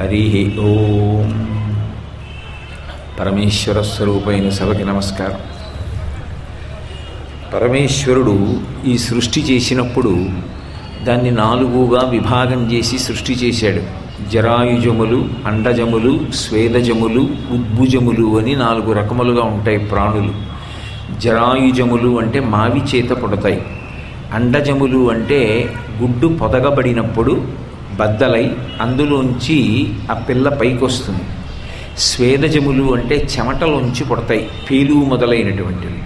హరి ఓం. పరమేశ్వర స్వరూపైన సభకి నమస్కారం. పరమేశ్వరుడు ఈ సృష్టి చేసినప్పుడు దాన్ని నాలుగుగా విభాగం చేసి సృష్టి చేశాడు. జరాయుజములు అండజములు స్వేదజములు ఉద్భుజములు అని నాలుగు రకములుగా ఉంటాయి ప్రాణులు. జరాయుజములు అంటే మావి చేత పుడతాయి. అండజములు అంటే గుడ్డు పొదగబడినప్పుడు బద్దలై అందులోంచి ఆ పిల్ల పైకి వస్తుంది స్వేదజములు అంటే చెమటలోంచి పుడతాయి పేలు మొదలైనటువంటివి.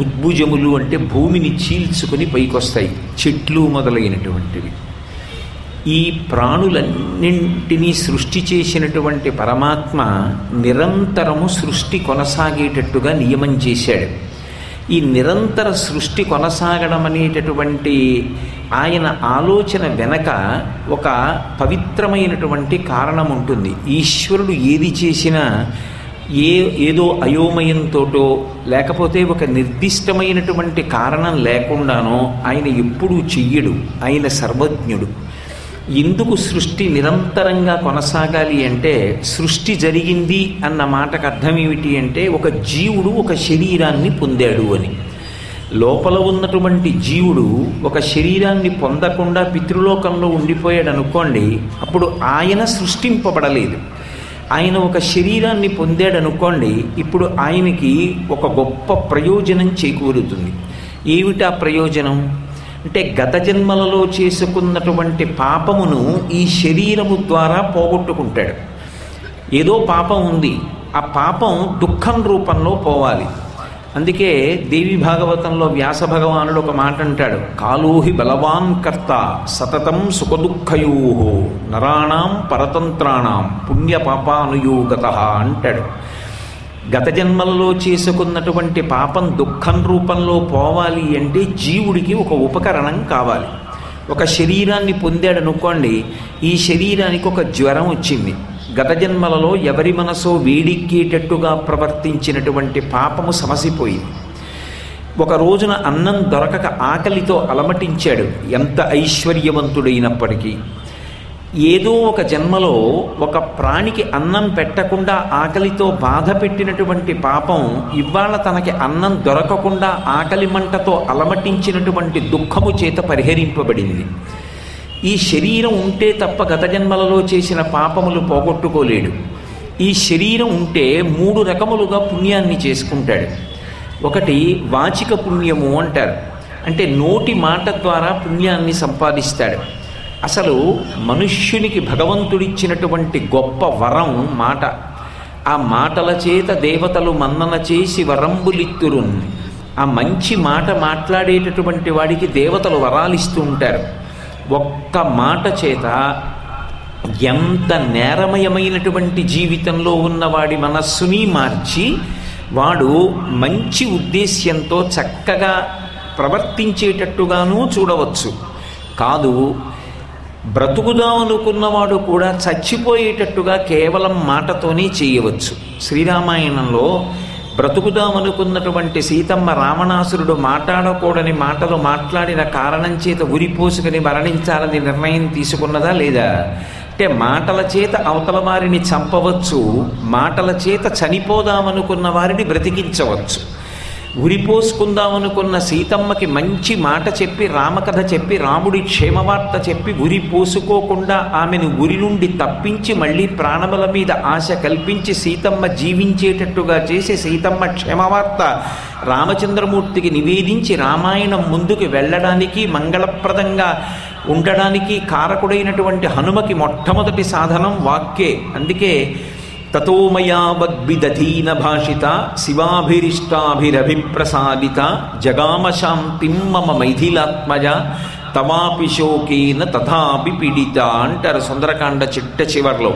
ఉద్భుజములు అంటే భూమిని చీల్చుకొని పైకొస్తాయి చెట్లు మొదలైనటువంటివి. ఈ ప్రాణులన్నింటినీ సృష్టి చేసినటువంటి పరమాత్మ నిరంతరము సృష్టి కొనసాగేటట్టుగా నియమం చేశాడు. ఈ నిరంతర సృష్టి కొనసాగడం అనేటటువంటి ఆయన ఆలోచన వెనక ఒక పవిత్రమైనటువంటి కారణం ఉంటుంది ఈశ్వరుడు ఏది చేసినా ఏ ఏదో అయోమయంతోటో లేకపోతే ఒక నిర్దిష్టమైనటువంటి కారణం లేకుండానో ఆయన ఎప్పుడూ చెయ్యడు. ఆయన సర్వజ్ఞుడు. ఎందుకు సృష్టి నిరంతరంగా కొనసాగాలి అంటే సృష్టి జరిగింది అన్న మాటకు అర్థం ఏమిటి అంటే ఒక జీవుడు ఒక శరీరాన్ని పొందాడు అని. లోపల ఉన్నటువంటి జీవుడు ఒక శరీరాన్ని పొందకుండా పితృలోకంలో ఉండిపోయాడు అనుకోండి అప్పుడు ఆయన సృష్టింపబడలేదు. ఆయన ఒక శరీరాన్ని పొందాడు అనుకోండి ఇప్పుడు ఆయనకి ఒక గొప్ప ప్రయోజనం చేకూరుతుంది. ఏమిటా ప్రయోజనం? అంటే గత జన్మలలో చేసుకున్నటువంటి పాపమును ఈ శరీరము ద్వారా పోగొట్టుకుంటాడు. ఏదో పాపం ఉంది. ఆ పాపం దుఃఖం రూపంలో పోవాలి. అందుకే దేవి భాగవతంలో వ్యాస భగవానుడు ఒక మాట అంటాడు. కాలోహి బలవాన్ కర్త సతతం సుఖదుఃఖయో నరాణం పరతంత్రాణం పుణ్యపాపానుయోగత అంటాడు. గత జన్మల్లో చేసుకున్నటువంటి పాపం దుఃఖం రూపంలో పోవాలి అంటే జీవుడికి ఒక ఉపకరణం కావాలి. ఒక శరీరాన్ని పొందాడు అనుకోండి ఈ శరీరానికి ఒక జ్వరం వచ్చింది. గత జన్మలలో ఎవరి మనసో వేడిక్కేటట్టుగా ప్రవర్తించినటువంటి పాపము సమసిపోయింది. ఒక రోజున అన్నం దొరకక ఆకలితో అలమటించాడు. ఎంత ఐశ్వర్యవంతుడైనప్పటికీ. ఏదో ఒక జన్మలో ఒక ప్రాణికి అన్నం పెట్టకుండా ఆకలితో బాధ పెట్టినటువంటి పాపం ఇవాళ తనకి అన్నం దొరకకుండా ఆకలి మంటతో అలమటించినటువంటి దుఃఖము చేత పరిహరింపబడింది. ఈ శరీరం ఉంటే తప్ప గత జన్మలలో చేసిన పాపములు పోగొట్టుకోలేడు. ఈ శరీరం ఉంటే మూడు రకములుగా పుణ్యాన్ని చేసుకుంటాడు. ఒకటి వాచిక పుణ్యము అంటారు. అంటే నోటి మాట ద్వారా పుణ్యాన్ని సంపాదిస్తాడు. అసలు మనుష్యునికి భగవంతుడిచ్చినటువంటి గొప్ప వరం మాట. ఆ మాటల చేత దేవతలు మన్నన చేసి వరంబులిత్తురున్. ఆ మంచి మాట మాట్లాడేటటువంటి వాడికి దేవతలు వరాలిస్తూ ఉంటారు ఒక్క మాట చేత ఎంత నేరమయమైనటువంటి జీవితంలో ఉన్నవాడి మనస్సుని మార్చి వాడు మంచి ఉద్దేశ్యంతో చక్కగా ప్రవర్తించేటట్టుగానూ చూడవచ్చు. కాదు బ్రతుకుదామనుకున్నవాడు కూడా చచ్చిపోయేటట్టుగా కేవలం మాటతోనే చేయవచ్చు. శ్రీరామాయణంలో బ్రతుకుదామనుకున్నటువంటి సీతమ్మ రావణాసురుడు మాట్లాడకూడని మాటలు మాట్లాడిన కారణం చేత ఉరిపోసుకుని మరణించాలని నిర్ణయం తీసుకున్నదా లేదా? అంటే మాటల చేత అవతల వారిని చంపవచ్చు మాటల చేత చనిపోదామనుకున్న వారిని బ్రతికించవచ్చు. ఉరిపోసుకుందామనుకున్న సీతమ్మకి మంచి మాట చెప్పి రామకథ చెప్పి రాముడి క్షేమవార్త చెప్పి ఉరి పోసుకోకుండా ఆమెను ఉరి నుండి తప్పించి మళ్ళీ ప్రాణముల మీద ఆశ కల్పించి సీతమ్మ జీవించేటట్టుగా చేసి సీతమ్మ క్షేమవార్త రామచంద్రమూర్తికి నివేదించి రామాయణం ముందుకు వెళ్ళడానికి మంగళప్రదంగా ఉండడానికి కారకుడైనటువంటి హనుమకి మొట్టమొదటి సాధనం వాక్కే. అందుకే తతోమయావద్భిదధీన భాషిత శివాభిరిష్టాభిరభిప్రసాదిత జగామశాంతిం మమ మైథిలాత్మజ తమాపి శోకేన తథాపి పీడిత అంటారు సుందరకాండ చిట్ట చివర్లో.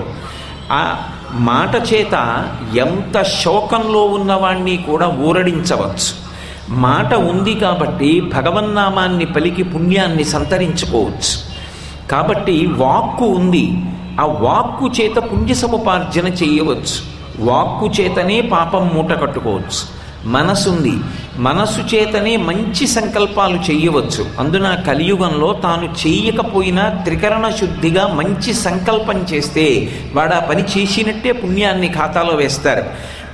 ఆ మాట చేత ఎంత శోకంలో ఉన్నవాణ్ణి కూడా ఊరడించవచ్చు. మాట ఉంది కాబట్టి భగవన్నామాన్ని పలికి పుణ్యాన్ని సంతరించుకోవచ్చు. కాబట్టి వాక్కు ఉంది. ఆ వాక్కు చేత పుణ్య సముపార్జన చేయవచ్చు. వాక్కు చేతనే పాపం మూట కట్టుకోవచ్చు. మనసుంది. మనసు చేతనే మంచి సంకల్పాలు చేయవచ్చు. అందున కలియుగంలో తాను చేయకపోయినా త్రికరణ శుద్ధిగా మంచి సంకల్పం చేస్తే వాడు ఆ పని చేసినట్టే పుణ్యాన్ని ఖాతాలో వేస్తారు.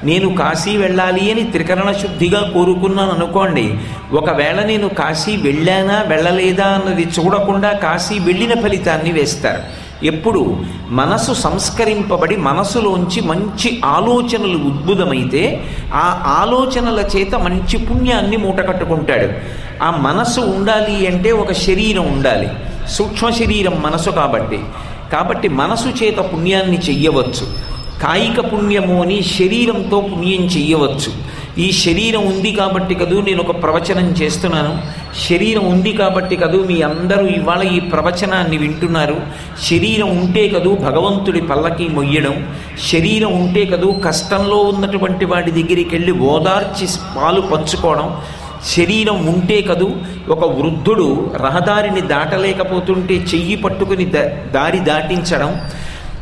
నేను కాశీ వెళ్ళాలి అని త్రికరణ శుద్ధిగా కోరుకున్నాను అనుకోండి. ఒకవేళ నేను కాశీ వెళ్ళానా వెళ్ళలేదా అన్నది చూడకుండా కాశీ వెళ్ళిన ఫలితాన్ని వేస్తారు. ఎప్పుడు? మనసు సంస్కరింపబడి మనసులోంచి మంచి ఆలోచనలు ఉద్భుతమైతే ఆ ఆలోచనల చేత మంచి పుణ్యాన్ని మూటకట్టుకుంటాడు ఆ మనసు ఉండాలి అంటే ఒక శరీరం ఉండాలి. సూక్ష్మ శరీరం మనసు కాబట్టి. కాబట్టి మనసు చేత పుణ్యాన్ని చెయ్యవచ్చు. కాయిక పుణ్యము అని శరీరంతో పుణ్యం చెయ్యవచ్చు. ఈ శరీరం ఉంది కాబట్టి కదూ నేను ఒక ప్రవచనం చేస్తున్నాను. శరీరం ఉంది కాబట్టి కదూ మీ అందరూ ఇవాళ ఈ ప్రవచనాన్ని వింటున్నారు. శరీరం ఉంటే కదూ భగవంతుడి పల్లకి మొయ్యడం. శరీరం ఉంటే కదూ కష్టంలో ఉన్నటువంటి వాడి దగ్గరికి వెళ్ళి ఓదార్చి పాలు పంచుకోవడం. శరీరం ఉంటే కదూ ఒక వృద్ధుడు రహదారిని దాటలేకపోతుంటే చెయ్యి పట్టుకుని ద దారి దాటించడం.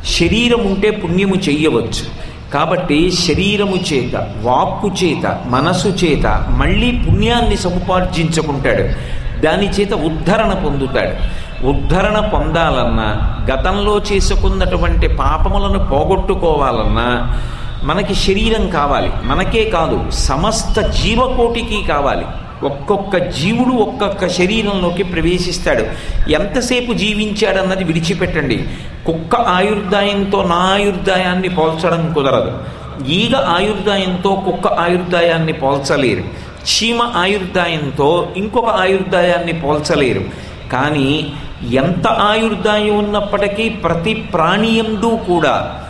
శరీరం ఉంటే పుణ్యము చెయ్యవచ్చు. కాబట్టి శరీరము చేత వాక్కు చేత మనసు చేత మళ్ళీ పుణ్యాన్ని సముపార్జించుకుంటాడు. దాని చేత ఉద్ధరణ పొందుతాడు. ఉద్ధరణ పొందాలన్నా గతంలో చేసుకున్నటువంటి పాపములను పోగొట్టుకోవాలన్నా మనకి శరీరం కావాలి. మనకే కాదు సమస్త జీవకోటికి కావాలి. ఒక్కొక్క జీవుడు ఒక్కొక్క శరీరంలోకి ప్రవేశిస్తాడు. ఎంతసేపు జీవించాడన్నది విడిచిపెట్టండి. కుక్క ఆయుర్దాయంతో నా ఆయుర్దాయాన్ని పోల్చడం కుదరదు. ఈగ ఆయుర్దాయంతో కుక్క ఆయుర్దాయాన్ని పోల్చలేరు. చీమ ఆయుర్దాయంతో ఇంకొక ఆయుర్దాయాన్ని పోల్చలేరు. కానీ ఎంత ఆయుర్దాయం ఉన్నప్పటికీ ప్రతి ప్రాణియందు కూడా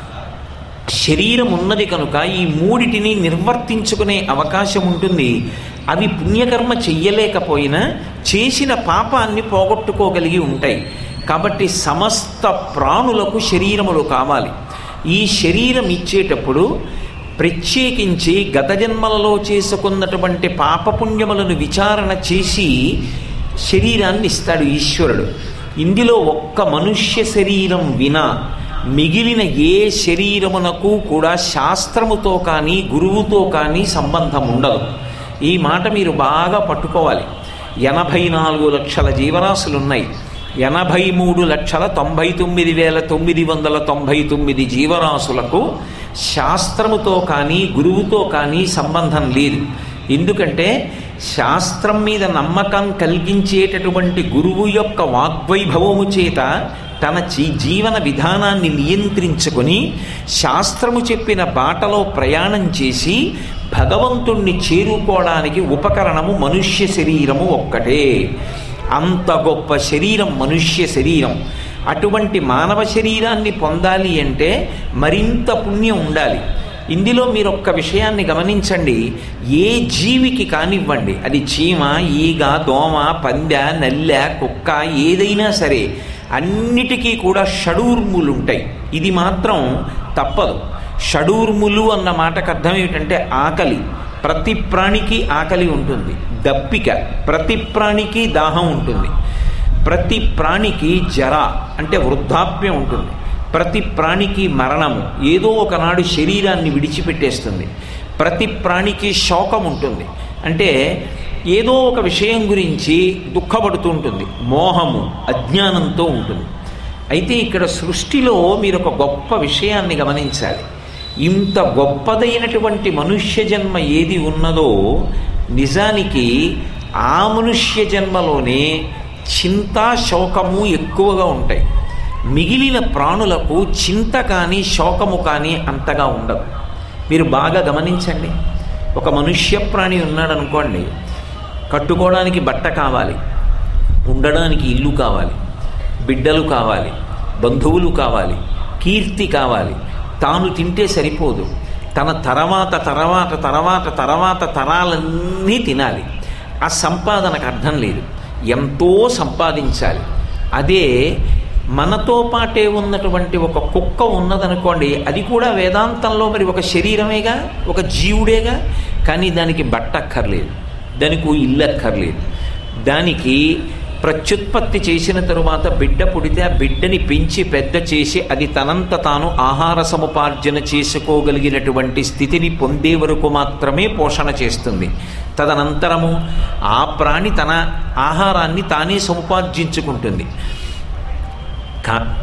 శరీరం ఉన్నది కనుక ఈ మూడిటిని నిర్వర్తించుకునే అవకాశం ఉంటుంది. అవి పుణ్యకర్మ చెయ్యలేకపోయినా చేసిన పాపాన్ని పోగొట్టుకోగలిగి ఉంటాయి. కాబట్టి సమస్త ప్రాణులకు శరీరములు కావాలి. ఈ శరీరం ఇచ్చేటప్పుడు ప్రత్యేకించి గత జన్మలలో చేసుకున్నటువంటి పాపపుణ్యములను విచారణ చేసి శరీరాన్ని ఇస్తాడు ఈశ్వరుడు. ఇందులో ఒక్క మనుష్య శరీరం వినా మిగిలిన ఏ శరీరమునకు కూడా శాస్త్రముతో కానీ గురువుతో కానీ సంబంధం ఉండదు ఈ మాట మీరు బాగా పట్టుకోవాలి. ఎనభై నాలుగు లక్షల జీవరాశులు ఉన్నాయి ఎనభై మూడు లక్షల తొంభై తొమ్మిది వేల తొమ్మిది వందల తొంభై తొమ్మిది జీవరాశులకు శాస్త్రముతో కానీ గురువుతో కానీ సంబంధం లేదు. ఎందుకంటే శాస్త్రం మీద నమ్మకం కలిగించేటటువంటి గురువు యొక్క వాగ్వైభవము చేత తన జీ జీవన విధానాన్ని నియంత్రించుకొని శాస్త్రము చెప్పిన బాటలో ప్రయాణం చేసి భగవంతుణ్ణి చేరుకోవడానికి ఉపకరణము మనుష్య శరీరము ఒక్కటే. అంత గొప్ప శరీరం మనుష్య శరీరం. అటువంటి మానవ శరీరాన్ని పొందాలి అంటే మరింత పుణ్యం ఉండాలి. ఇందులో మీరు ఒక్క విషయాన్ని గమనించండి. ఏ జీవికి కానివ్వండి. అది చీమ ఈగ దోమ పందె నల్లె కుక్క ఏదైనా సరే అన్నిటికీ కూడా షడూర్ములు ఉంటాయి. ఇది మాత్రం తప్పదు. షడూర్ములు అన్న మాటకు అర్థం ఏమిటంటే ఆకలి. ప్రతి ప్రాణికి ఆకలి ఉంటుంది. దప్పిక. ప్రతి ప్రాణికి దాహం ఉంటుంది. ప్రతి ప్రాణికి జర అంటే వృద్ధాప్యం ఉంటుంది. ప్రతి ప్రాణికి మరణము. ఏదో ఒకనాడు శరీరాన్ని విడిచిపెట్టేస్తుంది. ప్రతి ప్రాణికి శోకం ఉంటుంది. అంటే ఏదో ఒక విషయం గురించి దుఃఖపడుతూ ఉంటుంది మోహము అజ్ఞానంతో ఉంటుంది. అయితే ఇక్కడ సృష్టిలో మీరు ఒక గొప్ప విషయాన్ని గమనించాలి. ఇంత గొప్పదైనటువంటి మనుష్య జన్మ ఏది ఉన్నదో నిజానికి ఆ మనుష్య జన్మలోనే చింత శోకము ఎక్కువగా ఉంటాయి. మిగిలిన ప్రాణులకు చింత కానీ శోకము కానీ అంతగా ఉండదు. మీరు బాగా గమనించండి. ఒక మనుష్య ప్రాణి ఉన్నాడనుకోండి కట్టుకోవడానికి బట్ట కావాలి ఉండడానికి ఇల్లు కావాలి బిడ్డలు కావాలి బంధువులు కావాలి కీర్తి కావాలి. తాను తింటే సరిపోదు. తన తర్వాత తర్వాత తర్వాత తర్వాత తరాలన్నీ తినాలి. ఆ సంపాదనకు అర్థం లేదు. ఎంతో సంపాదించాలి. అదే మనతో పాటే ఉన్నటువంటి ఒక కుక్క ఉన్నదనుకోండి అది కూడా వేదాంతంలో మరి ఒక శరీరమేగా ఒక జీవుడేగా కానీ దానికి బట్టక్కర్లేదు. దానికి ఇల్లు అక్కర్లేదు. దానికి ప్రత్యుత్పత్తి చేసిన తరువాత బిడ్డ పుడితే ఆ బిడ్డని పెంచి పెద్ద చేసి అది తనంత తాను ఆహార సముపార్జన చేసుకోగలిగినటువంటి స్థితిని పొందే వరకు మాత్రమే పోషణ చేస్తుంది. తదనంతరము ఆ ప్రాణి తన ఆహారాన్ని తానే సముపార్జించుకుంటుంది.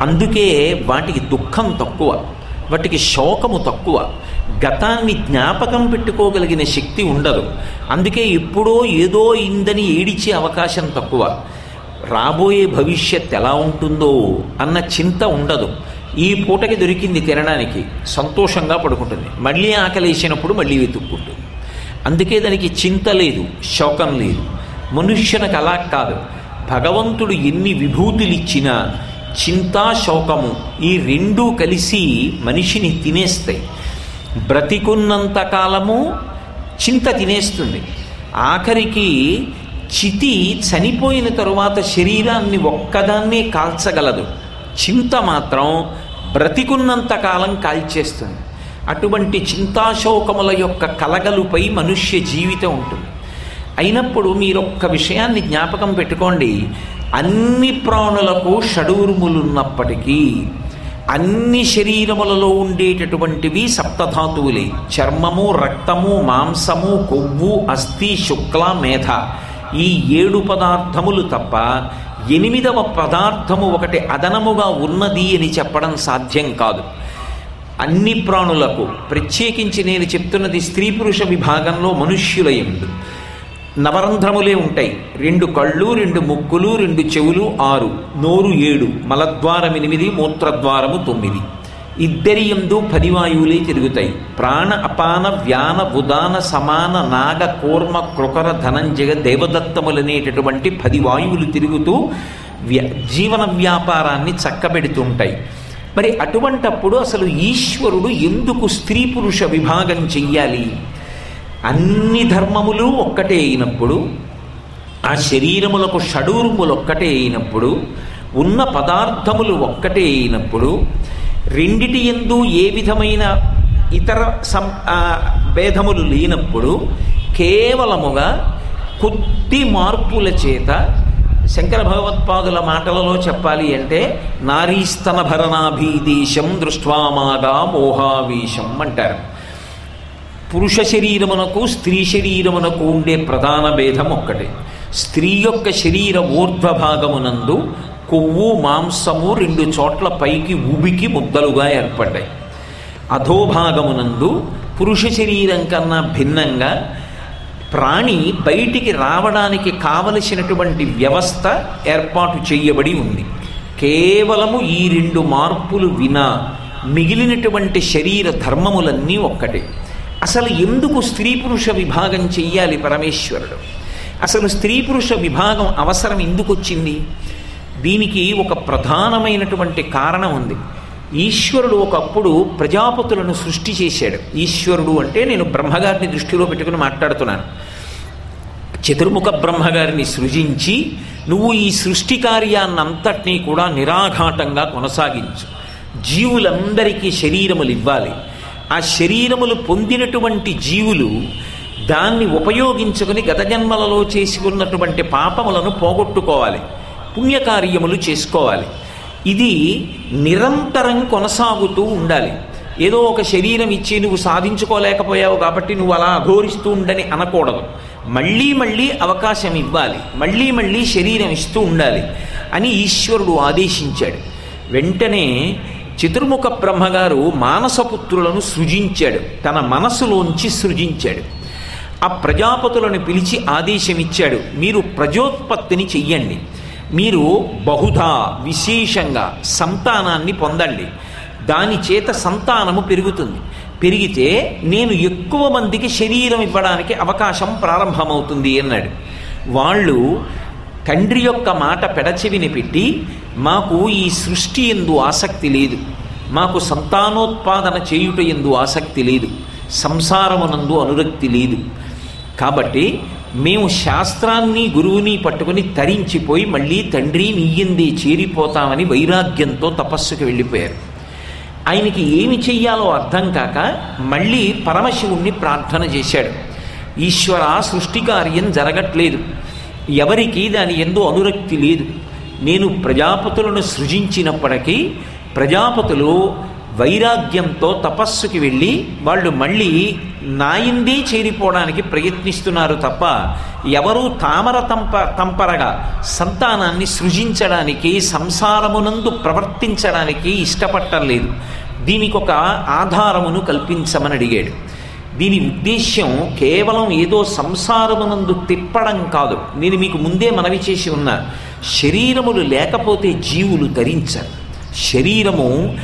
అందుకే వాటికి దుఃఖం తక్కువ వాటికి శోకము తక్కువ. గతాన్ని జ్ఞాపకం పెట్టుకోగలిగిన శక్తి ఉండదు. అందుకే ఎప్పుడో ఏదో ఇందని ఏడిచే అవకాశం తక్కువ. రాబోయే భవిష్యత్ ఎలా ఉంటుందో అన్న చింత ఉండదు. ఈ పూటకి దొరికింది తినడానికి సంతోషంగా పడుకుంటుంది. మళ్ళీ ఆకలేసినప్పుడు మళ్ళీ వెతుక్కుంటుంది. అందుకే దానికి చింత లేదు శోకం లేదు. మనుష్యునికి అలా కాదు. భగవంతుడు ఎన్ని విభూతులు ఇచ్చినా చింతా శోకము ఈ రెండూ కలిసి మనిషిని తినేస్తాయి. బ్రతికున్నంత కాలము చింత తినేస్తుంది. ఆఖరికి చితి చనిపోయిన తరువాత శరీరాన్ని ఒక్కదాన్నే కాల్చగలదు. చింత మాత్రం బ్రతికున్నంత కాలం కాల్చేస్తుంది. అటువంటి చింతాశోకముల యొక్క కలగలుపై మనుష్య జీవితం ఉంటుంది. అయినప్పుడు మీరొక్క విషయాన్ని జ్ఞాపకం పెట్టుకోండి. అన్ని ప్రాణులకు షడూర్ములున్నప్పటికీ అన్ని శరీరములలో ఉండేటటువంటివి సప్తధాతువులే. చర్మము రక్తము మాంసము కొవ్వు అస్థి శుక్ల మేధ. ఈ ఏడు పదార్థములు తప్ప ఎనిమిదవ పదార్థము ఒకటి అదనముగా ఉన్నది అని చెప్పడం సాధ్యం కాదు. అన్ని ప్రాణులకు ప్రత్యేకించి నేను చెప్తున్నది స్త్రీ పురుష విభాగంలో మనుష్యుల ఎందు. నవరంధ్రములే ఉంటాయి. రెండు కళ్ళు రెండు ముక్కులు రెండు చెవులు ఆరు. నోరు ఏడు. మలద్వారం ఎనిమిది మూత్రద్వారము తొమ్మిది. ఇద్దరి ఎందు పదివాయువులే తిరుగుతాయి. ప్రాణ అపాన వ్యాన ఉదాన సమాన నాగ కూర్మ కృకర ధనంజయ దేవదత్తములనేటటువంటి పది వాయువులు తిరుగుతూ వ్యా జీవన వ్యాపారాన్ని చక్కబెడుతుంటాయి. మరి అటువంటప్పుడు అసలు ఈశ్వరుడు ఎందుకు స్త్రీ పురుష విభాగం చెయ్యాలి? అన్ని ధర్మములు ఒక్కటే అయినప్పుడు ఆ శరీరములకు షడూరుములు ఒక్కటే అయినప్పుడు ఉన్న పదార్థములు ఒక్కటే అయినప్పుడు రెండిటి ఎందు ఏ విధమైన ఇతర సం భేదములు లేనప్పుడు కేవలముగా కొద్ది మార్పుల చేత శంకర భగవత్పాదుల మాటలలో చెప్పాలి అంటే నారీస్తన భరణాభీదేశం దృష్ట్వామాగా మోహావేశం అంటారు. పురుష శరీరమునకు స్త్రీ శరీరమునకు ఉండే ప్రధాన భేదం ఒక్కటే స్త్రీ యొక్క శరీర ఊర్ధ్వభాగమునందు కొవ్వు మాంసము రెండు చోట్ల పైకి ఉబికి ముద్దలుగా ఏర్పడ్డాయి. అధోభాగమునందు పురుష శరీరం కన్నా భిన్నంగా ప్రాణి బయటికి రావడానికి కావలసినటువంటి వ్యవస్థ ఏర్పాటు చేయబడి ఉంది. కేవలము ఈ రెండు మార్పులు వినా మిగిలినటువంటి శరీర ధర్మములన్నీ ఒక్కటే. అసలు ఎందుకు స్త్రీ పురుష విభాగం చెయ్యాలి పరమేశ్వరుడు? అసలు స్త్రీ పురుష విభాగం అవసరం ఎందుకు వచ్చింది దీనికి ఒక ప్రధానమైనటువంటి కారణం ఉంది. ఈశ్వరుడు ఒకప్పుడు ప్రజాపతులను సృష్టి చేశాడు. ఈశ్వరుడు అంటే నేను బ్రహ్మగారిని దృష్టిలో పెట్టుకుని మాట్లాడుతున్నాను. చతుర్ముఖ బ్రహ్మగారిని సృజించి నువ్వు ఈ సృష్టి కార్యాన్నంతటినీ కూడా నిరాఘాటంగా కొనసాగించు. జీవులందరికీ శరీరములు ఇవ్వాలి ఆ శరీరములు పొందినటువంటి జీవులు దాన్ని ఉపయోగించుకుని గత జన్మలలో చేసి ఉన్నటువంటి పాపములను పోగొట్టుకోవాలి పుణ్యకార్యములు చేసుకోవాలి. ఇది నిరంతరం కొనసాగుతూ ఉండాలి. ఏదో ఒక శరీరం ఇచ్చి నువ్వు సాధించుకోలేకపోయావు కాబట్టి నువ్వు అలా అఘోరిస్తూ ఉండని అనకూడదు. మళ్ళీ మళ్ళీ అవకాశం ఇవ్వాలి. మళ్ళీ మళ్ళీ శరీరం ఇస్తూ ఉండాలి అని ఈశ్వరుడు ఆదేశించాడు. వెంటనే చతుర్ముఖ బ్రహ్మగారు మానసపుత్రులను సృజించాడు. తన మనసులోంచి సృజించాడు. ఆ ప్రజాపతులను పిలిచి ఆదేశమిచ్చాడు. మీరు ప్రజోత్పత్తిని చెయ్యండి. మీరు బహుధా విశేషంగా సంతానాన్ని పొందండి. దాని చేత సంతానము పెరుగుతుంది. పెరిగితే నేను ఎక్కువ మందికి శరీరం ఇవ్వడానికి అవకాశం ప్రారంభమవుతుంది అన్నాడు. వాళ్ళు తండ్రి యొక్క మాట పెడచెవిని పెట్టి మాకు ఈ సృష్టి ఎందు ఆసక్తి లేదు. మాకు సంతానోత్పాదన చేయుట ఎందు ఆసక్తి లేదు. సంసారమునందు అనురక్తి లేదు. కాబట్టి మేము శాస్త్రాన్ని గురువుని పట్టుకుని తరించిపోయి మళ్ళీ తండ్రి నీయందే చేరిపోతామని వైరాగ్యంతో తపస్సుకి వెళ్ళిపోయారు. ఆయనకి ఏమి చెయ్యాలో అర్థం కాక మళ్ళీ పరమశివుణ్ణి ప్రార్థన చేశాడు. ఈశ్వర సృష్టి కార్యం జరగట్లేదు. ఎవరికి దాని ఎందు అనురక్తి లేదు. నేను ప్రజాపతులను సృజించినప్పటికీ ప్రజాపతులు వైరాగ్యంతో తపస్సుకి వెళ్ళి వాళ్ళు మళ్ళీ నాయిందే చేరిపోవడానికి ప్రయత్నిస్తున్నారు తప్ప ఎవరూ తామర తంప తంపరగా సంతానాన్ని సృజించడానికి సంసారమునందు ప్రవర్తించడానికి ఇష్టపట్టలేదు దీనికి ఒక ఆధారమును కల్పించమని అడిగాడు. దీని ఉద్దేశ్యం కేవలం ఏదో సంసారమునందు తిప్పడం కాదు. నేను మీకు ముందే మనవి చేసి ఉన్నా. శరీరములు లేకపోతే జీవులు ధరించరు. శరీరము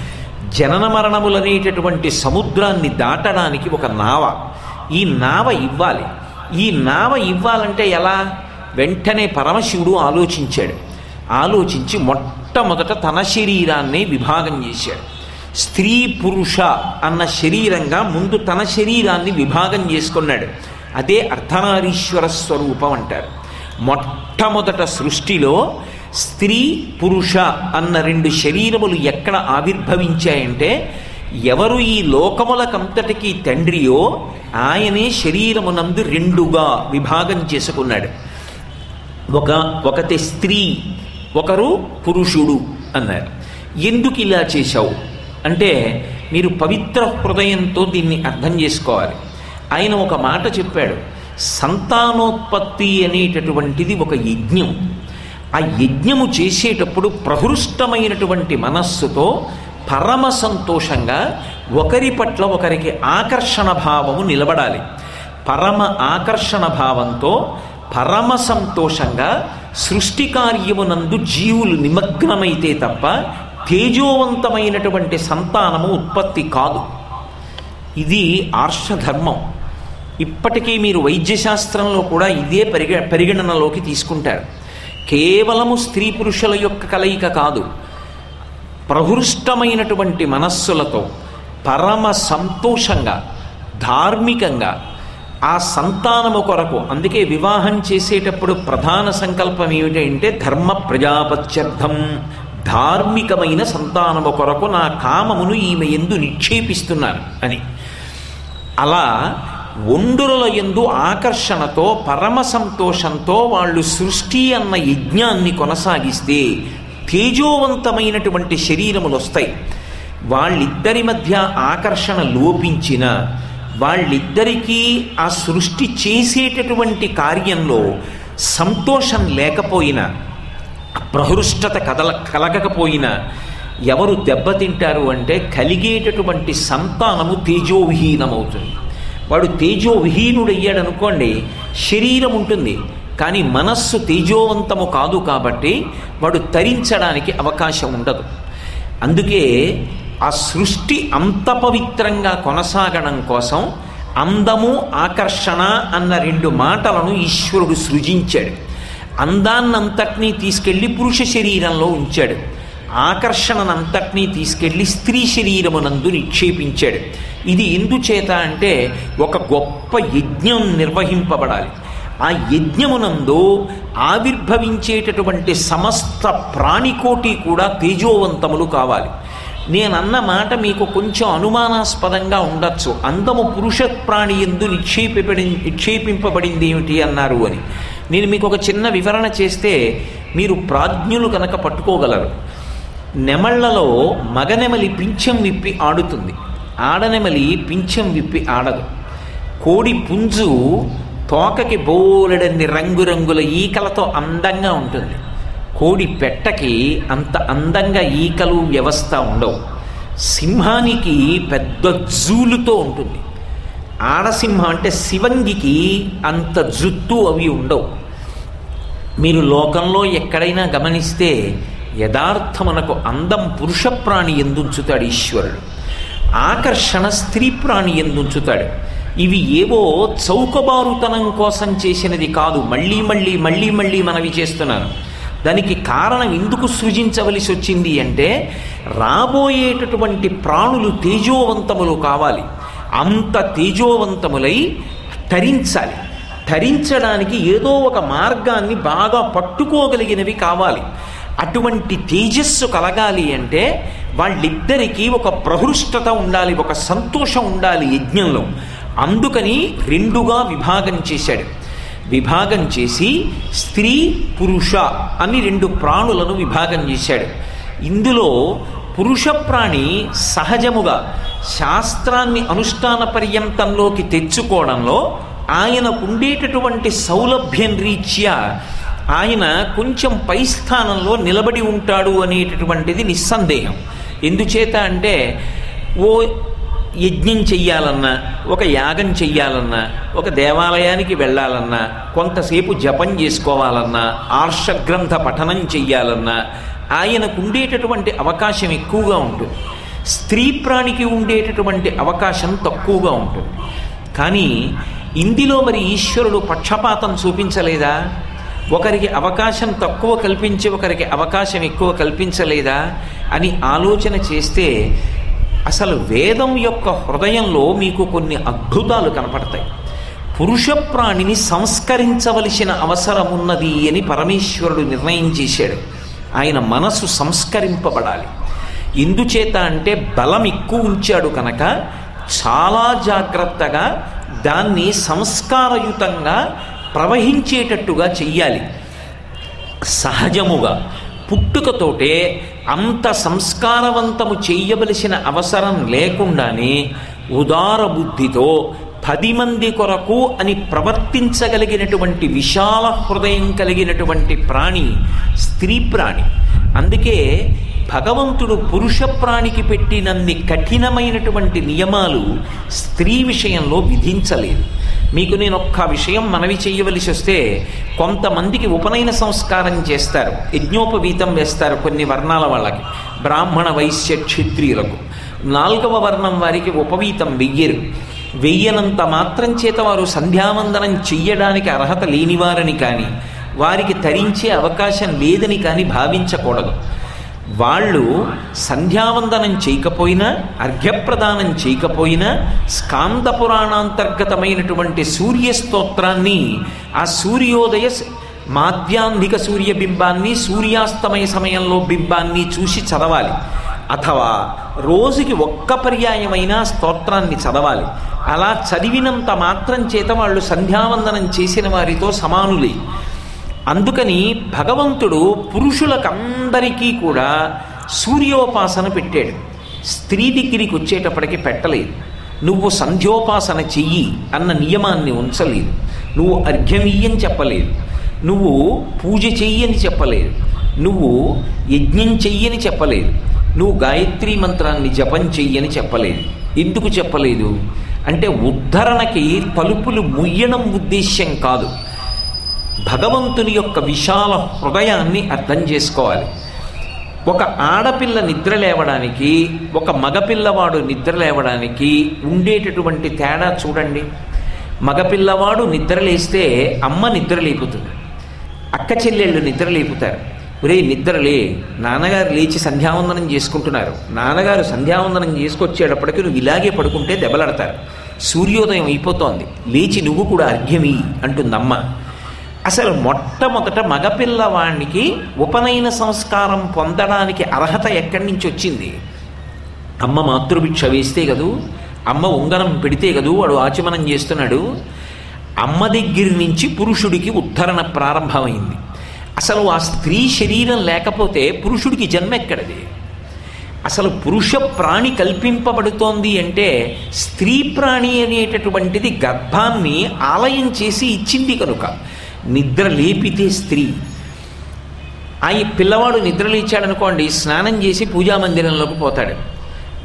జనన మరణములనేటటువంటి సముద్రాన్ని దాటడానికి ఒక నావ. ఈ నావ ఇవ్వాలి. ఈ నావ ఇవ్వాలంటే ఎలా? వెంటనే పరమశివుడు ఆలోచించాడు. ఆలోచించి మొట్టమొదట తన శరీరాన్నే విభాగం చేశాడు. స్త్రీ పురుష అన్న శరీరంగా ముందు తన శరీరాన్ని విభాగం చేసుకున్నాడు. అదే అర్ధనారీశ్వర స్వరూపం అంటారు. మొట్టమొదట సృష్టిలో స్త్రీ పురుష అన్న రెండు శరీరములు ఎక్కడ ఆవిర్భవించాయంటే ఎవరు ఈ లోకములకంతటికీ తండ్రియో ఆయనే శరీరమునందు రెండుగా విభాగం చేసుకున్నాడు. ఒక ఒకటి స్త్రీ ఒకరు పురుషుడు అన్నారు. ఎందుకు ఇలా చేశావు? అంటే మీరు పవిత్ర హృదయంతో దీన్ని అర్థం చేసుకోవాలి. ఆయన ఒక మాట చెప్పాడు. సంతానోత్పత్తి అనేటటువంటిది ఒక యజ్ఞం. ఆ యజ్ఞము చేసేటప్పుడు ప్రహృష్టమైనటువంటి మనస్సుతో పరమ సంతోషంగా ఒకరి పట్ల ఒకరికి ఆకర్షణ భావము నిలబడాలి. పరమ ఆకర్షణ భావంతో పరమ సంతోషంగా సృష్టి కార్యమునందు జీవులు నిమగ్నమైతే తప్ప తేజోవంతమైనటువంటి సంతానము ఉత్పత్తి కాదు. ఇది ఆర్షధర్మం. ఇప్పటికీ మీరు వైద్యశాస్త్రంలో కూడా ఇదే పరిగ పరిగణనలోకి తీసుకుంటారు. కేవలము స్త్రీ పురుషుల యొక్క కలయిక కాదు. ప్రహృష్టమైనటువంటి మనస్సులతో పరమ సంతోషంగా ధార్మికంగా ఆ సంతానము కొరకు అందుకే వివాహం చేసేటప్పుడు ప్రధాన సంకల్పం ఏమిటంటే ధర్మ ప్రజాపత్యర్థం. ధార్మికమైన సంతానము కొరకు నా కామమును ఈమె ఎందు నిక్షేపిస్తున్నాను అని. అలా ఒండురుల ఎందు ఆకర్షణతో పరమ సంతోషంతో వాళ్ళు సృష్టి అన్న యజ్ఞాన్ని కొనసాగిస్తే తేజోవంతమైనటువంటి శరీరములు వస్తాయి వాళ్ళిద్దరి మధ్య ఆకర్షణ లోపించిన వాళ్ళిద్దరికీ ఆ సృష్టి చేసేటటువంటి కార్యంలో సంతోషం లేకపోయినా ప్రహృష్టత కదల కలగకపోయినా ఎవరు దెబ్బతింటారు అంటే కలిగేటటువంటి సంతానము తేజోవిహీనమవుతుంది. వాడు తేజోవిహీనుడయ్యాడు అనుకోండి శరీరం ఉంటుంది. కానీ మనస్సు తేజోవంతము కాదు కాబట్టి వాడు తరించడానికి అవకాశం ఉండదు. అందుకే ఆ సృష్టి అంత పవిత్రంగా కొనసాగడం కోసం అందము ఆకర్షణ అన్న రెండు మాటలను ఈశ్వరుడు సృజించాడు. అందాన్నంతటినీ తీసుకెళ్ళి పురుష శరీరంలో ఉంచాడు. ఆకర్షణనంతటినీ తీసుకెళ్ళి స్త్రీ శరీరమునందు నిక్షేపించాడు. ఇది ఎందుచేత అంటే ఒక గొప్ప యజ్ఞం నిర్వహింపబడాలి. ఆ యజ్ఞమునందు ఆవిర్భవించేటటువంటి సమస్త ప్రాణికోటి కూడా తేజోవంతములు కావాలి. నేనన్న మాట మీకు కొంచెం అనుమానాస్పదంగా ఉండొచ్చు. అందము పురుష ప్రాణి ఎందు నిక్షేపబడి నిక్షేపింపబడింది ఏమిటి అన్నారు అని. నేను మీకు ఒక చిన్న వివరణ చేస్తే మీరు ప్రాజ్ఞులు కనుక పట్టుకోగలరు. నెమళ్ళలో మగనెమలి పింఛం విప్పి ఆడుతుంది. ఆడనెమలి పింఛం విప్పి ఆడదు. కోడి పుంజు తోకకి బోలెడన్ని రంగురంగుల ఈకలతో అందంగా ఉంటుంది. కోడి పెట్టకి అంత అందంగా ఈకలు వ్యవస్థ ఉండవు. సింహానికి పెద్ద జూలుతో ఉంటుంది. ఆడసింహం అంటే శివంగికి అంత జుత్తు అవి ఉండవు. మీరు లోకంలో ఎక్కడైనా గమనిస్తే యథార్థమునకు అందం పురుష ప్రాణి ఎందుంచుతాడు ఈశ్వరుడు. ఆకర్షణ స్త్రీ ప్రాణి ఎందుంచుతాడు? ఇవి ఏవో చౌకబారుతనం కోసం చేసినది కాదు. మళ్ళీ మళ్ళీ మళ్ళీ మళ్ళీ మనవి చేస్తున్నాను. దానికి కారణం ఎందుకు సృజించవలసి వచ్చింది అంటే రాబోయేటటువంటి ప్రాణులు తేజోవంతములు కావాలి. అంత తేజోవంతములై తరించాలి. తరించడానికి ఏదో ఒక మార్గాన్ని బాగా పట్టుకోగలిగినవి కావాలి. అటువంటి తేజస్సు కలగాలి అంటే వాళ్ళిద్దరికీ ఒక ప్రహృష్టత ఉండాలి ఒక సంతోషం ఉండాలి యజ్ఞంలో. అందుకని రెండుగా విభాగం చేశాడు. విభాగం చేసి స్త్రీ పురుష అని రెండు ప్రాణులను విభాగం చేశాడు. ఇందులో పురుష ప్రాణి సహజముగా శాస్త్రాన్ని అనుష్ఠాన పర్యంతంలోకి తెచ్చుకోవడంలో ఆయనకు ఉండేటటువంటి సౌలభ్యం రీత్యా ఆయన కొంచెం పై స్థానంలో నిలబడి ఉంటాడు అనేటటువంటిది నిస్సందేహం. ఎందుచేత అంటే ఓ యజ్ఞం చెయ్యాలన్నా ఒక యాగం చెయ్యాలన్నా ఒక దేవాలయానికి వెళ్ళాలన్నా కొంతసేపు జపం చేసుకోవాలన్నా ఆర్షగ్రంథ పఠనం చెయ్యాలన్నా ఆయనకు ఉండేటటువంటి అవకాశం ఎక్కువగా ఉంటుంది. స్త్రీ ప్రాణికి ఉండేటటువంటి అవకాశం తక్కువగా ఉంటుంది. కానీ ఇందులో మరి ఈశ్వరుడు పక్షపాతం చూపించలేదా? ఒకరికి అవకాశం తక్కువ కల్పించి ఒకరికి అవకాశం ఎక్కువ కల్పించలేదా అని ఆలోచన చేస్తే అసలు వేదం యొక్క హృదయంలో మీకు కొన్ని అద్భుతాలు కనపడతాయి. పురుష ప్రాణిని సంస్కరించవలసిన అవసరం ఉన్నది అని పరమేశ్వరుడు నిర్ణయం చేశాడు. ఆయన మనసు సంస్కరింపబడాలి. ఎందుచేత అంటే బలం ఎక్కువ ఉంచాడు కనుక చాలా జాగ్రత్తగా దాన్ని సంస్కారయుతంగా ప్రవహించేటట్టుగా చెయ్యాలి. సహజముగా పుట్టుకతోటే అంత సంస్కారవంతము చేయవలసిన అవసరం లేకుండానే ఉదార బుద్ధితో పది మంది కొరకు అని ప్రవర్తించగలిగినటువంటి విశాల హృదయం కలిగినటువంటి ప్రాణి స్త్రీ ప్రాణి. అందుకే భగవంతుడు పురుష ప్రాణికి పెట్టినన్ని కఠినమైనటువంటి నియమాలు స్త్రీ విషయంలో విధించలేదు. మీకు నేను ఒక్క విషయం మనవి చేయవలసి వస్తే కొంతమందికి ఉపనయన సంస్కారం చేస్తారు యజ్ఞోపవీతం వేస్తారు కొన్ని వర్ణాల వాళ్ళకి బ్రాహ్మణ వైశ్య క్షత్రియులకు. నాలుగవ వర్ణం వారికి ఉపవీతం వెయ్యరు. వెయ్యనంత మాత్రం చేత వారు సంధ్యావందనం చెయ్యడానికి అర్హత లేనివారని కానీ వారికి తరించే అవకాశం లేదని కానీ భావించకూడదు. వాళ్ళు సంధ్యావందనం చేయకపోయినా అర్ఘ్యప్రదానం చేయకపోయినా స్కాంద పురాణాంతర్గతమైనటువంటి సూర్యస్తోత్రాన్ని ఆ సూర్యోదయ మాధ్యాంధిక సూర్యబింబాన్ని సూర్యాస్తమయ సమయంలో బింబాన్ని చూసి చదవాలి. అథవా రోజుకి ఒక్క పర్యాయమైన స్తోత్రాన్ని చదవాలి. అలా చదివినంత మాత్రం చేత వాళ్ళు సంధ్యావందనం చేసిన వారితో సమానులే. అందుకని భగవంతుడు పురుషులకందరికీ కూడా సూర్యోపాసన పెట్టాడు. స్త్రీ దగ్గరికి వచ్చేటప్పటికి పెట్టలేదు. నువ్వు సంధ్యోపాసన చెయ్యి అన్న నియమాన్ని ఉంచలేదు. నువ్వు అర్ఘ్యమీయని చెప్పలేదు. నువ్వు పూజ చెయ్యని చెప్పలేదు. నువ్వు యజ్ఞం చెయ్యని చెప్పలేదు. నువ్వు గాయత్రీ మంత్రాన్ని జపం చెయ్యని చెప్పలేదు. ఎందుకు చెప్పలేదు? అంటే ఉద్ధరణకి తలుపులు ముయ్యడం ఉద్దేశ్యం కాదు. భగవంతుని యొక్క విశాల హృదయాన్ని అర్థం చేసుకోవాలి. ఒక ఆడపిల్ల నిద్ర లేవడానికి ఒక మగపిల్లవాడు నిద్ర లేవడానికి ఉండేటటువంటి తేడా చూడండి. మగపిల్లవాడు నిద్ర లేస్తే అమ్మ నిద్ర లేపుతుంది. అక్క చెల్లెళ్ళు నిద్ర లేపుతారు. ఒరే నిద్రలే నాన్నగారు లేచి సంధ్యావందనం చేసుకుంటున్నారు. నాన్నగారు సంధ్యావందనం చేసుకొచ్చేటప్పటికి నువ్వు ఇలాగే పడుకుంటే దెబ్బలాడతారు. సూర్యోదయం అయిపోతోంది. లేచి నువ్వు కూడా అర్ఘ్యమి అంటుందమ్మ. అసలు మొట్టమొదట మగపిల్లవాడికి ఉపనయన సంస్కారం పొందడానికి అర్హత ఎక్కడి నుంచి వచ్చింది? అమ్మ మాతృభిక్ష వేస్తే కదూ అమ్మ ఉంగరం పెడితే కదూ వాడు ఆచమనం చేస్తున్నాడు. అమ్మ దగ్గర నుంచి పురుషుడికి ఉద్ధరణ ప్రారంభమైంది. అసలు ఆ స్త్రీ శరీరం లేకపోతే పురుషుడికి జన్మ ఎక్కడది? అసలు పురుష ప్రాణి కల్పింపబడుతోంది అంటే స్త్రీ ప్రాణి అనేటటువంటిది గర్భాన్ని ఆలయం చేసి ఇచ్చింది కనుక. నిద్ర లేపితే స్త్రీ. ఆ ఈ పిల్లవాడు నిద్ర లేచాడనుకోండి స్నానం చేసి పూజా మందిరంలోకి పోతాడు.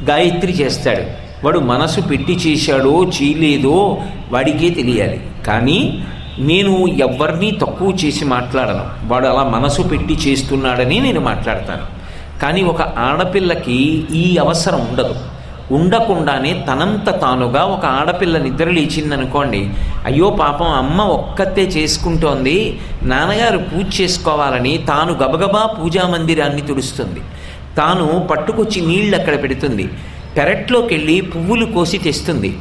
గాయత్రి చేస్తాడు. వాడు మనసు పెట్టి చేశాడో చేయలేదో వాడికే తెలియాలి. కానీ నేను ఎవరిని తక్కువ చేసి మాట్లాడను. వాడు అలా మనసు పెట్టి చేస్తున్నాడని నేను మాట్లాడతాను. కానీ ఒక ఆడపిల్లకి ఈ అవసరం ఉండదు. ఉండకుండానే తనంత తానుగా ఒక ఆడపిల్ల నిద్ర లేచిందనుకోండి అయ్యో పాపం అమ్మ ఒక్కతే చేసుకుంటోంది నాన్నగారు పూజ చేసుకోవాలని తాను గబగబా పూజా మందిరాన్ని తుడుస్తుంది. తాను పట్టుకొచ్చి నీళ్ళు అక్కడ పెడుతుంది. పెరట్లోకి వెళ్ళి పువ్వులు కోసి తెస్తుంది.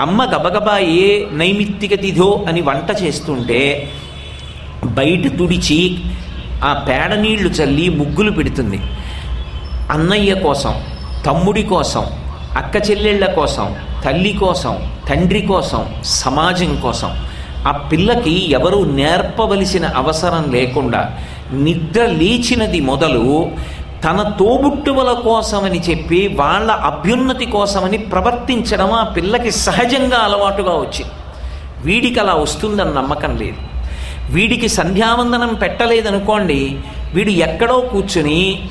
అమ్మ గబగబా ఏ నైమిత్తిక తిథో అని వంట చేస్తుంటే బయట తుడిచి ఆ పేడ నీళ్ళు చల్లి ముగ్గులు పెడుతుంది. అన్నయ్య కోసం తమ్ముడి కోసం అక్క చెల్లెళ్ళ కోసం తల్లి కోసం తండ్రి కోసం సమాజం కోసం ఆ పిల్లకి ఎవరు నేర్పవలసిన అవసరం లేకుండా నిద్ర లేచినది మొదలు తన తోబుట్టువుల కోసమని చెప్పి వాళ్ళ అభ్యున్నతి కోసమని ప్రవర్తించడం ఆ పిల్లకి సహజంగా అలవాటుగా వచ్చింది. వీడికి అలా వస్తుందని నమ్మకం లేదు. వీడికి సంధ్యావందనం పెట్టలేదనుకోండి వీడు ఎక్కడో కూర్చుని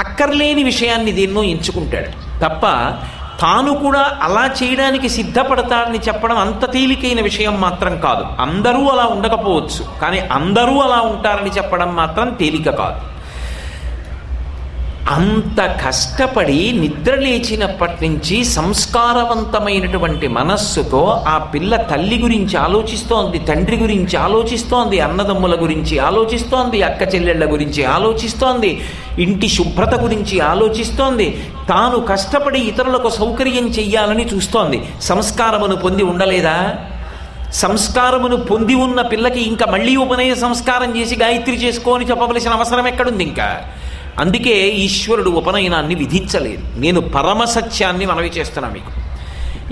అక్కర్లేని విషయాన్ని దేన్నో ఎంచుకుంటాడు. తప్ప తాను కూడా అలా చేయడానికి సిద్ధపడతాడని చెప్పడం అంత తేలికైన విషయం మాత్రం కాదు. అందరూ అలా ఉండకపోవచ్చు. కానీ అందరూ అలా ఉంటారని చెప్పడం మాత్రం తేలిక కాదు. అంత కష్టపడి నిద్ర లేచినప్పటి నుంచి సంస్కారవంతమైనటువంటి మనస్సుతో ఆ పిల్ల తల్లి గురించి ఆలోచిస్తోంది తండ్రి గురించి ఆలోచిస్తోంది అన్నదమ్ముల గురించి ఆలోచిస్తోంది అక్క చెల్లెళ్ళ గురించి ఆలోచిస్తోంది ఇంటి శుభ్రత గురించి ఆలోచిస్తోంది. తాను కష్టపడి ఇతరులకు సౌకర్యం చెయ్యాలని చూస్తోంది. సంస్కారమును పొంది ఉండలేదా? సంస్కారమును పొంది ఉన్న పిల్లకి ఇంకా మళ్ళీ ఉపనయ సంస్కారం చేసి గాయత్రి చేసుకొని చెప్పవలసిన అవసరం ఎక్కడుంది ఇంకా? అందుకే ఈశ్వరుడు ఉపనయనాన్ని విధించలేదు. నేను పరమసత్యాన్ని మనవి చేస్తున్నా మీకు.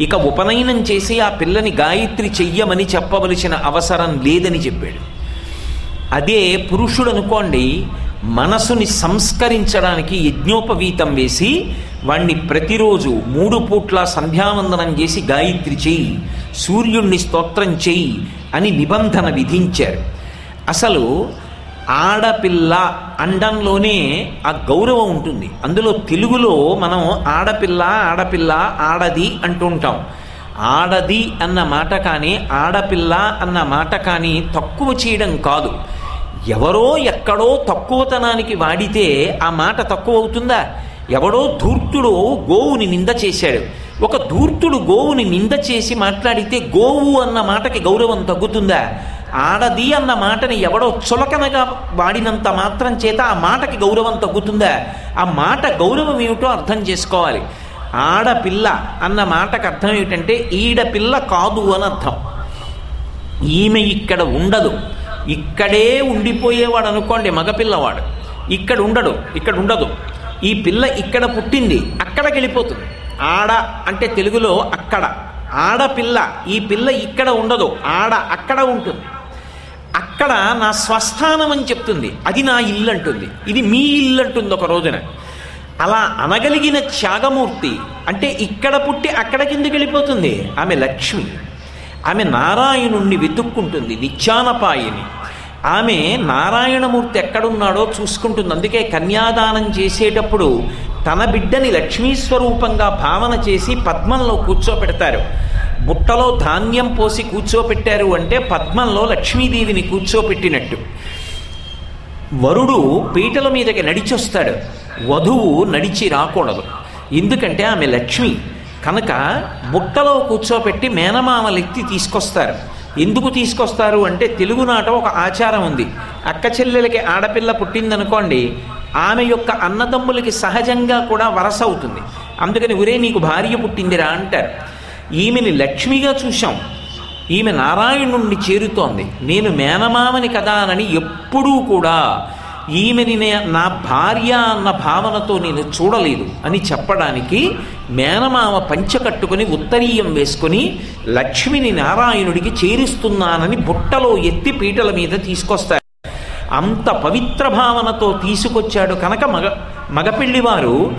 ఇక ఉపనయనం చేసి ఆ పిల్లని గాయత్రి చెయ్యమని చెప్పవలసిన అవసరం లేదని చెప్పాడు. అదే పురుషుడు అనుకోండి మనసుని సంస్కరించడానికి యజ్ఞోపవీతం వేసి వాణ్ణి ప్రతిరోజు మూడు పూట్ల సంధ్యావందనం చేసి గాయత్రి చెయ్యి సూర్యుణ్ణి స్తోత్రం చేయి అని నిబంధన విధించారు. అసలు ఆడపిల్ల అండంలోనే ఆ గౌరవం ఉంటుంది. అందులో తెలుగులో మనం ఆడపిల్ల ఆడపిల్ల ఆడది అంటుంటాం ఆడది అన్న మాట కానీ ఆడపిల్ల అన్న మాట కానీ తక్కువ చేయడం కాదు. ఎవరో ఎక్కడో తక్కువతనానికి వాడితే ఆ మాట తక్కువ అవుతుందా? ఎవడో ధూర్తుడు గోవుని నింద చేశాడు. ఒక ధూర్తుడు గోవుని నింద చేసి మాట్లాడితే గోవు అన్న మాటకి గౌరవం తగ్గుతుందా? ఆడది అన్న మాటని ఎవడో చులకనగా వాడినంత మాత్రం చేత ఆ మాటకి గౌరవం తగ్గుతుందా? ఆ మాట గౌరవం ఏమిటో అర్థం చేసుకోవాలి. ఆడపిల్ల అన్న మాటకు అర్థం ఏమిటంటే ఈడపిల్ల కాదు అని అర్థం. ఈమె ఇక్కడ ఉండదు. ఇక్కడే ఉండిపోయేవాడు అనుకోండి మగపిల్లవాడు. ఇక్కడ ఉండడు ఇక్కడ ఉండదు. ఈ పిల్ల ఇక్కడ పుట్టింది అక్కడికి వెళ్ళిపోతుంది. ఆడ అంటే తెలుగులో అక్కడ. ఆడపిల్ల ఈ పిల్ల ఇక్కడ ఉండదు. ఆడ అక్కడ ఉంటుంది. అక్కడ నా స్వస్థానం అని చెప్తుంది. అది నా ఇల్లు అంటుంది ఇది మీ ఇల్లు అంటుంది ఒక రోజున. అలా అనగలిగిన త్యాగమూర్తి అంటే ఇక్కడ పుట్టి అక్కడ కిందకి వెళ్ళిపోతుంది. ఆమె లక్ష్మి. ఆమె నారాయణుణ్ణి వెతుక్కుంటుంది నిత్యానపాయిని. ఆమె నారాయణమూర్తి ఎక్కడున్నాడో చూసుకుంటుంది. అందుకే కన్యాదానం చేసేటప్పుడు తన బిడ్డని లక్ష్మీ స్వరూపంగా భావన చేసి పద్మంలో కూర్చోపెడతారు. బుట్టలో ధాన్యం పోసి కూర్చోపెట్టారు అంటే పద్మంలో లక్ష్మీదేవిని కూర్చోపెట్టినట్టు. వరుడు పీటల మీదకి నడిచొస్తాడు. వధువు నడిచి రాకూడదు. ఎందుకంటే ఆమె లక్ష్మి. కనుక బుట్టలో కూర్చోపెట్టి మేనమామలెత్తి తీసుకొస్తారు. ఎందుకు తీసుకొస్తారు అంటే తెలుగునాట ఒక ఆచారం ఉంది. అక్క చెల్లెలకి ఆడపిల్ల పుట్టిందనుకోండి ఆమె యొక్క అన్నదమ్ములకి సహజంగా కూడా వరస అవుతుంది. అందుకని ఒరే నీకు భార్య పుట్టిందిరా అంటారు. ఈమెని లక్ష్మిగా చూశాం. ఈమె నారాయణుణ్ణి చేరుతోంది. నేను మేనమామని కదా అని ఎప్పుడూ కూడా ఈమెని నా భార్య అన్న భావనతో నేను చూడలేదు అని చెప్పడానికి మేనమామ పంచ కట్టుకుని ఉత్తరీయం వేసుకుని లక్ష్మిని నారాయణుడికి చేరుస్తున్నానని బుట్టలో ఎత్తి పీటల మీద తీసుకొస్తారు. అంత పవిత్ర భావనతో తీసుకొచ్చాడు కనుక మగ మగపిల్లివారు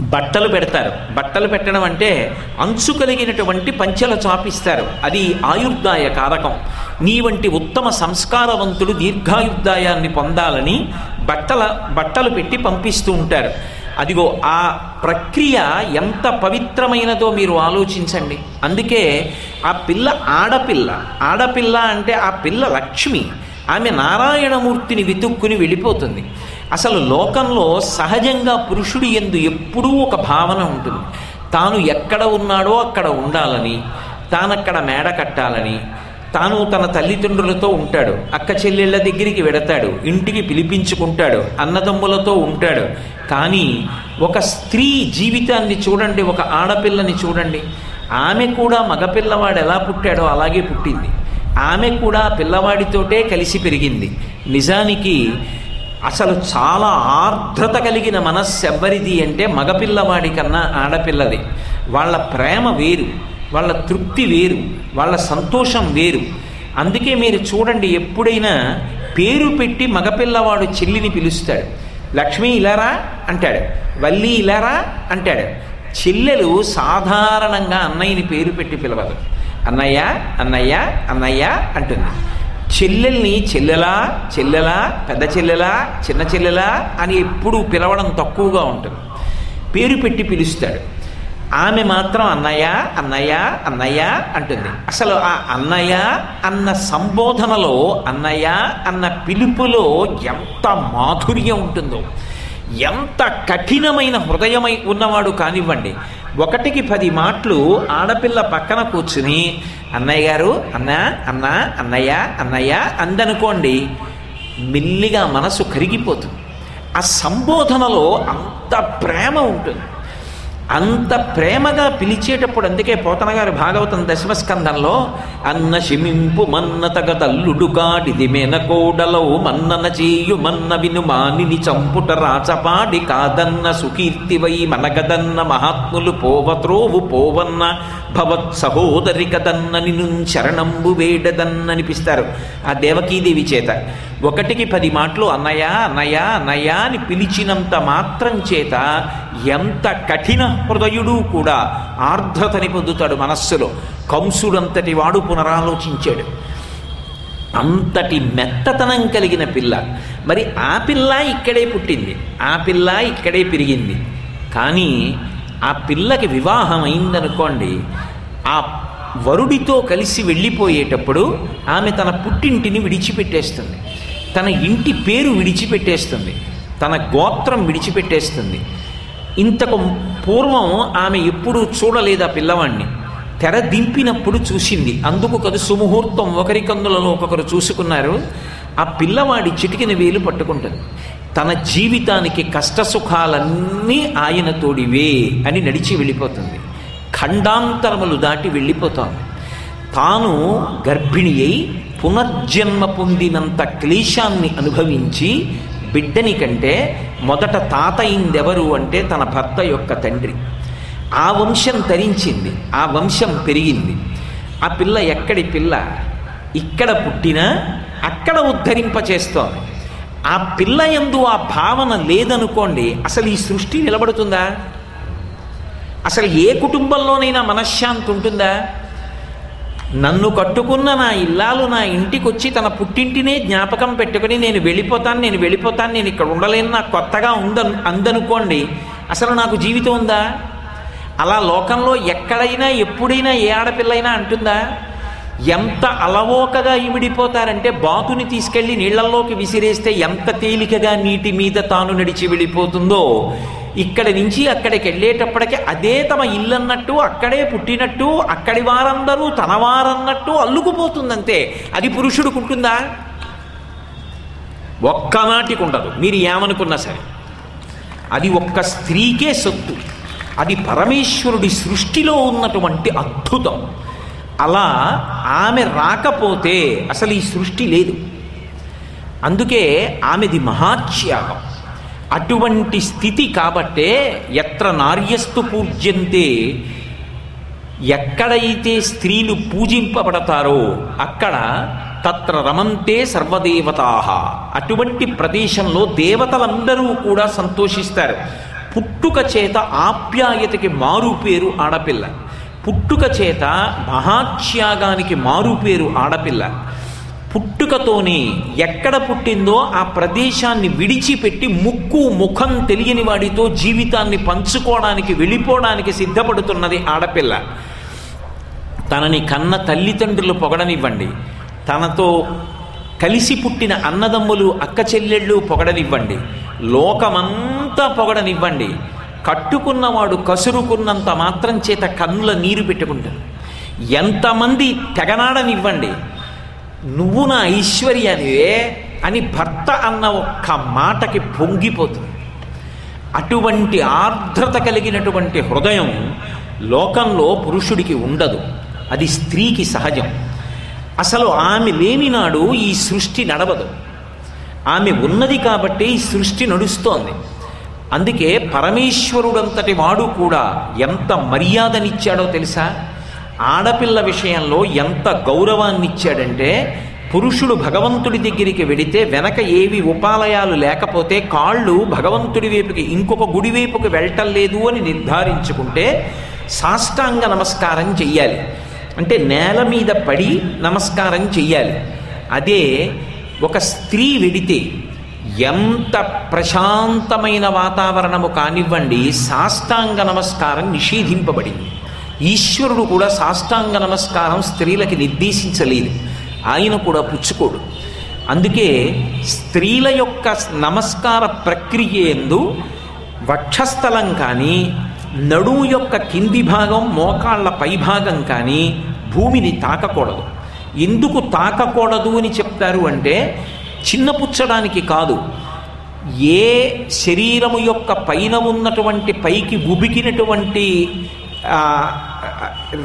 బట్టలు పెడతారు. బట్టలు పెట్టడం అంటే అంచు కలిగినటువంటి పంచెల చాపిస్తారు. అది ఆయుర్దాయ కారకం. నీ వంటి ఉత్తమ సంస్కారవంతుడు దీర్ఘాయుర్దాయాన్ని పొందాలని బట్టల బట్టలు పెట్టి పంపిస్తూ ఉంటారు. అదిగో ఆ ప్రక్రియ ఎంత పవిత్రమైనదో మీరు ఆలోచించండి. అందుకే ఆ పిల్ల ఆడపిల్ల. ఆడపిల్ల అంటే ఆ పిల్ల లక్ష్మి. ఆమె నారాయణమూర్తిని వెతుక్కుని వెళ్ళిపోతుంది. అసలు లోకంలో సహజంగా పురుషుడి ఎందు ఎప్పుడూ ఒక భావన ఉంటుంది. తాను ఎక్కడ ఉన్నాడో అక్కడ ఉండాలని తానక్కడ మేడ కట్టాలని తాను తన తల్లిదండ్రులతో ఉంటాడు అక్క చెల్లెళ్ళ దగ్గరికి వెడతాడు ఇంటికి పిలిపించుకుంటాడు అన్నదమ్ములతో ఉంటాడు. కానీ ఒక స్త్రీ జీవితాన్ని చూడండి ఒక ఆడపిల్లని చూడండి. ఆమె కూడా మగపిల్లవాడు ఎలా పుట్టాడో అలాగే పుట్టింది. ఆమె కూడా పిల్లవాడితోటే కలిసి పెరిగింది. నిజానికి అసలు చాలా ఆర్ద్రత కలిగిన మనస్సు ఎవ్వరిది అంటే మగపిల్లవాడి కన్నా ఆడపిల్లది. వాళ్ళ ప్రేమ వేరు వాళ్ళ తృప్తి వేరు వాళ్ళ సంతోషం వేరు. అందుకే మీరు చూడండి ఎప్పుడైనా పేరు పెట్టి మగపిల్లవాడు చెల్లిని పిలుస్తాడు. లక్ష్మి ఇలారా? అంటాడు. వల్లి ఇలారా? అంటాడు. చెల్లెలు సాధారణంగా అన్నయ్యని పేరు పెట్టి పిలవదు. అన్నయ్య అన్నయ్య అన్నయ్య అంటుంది. చెల్లెల్ని చెల్లెలా చెల్లెలా పెద్ద చెల్లెలా చిన్న చెల్లెలా అని ఎప్పుడు పిలవడం తక్కువగా ఉంటుంది. పేరు పెట్టి పిలుస్తాడు. ఆమె మాత్రం అన్నయ్య అన్నయ్య అన్నయ్య అంటుంది. అసలు ఆ అన్నయ్య అన్న సంబోధనలో అన్నయ్య అన్న పిలుపులో ఎంత మాధుర్యం ఉంటుందో. ఎంత కఠినమైన హృదయమై ఉన్నవాడు కానివ్వండి. ఒకటికి పది మాటలు ఆడపిల్ల పక్కన కూర్చుని అన్నయ్య గారు అన్న అన్న అన్నయ్య అన్నయ్య అందనుకోండి. మెల్లిగా మనసు కరిగిపోతుంది. ఆ సంబోధనలో అంత ప్రేమ ఉంటుంది. అంత ప్రేమగా పిలిచేటప్పుడు అందుకే పోతనగారు భాగవతం దశమస్కందంలో అన్న శిమింపు మన్న తగదల్లుడు కాడిది మెనకోడలో మన్నన చేయు మన్న విను మానిని చంపుట రాచపాడి కాదన్న సుకీర్తివై మనగదన్న మహాత్ములు పోవత్రోవు పోవన్న భవత్ సహోదరి కదన్న నిను శరణంబు వేడదన్ననిపిస్తారు. ఆ దేవకీదేవి చేత ఒకటికి పది మాటలు అన్నయ్య అన్నయ్య అన్నయ్య అని పిలిచినంత మాత్రం చేత ఎంత కఠిన హృదయుడు కూడా ఆర్ద్రతని పొందుతాడు మనస్సులో. కంసుడంతటి వాడు పునరాలోచించాడు. అంతటి మెత్తతనం కలిగిన పిల్ల. మరి ఆ పిల్ల ఇక్కడే పుట్టింది. ఆ పిల్ల ఇక్కడే పెరిగింది. కానీ ఆ పిల్లకి వివాహం అయిందనుకోండి ఆ వరుడితో కలిసి వెళ్ళిపోయేటప్పుడు ఆమె తన పుట్టింటిని విడిచిపెట్టేస్తుంది. తన ఇంటి పేరు విడిచిపెట్టేస్తుంది. తన గోత్రం విడిచిపెట్టేస్తుంది. ఇంతకు పూర్వం ఆమె ఎప్పుడూ చూడలేదు ఆ పిల్లవాణ్ణి? తెర దింపినప్పుడు చూసింది. అందుకు కదా సుముహూర్తం ఒకరి కందులలో ఒకరు చూసుకున్నారు. ఆ పిల్లవాడి చిటికిన వేలు పట్టుకుంటుంది. తన జీవితానికి కష్ట సుఖాలన్నీ ఆయన తోడివే అని నడిచి వెళ్ళిపోతుంది. ఖండాంతరములు దాటి వెళ్ళిపోతాను తాను గర్భిణి అయి పునర్జన్మ పొందినంత క్లేశాన్ని అనుభవించి బిడ్డని కంటే మొదట తాత అయిందెవరు అంటే తన భర్త యొక్క తండ్రి. ఆ వంశం తరించింది ఆ వంశం పెరిగింది. ఆ పిల్ల ఎక్కడి పిల్ల? ఇక్కడ పుట్టినా అక్కడ ఉద్ధరింపచేస్తోంది. ఆ పిల్ల ఎందు ఆ భావన లేదనుకోండి అసలు ఈ సృష్టి నిలబడుతుందా? అసలు ఏ కుటుంబంలోనైనా మనశ్శాంతి ఉంటుందా? నన్ను కట్టుకున్న నా ఇల్లాలు నా ఇంటికి వచ్చి తన పుట్టింటినే జ్ఞాపకం పెట్టుకుని నేను వెళ్ళిపోతాను నేను వెళ్ళిపోతాను నేను ఇక్కడ ఉండలేను నాకు కొత్తగా ఉందను అందనుకోండి. అసలు నాకు జీవితం ఉందా? అలా లోకంలో ఎక్కడైనా ఎప్పుడైనా ఏ ఆడపిల్లైనా అంటుందా? ఎంత అలవోకగా ఇమిడిపోతారంటే బాతుని తీసుకెళ్ళి నీళ్ళలోకి విసిరేస్తే ఎంత తేలికగా నీటి మీద తాను నడిచి వెళ్ళిపోతుందో. ఇక్కడి నుంచి అక్కడికి వెళ్ళేటప్పటికి అదే తమ ఇల్లన్నట్టు అక్కడే పుట్టినట్టు అక్కడి వారందరూ తన వారన్నట్టు అల్లుకుపోతుందంతే. అది పురుషుడికి ఉంటుందా? ఒక్కనాటికి ఉండదు. మీరు ఏమనుకున్నా సరే. అది ఒక్క స్త్రీకే సొత్తు. అది పరమేశ్వరుడి సృష్టిలో ఉన్నటువంటి అద్భుతం. అలా ఆమె రాకపోతే అసలు ఈ సృష్టి లేదు. అందుకే ఆమెది మహాత్యాగం. అటువంటి స్థితి కాబట్టే ఎత్ర నార్యస్తు పూజ్యంతే. ఎక్కడైతే స్త్రీలు పూజింపబడతారో అక్కడ తత్ర రమంతే సర్వదేవతా. అటువంటి ప్రదేశంలో దేవతలందరూ కూడా సంతోషిస్తారు. పుట్టుక చేత ఆప్యాయతకి మారు పేరు ఆడపిల్ల. పుట్టుక చేత మహాత్యాగానికి మారు పేరు ఆడపిల్ల. పుట్టుకతోనే ఎక్కడ పుట్టిందో ఆ ప్రదేశాన్ని విడిచిపెట్టి ముక్కు ముఖం తెలియని వాడితో జీవితాన్ని పంచుకోవడానికి వెళ్ళిపోవడానికి సిద్ధపడుతున్నది ఆడపిల్ల. తనని కన్న తల్లిదండ్రులు పొగడనివ్వండి. తనతో కలిసి పుట్టిన అన్నదమ్ములు అక్క చెల్లెళ్ళు పొగడనివ్వండి. లోకమంతా పొగడనివ్వండి. కట్టుకున్నవాడు కసురుకున్నంత మాత్రం చేత కన్నుల నీరు పెట్టుకుంటాడు. ఎంతమంది తెగనాడనివ్వండి. నువ్వు నా ఐశ్వర్యానివే అని భర్త అన్న ఒక్క మాటకి పొంగిపోతుంది. అటువంటి ఆర్ద్రత కలిగినటువంటి హృదయం లోకంలో పురుషుడికి ఉండదు. అది స్త్రీకి సహజం. అసలు ఆమె లేనినాడు ఈ సృష్టి నడవదు. ఆమె ఉన్నది కాబట్టి ఈ సృష్టి నడుస్తోంది. అందుకే పరమేశ్వరుడంతటి వాడు కూడా ఎంత మర్యాదనిచ్చాడో తెలుసా? ఆడపిల్ల విషయంలో ఎంత గౌరవాన్ని ఇచ్చాడంటే పురుషుడు భగవంతుడి దగ్గరికి వెడితే వెనక ఏవి ఉపాలయాలు లేకపోతే కాళ్ళు భగవంతుడి వైపుకి ఇంకొక గుడి వైపుకి వెళ్ళటం లేదు అని నిర్ధారించుకుంటే సాష్టాంగ నమస్కారం చెయ్యాలి. అంటే నేల మీద పడి నమస్కారం చెయ్యాలి. అదే ఒక స్త్రీ వెడితే ఎంత ప్రశాంతమైన వాతావరణము కానివ్వండి సాష్టాంగ నమస్కారం నిషేధింపబడింది. ఈశ్వరుడు కూడా సాష్టాంగ నమస్కారం స్త్రీలకి నిర్దేశించలేదు. ఆయన కూడా పుచ్చుకోడు. అందుకే స్త్రీల యొక్క నమస్కార ప్రక్రియ ఎందు వక్షస్థలం కానీ నడుము యొక్క కింది భాగం మోకాళ్ళ పైభాగం కానీ భూమిని తాకకూడదు. ఎందుకు తాకకూడదు అని చెప్తారు అంటే చిన్నపుచ్చడానికి కాదు. ఏ శరీరము యొక్క పైన ఉన్నటువంటి పైకి ఉబికినటువంటి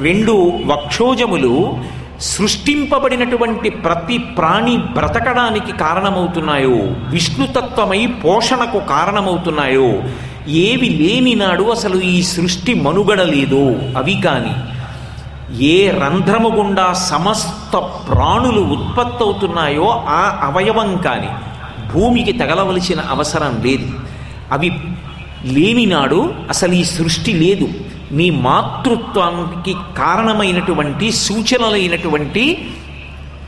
రెండు వక్షోజములు సృష్టింపబడినటువంటి ప్రతి ప్రాణి బ్రతకడానికి కారణమవుతున్నాయో విష్ణుతత్వమై పోషణకు కారణమవుతున్నాయో ఏవి లేని నాడు అసలు ఈ సృష్టి మనుగడ లేదో అవి కానీ ఏ రంధ్రము గుండా సమస్త ప్రాణులు ఉత్పత్తి అవుతున్నాయో ఆ అవయవం కానీ భూమికి తగలవలసిన అవసరం లేదు. అవి లేనినాడు అసలు ఈ సృష్టి లేదు. నీ మాతృత్వానికి కారణమైనటువంటి సూచనలైనటువంటి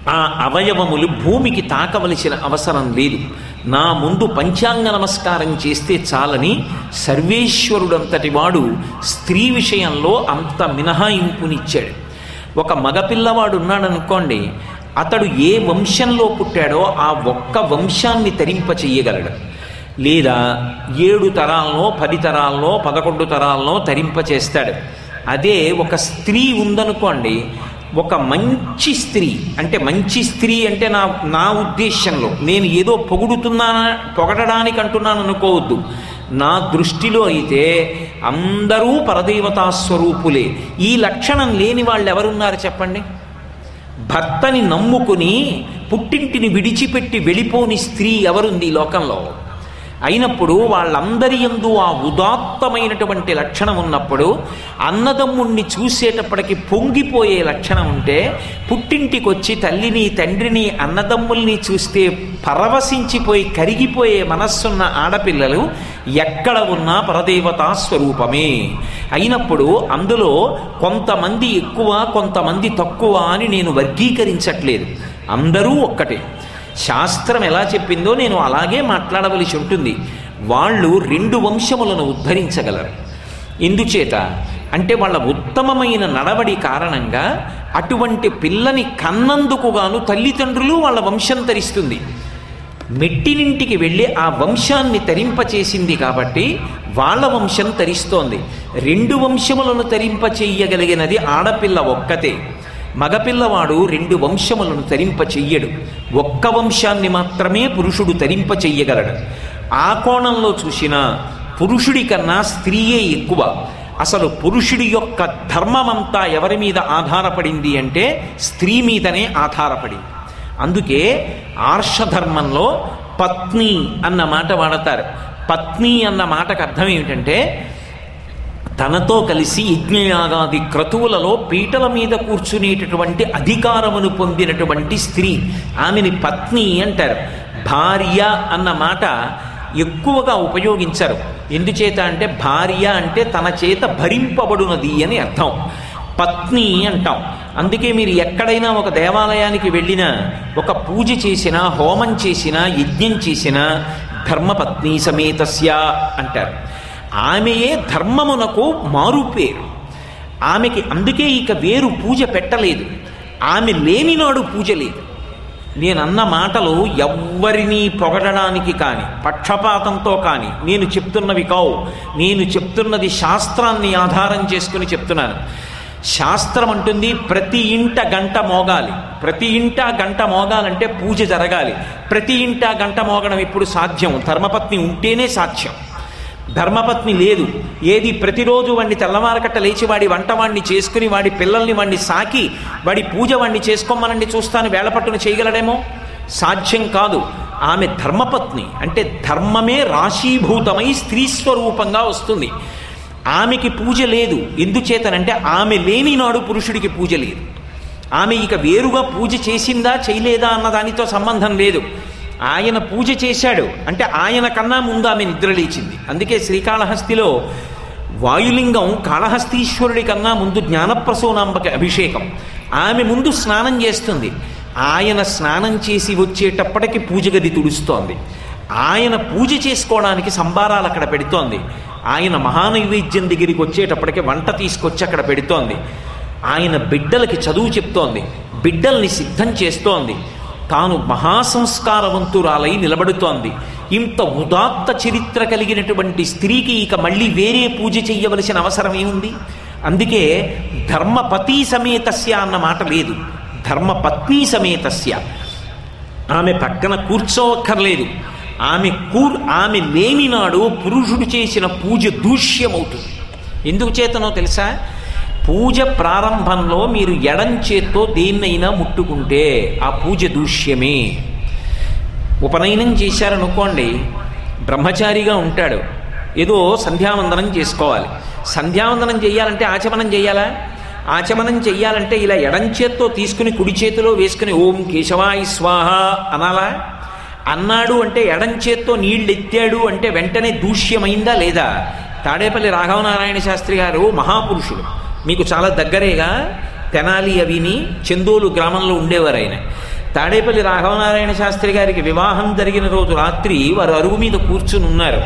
ఆ అవయవములు భూమికి తాకవలసిన అవసరం లేదు. నా ముందు పంచాంగ నమస్కారం చేస్తే చాలని సర్వేశ్వరుడంతటి వాడు స్త్రీ విషయంలో అంత మినహాయింపునిచ్చాడు. ఒక మగపిల్లవాడు ఉన్నాడనుకోండి అతడు ఏ వంశంలో పుట్టాడో ఆ ఒక్క వంశాన్ని తరింప చెయ్యగలడు లేదా ఏడు తరాలనో పది తరాలనో పదకొండు తరాలనో తరింప చేస్తాడు అదే ఒక స్త్రీ ఉందనుకోండి ఒక మంచి స్త్రీ అంటే మంచి స్త్రీ అంటే నా నా ఉద్దేశంలో నేను ఏదో పొగుడుతున్నానా పొగడడానికి అంటున్నాను అనుకోవద్దు. నా దృష్టిలో అయితే అందరూ పరదేవతా స్వరూపులే. ఈ లక్షణం లేని వాళ్ళు ఎవరున్నారు చెప్పండి? భర్తని నమ్ముకుని పుట్టింటిని విడిచిపెట్టి వెళ్ళిపోని స్త్రీ ఎవరుంది ఈ లోకంలో? అయినప్పుడు వాళ్ళందరి ఎందు ఆ ఉదాత్తమైనటువంటి లక్షణం ఉన్నప్పుడు అన్నదమ్ముణ్ణి చూసేటప్పటికి పొంగిపోయే లక్షణం ఉంటే పుట్టింటికి వచ్చి తల్లిని తండ్రిని అన్నదమ్ముల్ని చూస్తే పరవశించిపోయి కరిగిపోయే మనస్సున్న ఆడపిల్లలు ఎక్కడ ఉన్నా పరదేవతా స్వరూపమే. అయినప్పుడు అందులో కొంతమంది ఎక్కువ కొంతమంది తక్కువ అని నేను వర్గీకరించట్లేదు. అందరూ ఒక్కటే. శాస్త్రం ఎలా చెప్పిందో నేను అలాగే మాట్లాడవలసి ఉంటుంది. వాళ్ళు రెండు వంశములను ఉద్ధరించగలరు. ఎందుచేత అంటే వాళ్ళ ఉత్తమమైన నడవడి కారణంగా అటువంటి పిల్లని కన్నందుకు గాను తల్లిదండ్రులు వాళ్ళ వంశం తరిస్తుంది. మెట్టినింటికి వెళ్ళి ఆ వంశాన్ని తరింపచేసింది కాబట్టి వాళ్ళ వంశం తరిస్తోంది. రెండు వంశములను తరింపచేయగలిగినది ఆడపిల్ల ఒక్కతే. మగపిల్లవాడు రెండు వంశములను తరింప చెయ్యడు ఒక్క వంశాన్ని మాత్రమే పురుషుడు తరింప చెయ్యగలడు ఆ కోణంలో చూసినా పురుషుడి కన్నా స్త్రీయే ఎక్కువ. అసలు పురుషుడి యొక్క ధర్మమంతా ఎవరి మీద ఆధారపడింది అంటే స్త్రీ మీదనే ఆధారపడింది. అందుకే ఆర్షధర్మంలో పత్ని అన్న మాట వాడతారు. పత్ని అన్న మాటకు అర్థం ఏమిటంటే తనతో కలిసి యజ్ఞయాగాది క్రతువులలో పీటల మీద కూర్చునేటటువంటి అధికారమును పొందినటువంటి స్త్రీ. ఆమెని పత్ని అంటారు. భార్య అన్న మాట ఎక్కువగా ఉపయోగించరు. ఎందుచేత అంటే భార్య అంటే తన చేత భరింపబడునది అని అర్థం. పత్ని అంటాం. అందుకే మీరు ఎక్కడైనా ఒక దేవాలయానికి వెళ్ళినా ఒక పూజ చేసినా హోమం చేసినా యజ్ఞం చేసినా ధర్మపత్ని సమేతస్య అంటారు. ఆమెయే ధర్మమునకు మారుపేరు ఆమెకి అందుకే ఇక వేరు పూజ పెట్టలేదు. ఆమె లేనినాడు పూజ లేదు. నేనన్న మాటలు ఎవ్వరినీ పొగడడానికి కానీ పక్షపాతంతో కానీ నేను చెప్తున్నవి కావు. నేను చెప్తున్నది శాస్త్రాన్ని ఆధారం చేసుకుని చెప్తున్నాను. శాస్త్రం అంటుంది ప్రతి ఇంట గంట మోగాలి. ప్రతి ఇంట గంట మోగాలంటే పూజ జరగాలి. ప్రతి ఇంట గంట మోగడం ఇప్పుడు సాధ్యం. ధర్మపత్ని ఉంటేనే సాధ్యం. ధర్మపత్ని లేదు. ఏది ప్రతిరోజు వాడిని తెల్లవారకట్ట లేచి వాడి వంట వాడిని చేసుకుని వాడి పిల్లల్ని వాడిని సాకి వాడి పూజ వాడిని చేసుకోమనండి చూస్తాను వేళపట్టును చేయగలడేమో? సాధ్యం కాదు. ఆమె ధర్మపత్ని. అంటే ధర్మమే రాశీభూతమై స్త్రీ స్వరూపంగా వస్తుంది. ఆమెకి పూజ లేదు. ఎందుచేతనంటే ఆమె లేని నాడు పురుషుడికి పూజ లేదు. ఆమె ఇక వేరుగా పూజ చేసిందా చేయలేదా అన్న దానితో సంబంధం లేదు. ఆయన పూజ చేశాడు. అంటే ఆయన కన్నా ముందు ఆమె నిద్రలేచింది అందుకే శ్రీకాళహస్తిలో వాయులింగం కాళహస్తీశ్వరుడి కన్నా ముందు జ్ఞానప్రసూనాంబకి అభిషేకం. ఆమె ముందు స్నానం చేస్తుంది. ఆయన స్నానం చేసి వచ్చేటప్పటికి పూజ గది తుడుస్తోంది. ఆయన పూజ చేసుకోవడానికి సంబారాలు అక్కడ పెడుతోంది. ఆయన మహానైవేద్యం దగ్గరికి వచ్చేటప్పటికి వంట తీసుకొచ్చి అక్కడ పెడుతోంది. ఆయన బిడ్డలకి చదువు చెప్తోంది. బిడ్డల్ని సిద్ధం చేస్తోంది. తాను మహాసంస్కారవంతురాలై నిలబడుతోంది. ఇంత ఉదాత్త చరిత్ర కలిగినటువంటి స్త్రీకి ఇక మళ్ళీ వేరే పూజ చేయవలసిన అవసరం ఏముంది? అందుకే ధర్మపతి సమేతస్య అన్న మాట లేదు. ధర్మపత్ని సమేతస్య. ఆమె పక్కన కూర్చోవక్కర్లేదు. ఆమె కూర్ ఆమె లేనినాడు పురుషుడు చేసిన పూజ దూష్యమవుతుంది. ఎందుకు చేతనో తెలుసా? పూజ ప్రారంభంలో మీరు ఎడం చేత్తో దేన్నైనా ముట్టుకుంటే ఆ పూజ దూష్యమే ఉపనయనం చేశారనుకోండి బ్రహ్మచారిగా ఉంటాడు. ఏదో సంధ్యావందనం చేసుకోవాలి. సంధ్యావందనం చేయాలంటే ఆచమనం చేయాలా? ఆచమనం చెయ్యాలంటే ఇలా ఎడం చేత్తో తీసుకుని కుడి చేతిలో వేసుకుని ఓం కేశవాయ స్వాహ అనాలా? అన్నాడు అంటే ఎడం చేత్తో నీళ్ళు ఎత్తాడు అంటే వెంటనే దూష్యమైందా లేదా? తాడేపల్లి రాఘవనారాయణ శాస్త్రి గారు మహాపురుషులు. మీకు చాలా దగ్గరేగా తెనాలి అవిని చందోలు గ్రామంలో ఉండేవారు ఆయన. తాడేపల్లి రాఘవనారాయణ శాస్త్రి గారికి వివాహం జరిగిన రోజు రాత్రి వారు అరుగు మీద కూర్చుని ఉన్నారు.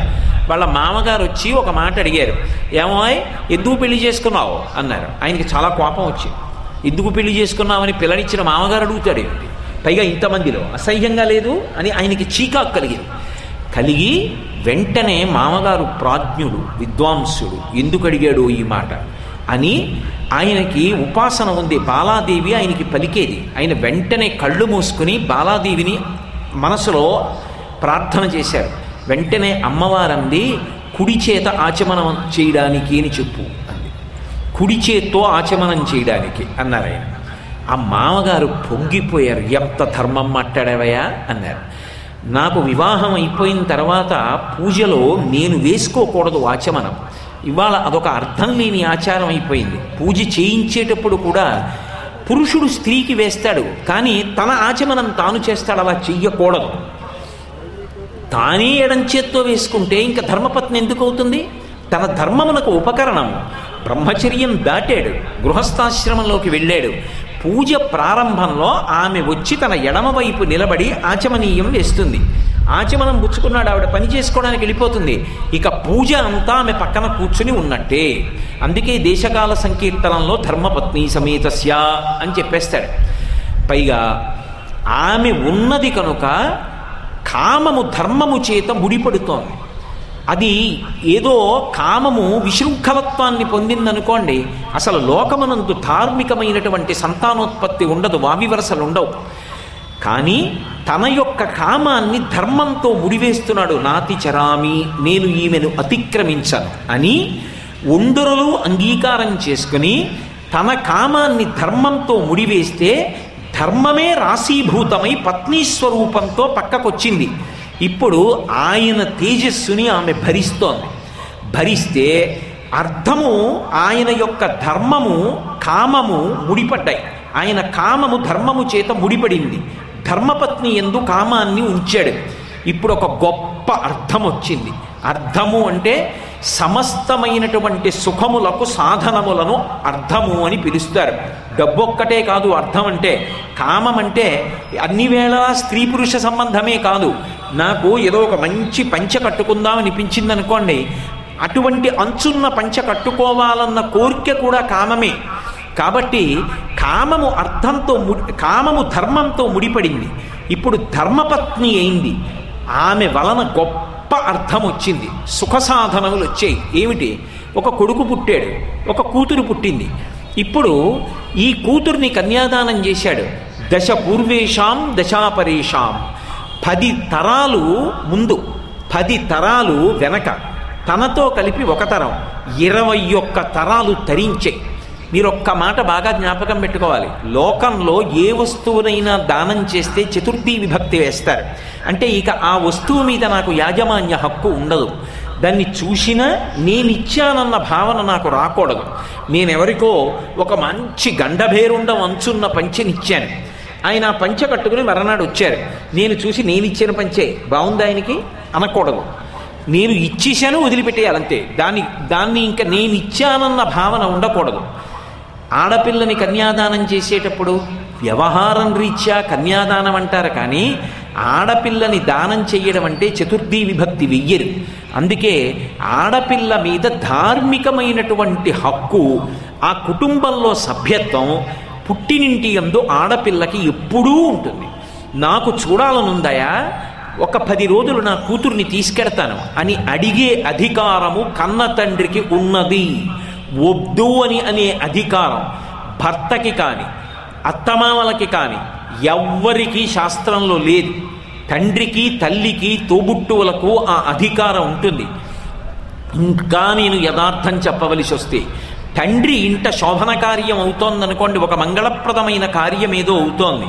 వాళ్ళ మామగారు వచ్చి ఒక మాట అడిగారు. ఏమో ఎందుకు పెళ్ళి చేసుకున్నావు? అన్నారు. ఆయనకి చాలా కోపం వచ్చింది ఎందుకు పెళ్ళి చేసుకున్నావని పిల్లనిచ్చిన మామగారు అడుగుతాడు పైగా ఇంతమందిలో అసహ్యంగా లేదు అని ఆయనకి చీకాకు కలిగింది. కలిగి వెంటనే మామగారు ప్రాజ్ఞుడు విద్వాంసుడు ఎందుకు అడిగాడు ఈ మాట? అని ఆయనకి ఉపాసన ఉంది. బాలాదేవి ఆయనకి పలికేది. ఆయన వెంటనే కళ్ళు మూసుకుని బాలాదేవిని మనసులో ప్రార్థన చేశారు. వెంటనే అమ్మవారంది కుడి చేత ఆచమనం చేయడానికి అని చెప్పు అంది. కుడి చేత్తో ఆచమనం చేయడానికి అన్నారు ఆయన. ఆ మామగారు పొంగిపోయారు. ఎంత ధర్మం మాట్లాడవయా అన్నారు. నాకు వివాహం అయిపోయిన తర్వాత పూజలో నేను వేసుకోకూడదు ఆచమనం. ఇవాళ అదొక అర్థం లేని ఆచారం అయిపోయింది. పూజ చేయించేటప్పుడు కూడా పురుషుడు స్త్రీకి వేస్తాడు కానీ తన ఆచమనం తాను చేస్తాడు అలా చెయ్యకూడదు. తానే ఎడం చేత్తో వేసుకుంటే ఇంకా ధర్మపత్ని ఎందుకు అవుతుంది? తన ధర్మమునకు ఉపకరణం. బ్రహ్మచర్యం దాటాడు గృహస్థాశ్రమంలోకి వెళ్ళాడు. పూజ ప్రారంభంలో ఆమె వచ్చి తన ఎడమవైపు నిలబడి ఆచమనీయం వేస్తుంది. ఆచమనం పుచ్చుకున్నాడు ఆవిడ పని చేసుకోవడానికి వెళ్ళిపోతుంది. ఇక పూజ అంతా ఆమె పక్కన కూర్చుని ఉన్నట్టే. అందుకే దేశకాల సంకీర్తనంలో ధర్మపత్ని సమేతస్య అని చెప్పేస్తాడు. పైగా ఆమె ఉన్నది కనుక కామము ధర్మము చేత ముడిపడుతోంది. అది ఏదో కామము విశృంఖలత్వాన్ని పొందిందనుకోండి అసలు లోకమునందు ధార్మికమైనటువంటి సంతానోత్పత్తి ఉండదు వావివరసలు ఉండవు. కానీ తన యొక్క కామాన్ని ధర్మంతో ముడివేస్తున్నాడు. నాతి చరామి నేను ఈమెను అతిక్రమించను అని ఒండరులు అంగీకారం చేసుకుని తన కామాన్ని ధర్మంతో ముడివేస్తే ధర్మమే రాశీభూతమై పత్ని స్వరూపంతో పక్కకొచ్చింది. ఇప్పుడు ఆయన తేజస్సుని ఆమె భరిస్తోంది. భరిస్తే అర్థము ఆయన యొక్క ధర్మము కామము ముడిపడ్డాయి. ఆయన కామము ధర్మము చేత ముడిపడింది. ధర్మపత్ని ఎందు కామాన్ని ఉంచాడు. ఇప్పుడు ఒక గొప్ప అర్థం వచ్చింది. అర్థము అంటే సమస్తమైనటువంటి సుఖములకు సాధనములను అర్థము అని పిలుస్తారు. డబ్బొక్కటే కాదు అర్థం అంటే కామం అంటే అన్ని వేళలా స్త్రీ పురుష సంబంధమే కాదు. నాకు ఏదో ఒక మంచి పంచ కట్టుకుందాం అనిపించింది అనుకోండి అటువంటి అంచున్న పంచ కట్టుకోవాలన్న కోరిక కూడా కామమే. కాబట్టి కామము అర్థంతో ము కామము ధర్మంతో ముడిపడింది. ఇప్పుడు ధర్మపత్ని అయింది. ఆమె వలన గొప్ప అర్థం వచ్చింది. సుఖ సాధనములు వచ్చాయి. ఏమిటి? ఒక కొడుకు పుట్టాడు. ఒక కూతురు పుట్టింది. ఇప్పుడు ఈ కూతుర్ని కన్యాదానం చేశాడు. దశ పూర్వేషాం దశాపరేషాం. పది తరాలు ముందు పది తరాలు వెనక. తనతో కలిపి ఒక తరం. ఇరవై ఒక్క తరాలు తరించాయి మీరు ఒక్క మాట బాగా జ్ఞాపకం పెట్టుకోవాలి. లోకంలో ఏ వస్తువునైనా దానం చేస్తే చతుర్థి విభక్తి వేస్తారు. అంటే ఇక ఆ వస్తువు మీద నాకు యాజమాన్య హక్కు ఉండదు. దాన్ని చూసినా నేనిచ్చానన్న భావన నాకు రాకూడదు. నేనెవరికో ఒక మంచి గండభేరుండం అంచున్న పంచెనిచ్చాను. ఆయన ఆ పంచె కట్టుకుని మరనాడు వచ్చారు. నేను చూసి నేను ఇచ్చిన పంచే బాగుంది ఆయనకి? అనకూడదు. నేను ఇచ్చేశాను వదిలిపెట్టేయాలంతే. దాన్ని దాన్ని ఇంకా నేను ఇచ్చానన్న భావన ఉండకూడదు. ఆడపిల్లని కన్యాదానం చేసేటప్పుడు వ్యవహారం రీత్యా కన్యాదానం అంటారు కానీ ఆడపిల్లని దానం చెయ్యడం అంటే చతుర్థీ విభక్తి వెయ్యరు. అందుకే ఆడపిల్ల మీద ధార్మికమైనటువంటి హక్కు ఆ కుటుంబంలో సభ్యత్వం పుట్టినింటి యందు ఆడపిల్లకి ఎప్పుడూ ఉంటుంది. నాకు చూడాలనుందయా? ఒక పది రోజులు నా కూతుర్ని తీసుకెడతాను అని అడిగే అధికారము కన్న తండ్రికి ఉన్నది. వద్దు అని అనే అధికారం భర్తకి కానీ అత్తమామలకి కానీ ఎవ్వరికీ శాస్త్రంలో లేదు. తండ్రికి తల్లికి తోబుట్టువులకు ఆ అధికారం ఉంటుంది. ఇంకా నేను యథార్థం చెప్పవలసి వస్తే తండ్రి ఇంట శోభన కార్యం అవుతోందనుకోండి ఒక మంగళప్రదమైన కార్యం ఏదో అవుతోంది.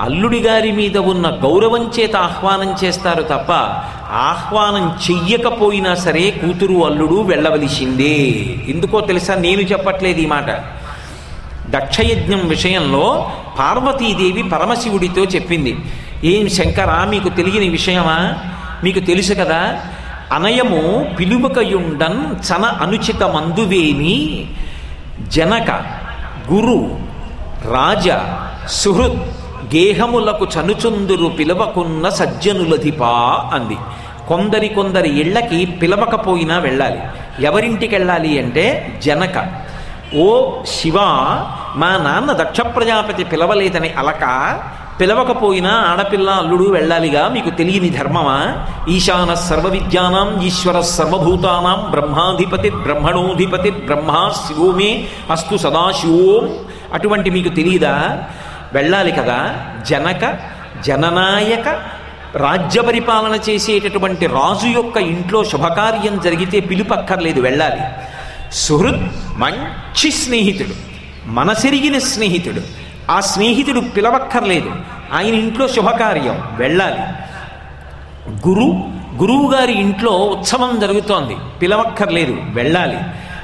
అల్లుడి గారి మీద ఉన్న గౌరవం చేత ఆహ్వానం చేస్తారు తప్ప ఆహ్వానం చెయ్యకపోయినా సరే కూతురు అల్లుడు వెళ్ళవలసిందే. ఎందుకో తెలుసా? నేను చెప్పట్లేదు ఈ మాట. దక్షయజ్ఞం విషయంలో పార్వతీదేవి పరమశివుడితో చెప్పింది. ఏం శంకరా మీకు తెలియని విషయమా? మీకు తెలుసు కదా అనయము పిలువకయుండన్ చన అనుచిత మందువేమి జనక గురు రాజ సుహృత్ గేహములకు చనుచుందురు పిలవకున్న సజ్జనులధిపా అంది. కొందరి కొందరి ఇళ్ళకి పిలవకపోయినా వెళ్ళాలి. ఎవరింటికి వెళ్ళాలి అంటే జనక. ఓ శివ మా నాన్న దక్ష ప్రజాపతి పిలవలేదని అలక పిలవకపోయినా ఆడపిల్ల అల్లుడు వెళ్ళాలిగా మీకు తెలియని ధర్మమా? ఈశాన సర్వ విద్యానాం ఈశ్వర సర్వభూతానాం బ్రహ్మాధిపతి బ్రహ్మణోధిపతి బ్రహ్మ శివోమే అస్తు సదాశివోం. అటువంటి మీకు తెలియదా? వెళ్ళాలి కదా. జనక జననాయక రాజ్య పరిపాలన చేసేటటువంటి రాజు యొక్క ఇంట్లో శుభకార్యం జరిగితే పిలుపక్కర్లేదు వెళ్ళాలి. సుహృద్ మంచి స్నేహితుడు మనసెరిగిన స్నేహితుడు ఆ స్నేహితుడు పిలవక్కర్లేదు ఆయన ఇంట్లో శుభకార్యం వెళ్ళాలి. గురు గురువు గారి ఇంట్లో ఉత్సవం జరుగుతోంది పిలవక్కర్లేదు వెళ్ళాలి.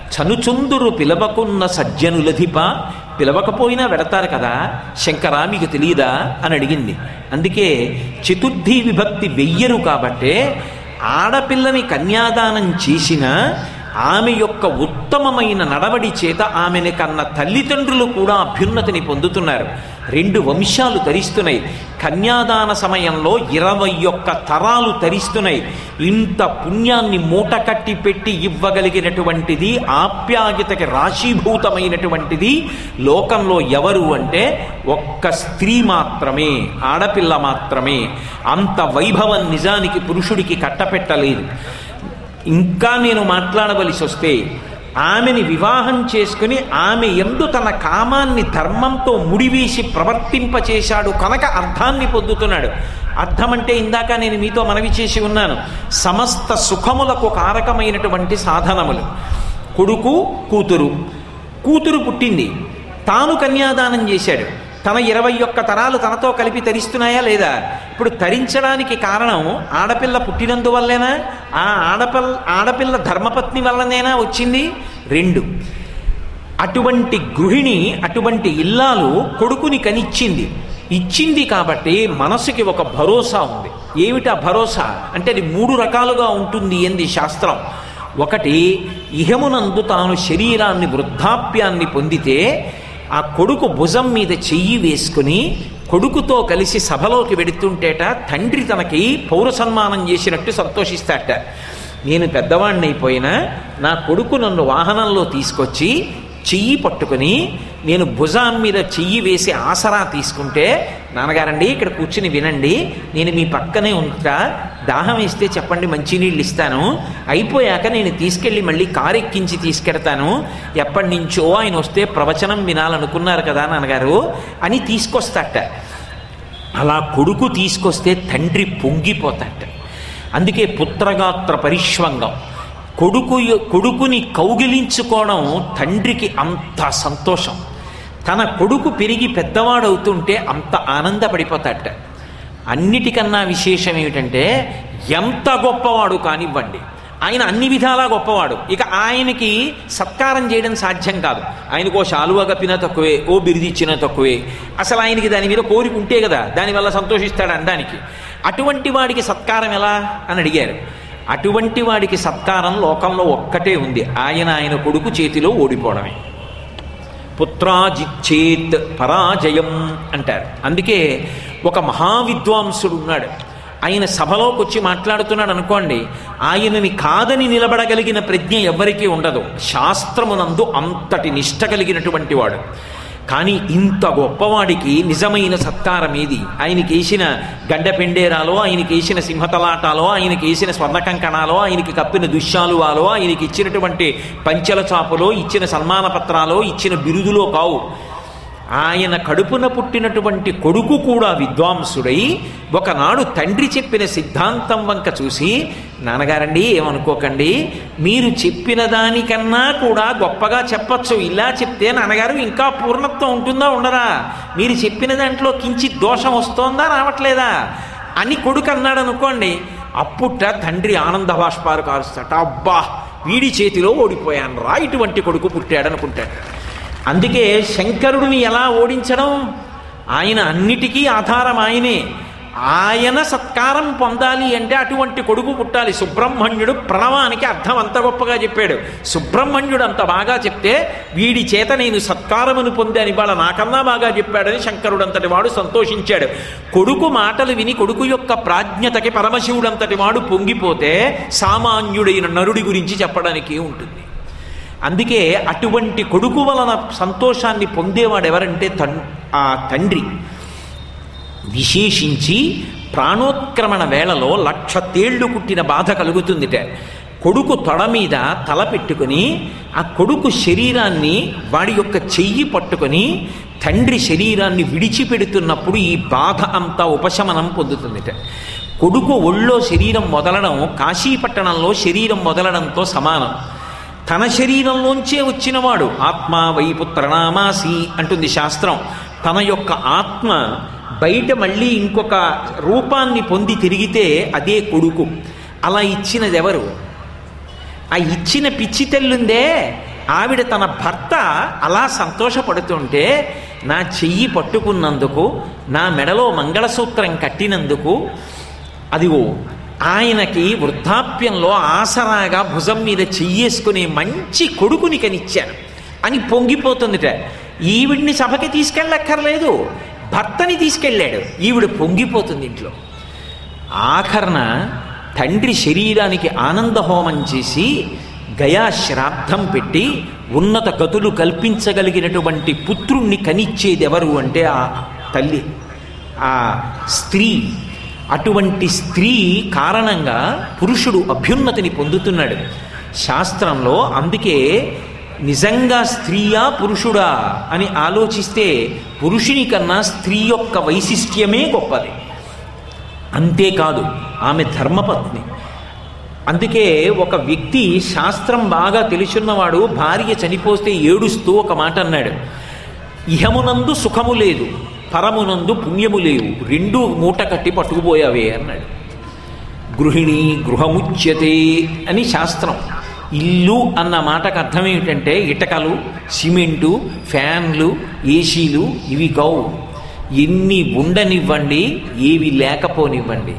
చనుచుందురు పిలవకున్న సజ్జనులధిప పిలవకపోయినా వెడతారు కదా? శంకరా మీకు తెలియదా అని అడిగింది. అందుకే చతుర్థి విభక్తి వెయ్యరు కాబట్టే ఆడపిల్లని కన్యాదానం చేసిన ఆమె యొక్క ఉత్తమమైన నడవడి చేత ఆమెని కన్న తల్లిదండ్రులు కూడా అభ్యున్నతిని పొందుతున్నారు. రెండు వంశాలు తరిస్తున్నాయి కన్యాదాన సమయంలో ఇరవై ఒక్క తరాలు తరిస్తున్నాయి. ఇంత పుణ్యాన్ని మూట కట్టి పెట్టి ఇవ్వగలిగినటువంటిది ఆప్యాయతకి రాశీభూతమైనటువంటిది లోకంలో ఎవరు అంటే ఒక్క స్త్రీ మాత్రమే ఆడపిల్ల మాత్రమే. అంత వైభవం నిజానికి పురుషుడికి కట్టపెట్టలేదు. ఇంకా నేను మాట్లాడవలసి వస్తే ఆమెని వివాహం చేసుకుని ఆమె ఎందు తన కామాన్ని ధర్మంతో ముడివేసి ప్రవర్తింపచేశాడు కనుక అర్థాన్ని పొందుతున్నాడు. అర్థం అంటే ఇందాక నేను మీతో మనవి చేసి ఉన్నాను. సమస్త సుఖములకు కారకమైనటువంటి సాధనములు. కొడుకు కూతురు. కూతురు పుట్టింది. తాను కన్యాదానం చేశాడు. తన ఇరవై ఒక్క తరాలు తనతో కలిపి తరిస్తున్నాయా లేదా? ఇప్పుడు తరించడానికి కారణం ఆడపిల్ల పుట్టినందువల్లేనా? ఆ ఆడపిల్ల ఆడపిల్ల ధర్మపత్ని వల్లనేనా వచ్చింది? రెండు. అటువంటి గృహిణి అటువంటి ఇల్లాలు కొడుకుని కనిచ్చింది. ఇచ్చింది కాబట్టి మనసుకి ఒక భరోసా ఉంది. ఏమిటా భరోసా? అంటే అది మూడు రకాలుగా ఉంటుంది ఎంది శాస్త్రం. ఒకటి ఇహమునందు తాను శరీరాన్ని వృద్ధాప్యాన్ని పొందితే ఆ కొడుకు భుజం మీద చెయ్యి వేసుకుని కొడుకుతో కలిసి సభలోకి వెడుతుంటేట తండ్రి తనకి పౌర సన్మానం చేసినట్టు సంతోషిస్తాట నేను పెద్దవాణ్ణి అయిపోయినా నా కొడుకు నన్ను వాహనంలో తీసుకొచ్చి చెయ్యి పట్టుకుని నేను భుజాన్ మీద చెయ్యి వేసి ఆసరా తీసుకుంటే నాన్నగారండి ఇక్కడ కూర్చుని వినండి నేను మీ పక్కనే ఉంటా దాహం వేస్తే చెప్పండి మంచినీళ్ళు ఇస్తాను. అయిపోయాక నేను తీసుకెళ్ళి మళ్ళీ కారు ఎక్కించి తీసుకెడతాను. ఎప్పటి నుంచో ఆయన వస్తే ప్రవచనం వినాలనుకున్నారు కదా నాన్నగారు అని తీసుకొస్తాట. అలా కొడుకు తీసుకొస్తే తండ్రి పొంగిపోతాట. అందుకే పుత్రగాత్ర పరిష్వంగం. కొడుకు కొడుకుని కౌగిలించుకోవడం తండ్రికి అంత సంతోషం. తన కొడుకు పెరిగి పెద్దవాడవుతుంటే అంత ఆనందపడిపోతాడట అన్నిటికన్నా విశేషం ఏమిటంటే ఎంత గొప్పవాడు కానివ్వండి. ఆయన అన్ని విధాలా గొప్పవాడు. ఇక ఆయనకి సత్కారం చేయడం సాధ్యం కాదు. ఆయనకు ఓ శాలువ కప్పినా తక్కువే ఓ బిరిదిచ్చినా తక్కువే. అసలు ఆయనకి దాని మీద కోరిక ఉంటే కదా దానివల్ల సంతోషిస్తాడు అనడానికి అటువంటి వాడికి సత్కారం ఎలా? అని అడిగారు. అటువంటి వాడికి సత్కారం లోకంలో ఒక్కటే ఉంది. ఆయన ఆయన కొడుకు చేతిలో ఓడిపోవడమే. పుత్రాజిచ్చేత్ పరాజయం అంటారు. అందుకే ఒక మహావిద్వాంసుడు ఉన్నాడు. ఆయన సభలోకి వచ్చి మాట్లాడుతున్నాడు అనుకోండి ఆయనని కాదని నిలబడగలిగిన ప్రజ్ఞ ఎవ్వరికీ ఉండదు. శాస్త్రమునందు అంతటి నిష్ట కలిగినటువంటి వాడు. కానీ ఇంత గొప్పవాడికి నిజమైన సత్కారం ఏది? ఆయనకి వేసిన గడ్డపెండేరాలో ఆయనకి వేసిన సింహతలాటాలో ఆయనకి వేసిన స్వర్ణ కంకణాలో ఆయనకి కప్పిన దుశ్శాలువాలో ఆయనకి ఇచ్చినటువంటి పంచెల చాపలో ఇచ్చిన సన్మాన పత్రాలో ఇచ్చిన బిరుదులో కావు. ఆయన కడుపున పుట్టినటువంటి కొడుకు కూడా విద్వాంసుడై ఒకనాడు తండ్రి చెప్పిన సిద్ధాంతం వంక చూసి నాన్నగారండి ఏమనుకోకండి. మీరు చెప్పిన దానికన్నా కూడా గొప్పగా చెప్పచ్చు. ఇలా చెప్తే నాన్నగారు ఇంకా పూర్ణత్వం ఉంటుందా ఉండరా? మీరు చెప్పిన దాంట్లో కించి దోషం వస్తోందా రావట్లేదా? అని కొడుకు అన్నాడు అనుకోండి అప్పుట తండ్రి ఆనంద బాష్పారు కారుస్తాట అబ్బా వీడి చేతిలో ఓడిపోయాను రా ఇటువంటి కొడుకు పుట్టాడనుకుంటాడు. అందుకే శంకరుడిని ఎలా ఓడించడం? ఆయన అన్నిటికీ ఆధారం ఆయనే. ఆయన సత్కారం పొందాలి అంటే అటువంటి కొడుకు పుట్టాలి. సుబ్రహ్మణ్యుడు ప్రణవానికి అర్థం అంత గొప్పగా చెప్పాడు. సుబ్రహ్మణ్యుడు అంత బాగా చెప్తే వీడి చేత నేను సత్కారమును పొందాను ఇవాళ నాకన్నా బాగా చెప్పాడని శంకరుడు అంతటి వాడు సంతోషించాడు. కొడుకు మాటలు విని కొడుకు యొక్క ప్రాజ్ఞతకి పరమశివుడు అంతటి వాడు పొంగిపోతే సామాన్యుడైన నరుడి గురించి చెప్పడానికి ఉంటుంది. అందుకే అటువంటి కొడుకు వలన సంతోషాన్ని పొందేవాడు ఎవరంటే తన్ ఆ తండ్రి. విశేషించి ప్రాణోత్క్రమణ వేళలో లక్ష తేళ్ళు కుట్టిన బాధ కలుగుతుందిట. కొడుకు తొడ మీద తల పెట్టుకుని ఆ కొడుకు శరీరాన్ని వాడి యొక్క చెయ్యి పట్టుకొని తండ్రి శరీరాన్ని విడిచిపెడుతున్నప్పుడు ఈ బాధ అంతా ఉపశమనం పొందుతుందిట. కొడుకు ఒళ్ళో శరీరం మొదలడం కాశీపట్టణంలో శరీరం మొదలడంతో సమానం. తన శరీరంలోంచే వచ్చినవాడు ఆత్మ వైపుత్రనామాసి అంటుంది శాస్త్రం. తన యొక్క ఆత్మ బయట మళ్ళీ ఇంకొక రూపాన్ని పొంది తిరిగితే అదే కొడుకు. అలా ఇచ్చినది ఎవరు ఆ ఇచ్చిన పిచ్చి తెల్లుందే. ఆవిడ తన భర్త అలా సంతోషపడుతుంటే నా చెయ్యి పట్టుకున్నందుకు నా మెడలో మంగళసూత్రం కట్టినందుకు అదిగో ఆయనకి వృద్ధాప్యంలో ఆసరాగా భుజం మీద చెయ్యేసుకునే మంచి కొడుకుని కనిచ్చాను అని పొంగిపోతుందిట. ఈవిడ్ని సభకి తీసుకెళ్ళక్కర్లేదు. భర్తని తీసుకెళ్ళాడు. ఈవిడ పొంగిపోతుంది ఇంట్లో. ఆఖరణ తండ్రి శరీరానికి ఆనంద హోమం చేసి గయా శ్రాద్ధం పెట్టి ఉన్నత గతులు కల్పించగలిగినటువంటి పుత్రుణ్ణి కనిచ్చేది ఎవరు అంటే ఆ తల్లి ఆ స్త్రీ. అటువంటి స్త్రీ కారణంగా పురుషుడు అభ్యున్నతిని పొందుతున్నాడు. శాస్త్రంలో అందుకే నిజంగా స్త్రీయా పురుషుడా అని ఆలోచిస్తే పురుషుని కన్నా స్త్రీ యొక్క వైశిష్ట్యమే గొప్పది. అంతేకాదు ఆమె ధర్మపత్ని. అందుకే ఒక వ్యక్తి శాస్త్రం బాగా తెలుసున్నవాడు భార్య చనిపోతే ఏడుస్తూ ఒక మాట అన్నాడు. ఇహమునందు సుఖము లేదు. పరమునందు పుణ్యము లేవు. రెండు మూట కట్టి పట్టుకుపోయావే అన్నాడు. గృహిణి గృహముచ్యతే అని శాస్త్రం. ఇల్లు అన్న మాటకు అర్థం ఏమిటంటే ఇటకలు సిమెంటు ఫ్యాన్లు ఏసీలు ఇవి కావు ఎన్ని ఉండనివ్వండి ఏవి లేకపోనివ్వండి.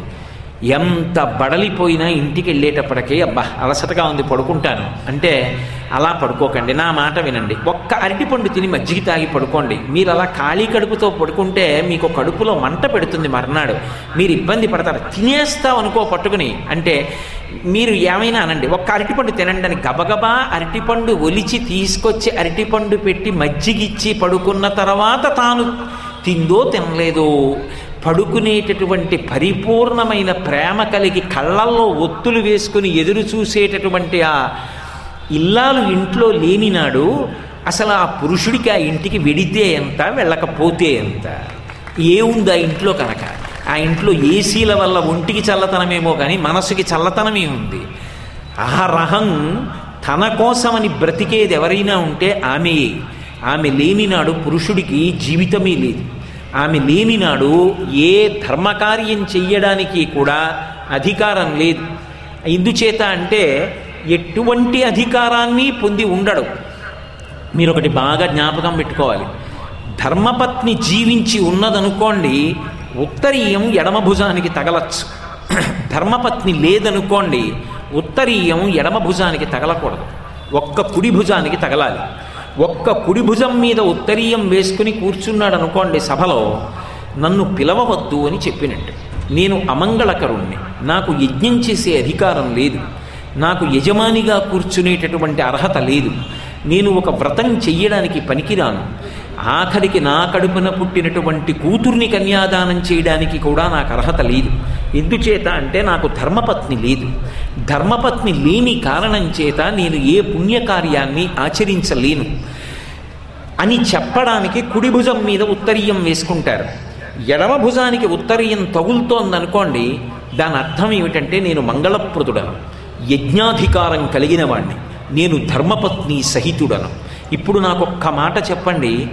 ఎంత బడలిపోయినా ఇంటికి వెళ్ళేటప్పటికే అబ్బా అలసటగా ఉంది పడుకుంటాను. అంటే అలా పడుకోకండి నా మాట వినండి. ఒక్క అరటిపండు తిని మజ్జిగ తాగి పడుకోండి. మీరు అలా ఖాళీ కడుపుతో పడుకుంటే మీకు కడుపులో మంట పెడుతుంది మర్నాడు. మీరు ఇబ్బంది పడతారు తినేస్తాం అనుకో పట్టుకుని. అంటే మీరు ఏమైనా అనండి ఒక్క అరటిపండు తినండి అని గబగబా అరటిపండు ఒలిచి తీసుకొచ్చి అరటిపండు పెట్టి మజ్జిగిచ్చి పడుకున్న తర్వాత తాను తిందో తినలేదో పడుకునేటటువంటి పరిపూర్ణమైన ప్రేమ కలిగి కళ్ళల్లో ఒత్తులు వేసుకుని ఎదురు చూసేటటువంటి ఆ ఇల్లాలు ఇంట్లో లేనినాడు అసలు ఆ పురుషుడికి ఆ ఇంటికి వెడితే ఎంత వెళ్ళకపోతే ఎంత? ఏముంది ఆ ఇంట్లో కనుక? ఆ ఇంట్లో ఏసీల వల్ల ఒంటికి చల్లతనమేమో కానీ మనసుకి చల్లతనమే ఉంది. అహరహం తన కోసమని బ్రతికేది ఎవరైనా ఉంటే ఆమె ఆమె లేనినాడు పురుషుడికి జీవితమే లేదు. ఆమె లేనినాడు ఏ ధర్మకార్యం చెయ్యడానికి కూడా అధికారం లేదు. ఎందుచేత అంటే ఎటువంటి అధికారాన్ని పొంది ఉండడు. మీరు ఒకటి బాగా జ్ఞాపకం పెట్టుకోవాలి. ధర్మపత్ని జీవించి ఉన్నదనుకోండి ఉత్తరీయం ఎడమ భుజానికి తగలచ్చు. ధర్మపత్ని లేదనుకోండి ఉత్తరీయం ఎడమ భుజానికి తగలకూడదు. ఒక్క కుడి భుజానికి తగలాలి. ఒక్క కుడి భుజం మీద ఉత్తరీయం వేసుకుని కూర్చున్నాడు అనుకోండి సభలో నన్ను పిలవవద్దు అని చెప్పినట్టు. నేను అమంగళకరుణ్ణి. నాకు యజ్ఞం చేసే అధికారం లేదు. నాకు యజమానిగా కూర్చునేటటువంటి అర్హత లేదు. నేను ఒక వ్రతం చెయ్యడానికి పనికిరాను. ఆఖరికి నా కడుపున పుట్టినటువంటి కూతుర్ని కన్యాదానం చేయడానికి కూడా నాకు అర్హత లేదు. ఎందుచేత అంటే నాకు ధర్మపత్ని లేదు. ధర్మపత్ని లేని కారణం చేత నేను ఏ పుణ్యకార్యాన్ని ఆచరించలేను. అని చెప్పడానికి కుడి భుజం మీద ఉత్తరీయం వేసుకుంటారు. ఎడమ భుజానికి ఉత్తరీయం తగులుతోందనుకోండి దాని అర్థం ఏమిటంటే నేను మంగళప్రదుడను. యజ్ఞాధికారం కలిగిన వాణ్ణి. నేను ధర్మపత్ని సహితుడను. ఇప్పుడు నాకు ఒక్క మాట చెప్పండి.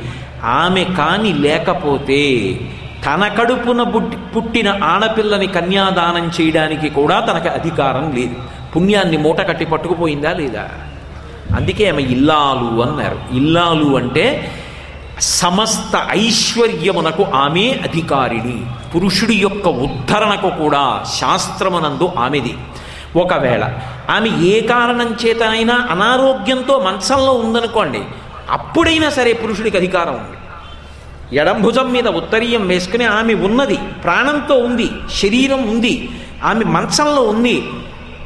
ఆమె కాని లేకపోతే తన కడుపున పుట్టి పుట్టిన ఆడపిల్లని కన్యాదానం చేయడానికి కూడా తనకి అధికారం లేదు. పుణ్యాన్ని మూట కట్టి పట్టుకుపోయిందా లేదా? అందుకే ఆమె ఇల్లాలు అన్నారు. ఇల్లాలు అంటే సమస్త ఐశ్వర్యమునకు ఆమె అధికారిణి. పురుషుడి యొక్క ఉద్ధరణకు కూడా శాస్త్రమునందు ఆమెది. ఒకవేళ ఆమె ఏ కారణం చేతనైనా అనారోగ్యంతో మంచంలో ఉందనుకోండి అప్పుడైనా సరే పురుషుడికి అధికారం ఉంది. ఎడం భుజం మీద ఉత్తరీయం వేసుకుని ఆమె ఉన్నది ప్రాణంతో ఉంది శరీరం ఉంది ఆమె మంచంలో ఉంది.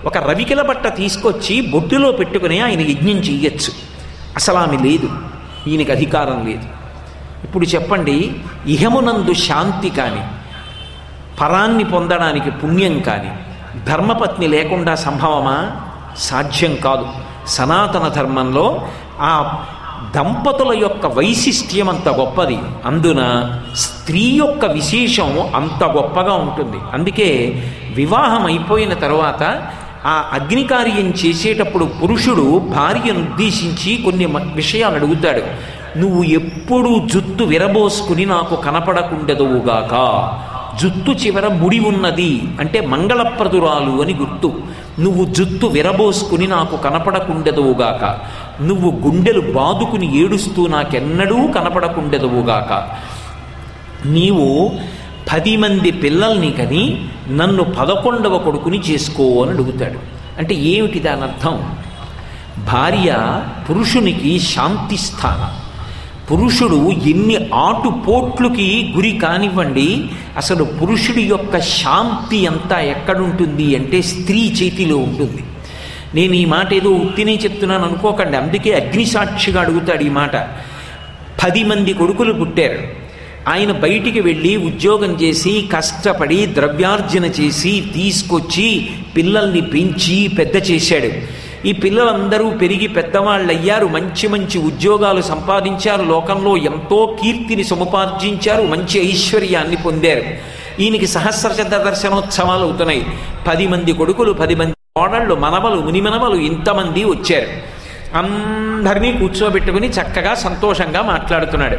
ఒక రవికిల బట్ట తీసుకొచ్చి బొట్టులో పెట్టుకుని ఆయన యజ్ఞం చేయొచ్చు అసలు ఆమె లేదు ఈయనకి అధికారం లేదు. ఇప్పుడు చెప్పండి ఇహమునందు శాంతి కానీ పరాన్ని పొందడానికి పుణ్యం కానీ ధర్మపత్ని లేకుండా సంభవమా? సాధ్యం కాదు. సనాతన ధర్మంలో ఆ దంపతుల యొక్క వైశిష్ట్యం అంత గొప్పది. అందున స్త్రీ యొక్క విశేషం అంత గొప్పగా ఉంటుంది. అందుకే వివాహం అయిపోయిన తర్వాత ఆ అగ్నికార్యం చేసేటప్పుడు పురుషుడు భార్యను ఉద్దేశించి కొన్ని మ- విషయాలు అడుగుతాడు. నువ్వు ఎప్పుడూ జుత్తు విరబోసుకుని నాకు కనపడకుండదువుగాక. జుత్తు చివర ముడి ఉన్నది అంటే మంగళప్రదురాలు అని గుర్తు. నువ్వు జుత్తు విరబోసుకుని నాకు కనపడకుండదువుగాక. నువ్వు గుండెలు బాదుకుని ఏడుస్తూ నాకెన్నడూ కనపడకుండెదవుగాక. నీవు పది మంది పిల్లల్ని కని నన్ను పదకొండవ కొడుకుని చేసుకో అని అడుగుతాడు. అంటే ఏమిటి దాని అర్థం? భార్య పురుషునికి శాంతి స్థానం. పురుషుడు ఎన్ని ఆటుపోట్లుకి గురి కానివ్వండి అసలు పురుషుడి యొక్క శాంతి అంతా ఎక్కడుంటుంది అంటే స్త్రీ చేతిలో ఉంటుంది. నేను ఈ మాట ఏదో ఉత్తినే చెప్తున్నాను అనుకోకండి. అందుకే అగ్నిసాక్షిగా అడుగుతాడు ఈ మాట. పది మంది కొడుకులు పుట్టారు. ఆయన బయటికి వెళ్ళి ఉద్యోగం చేసి కష్టపడి ద్రవ్యార్జన చేసి తీసుకొచ్చి పిల్లల్ని పెంచి పెద్ద చేశాడు. ఈ పిల్లలందరూ పెరిగి పెద్దవాళ్ళు అయ్యారు మంచి మంచి ఉద్యోగాలు సంపాదించారు. లోకంలో ఎంతో కీర్తిని సముపార్జించారు. మంచి ఐశ్వర్యాన్ని పొందారు. ఈయనకి సహస్రచంద్ర దర్శనోత్సవాలు అవుతున్నాయి. పది మంది కొడుకులు పది మంది కోడళ్ళు మనవలు మునిమనవలు ఇంతమంది వచ్చారు. అందరినీ కూర్చోబెట్టుకుని చక్కగా సంతోషంగా మాట్లాడుతున్నాడు.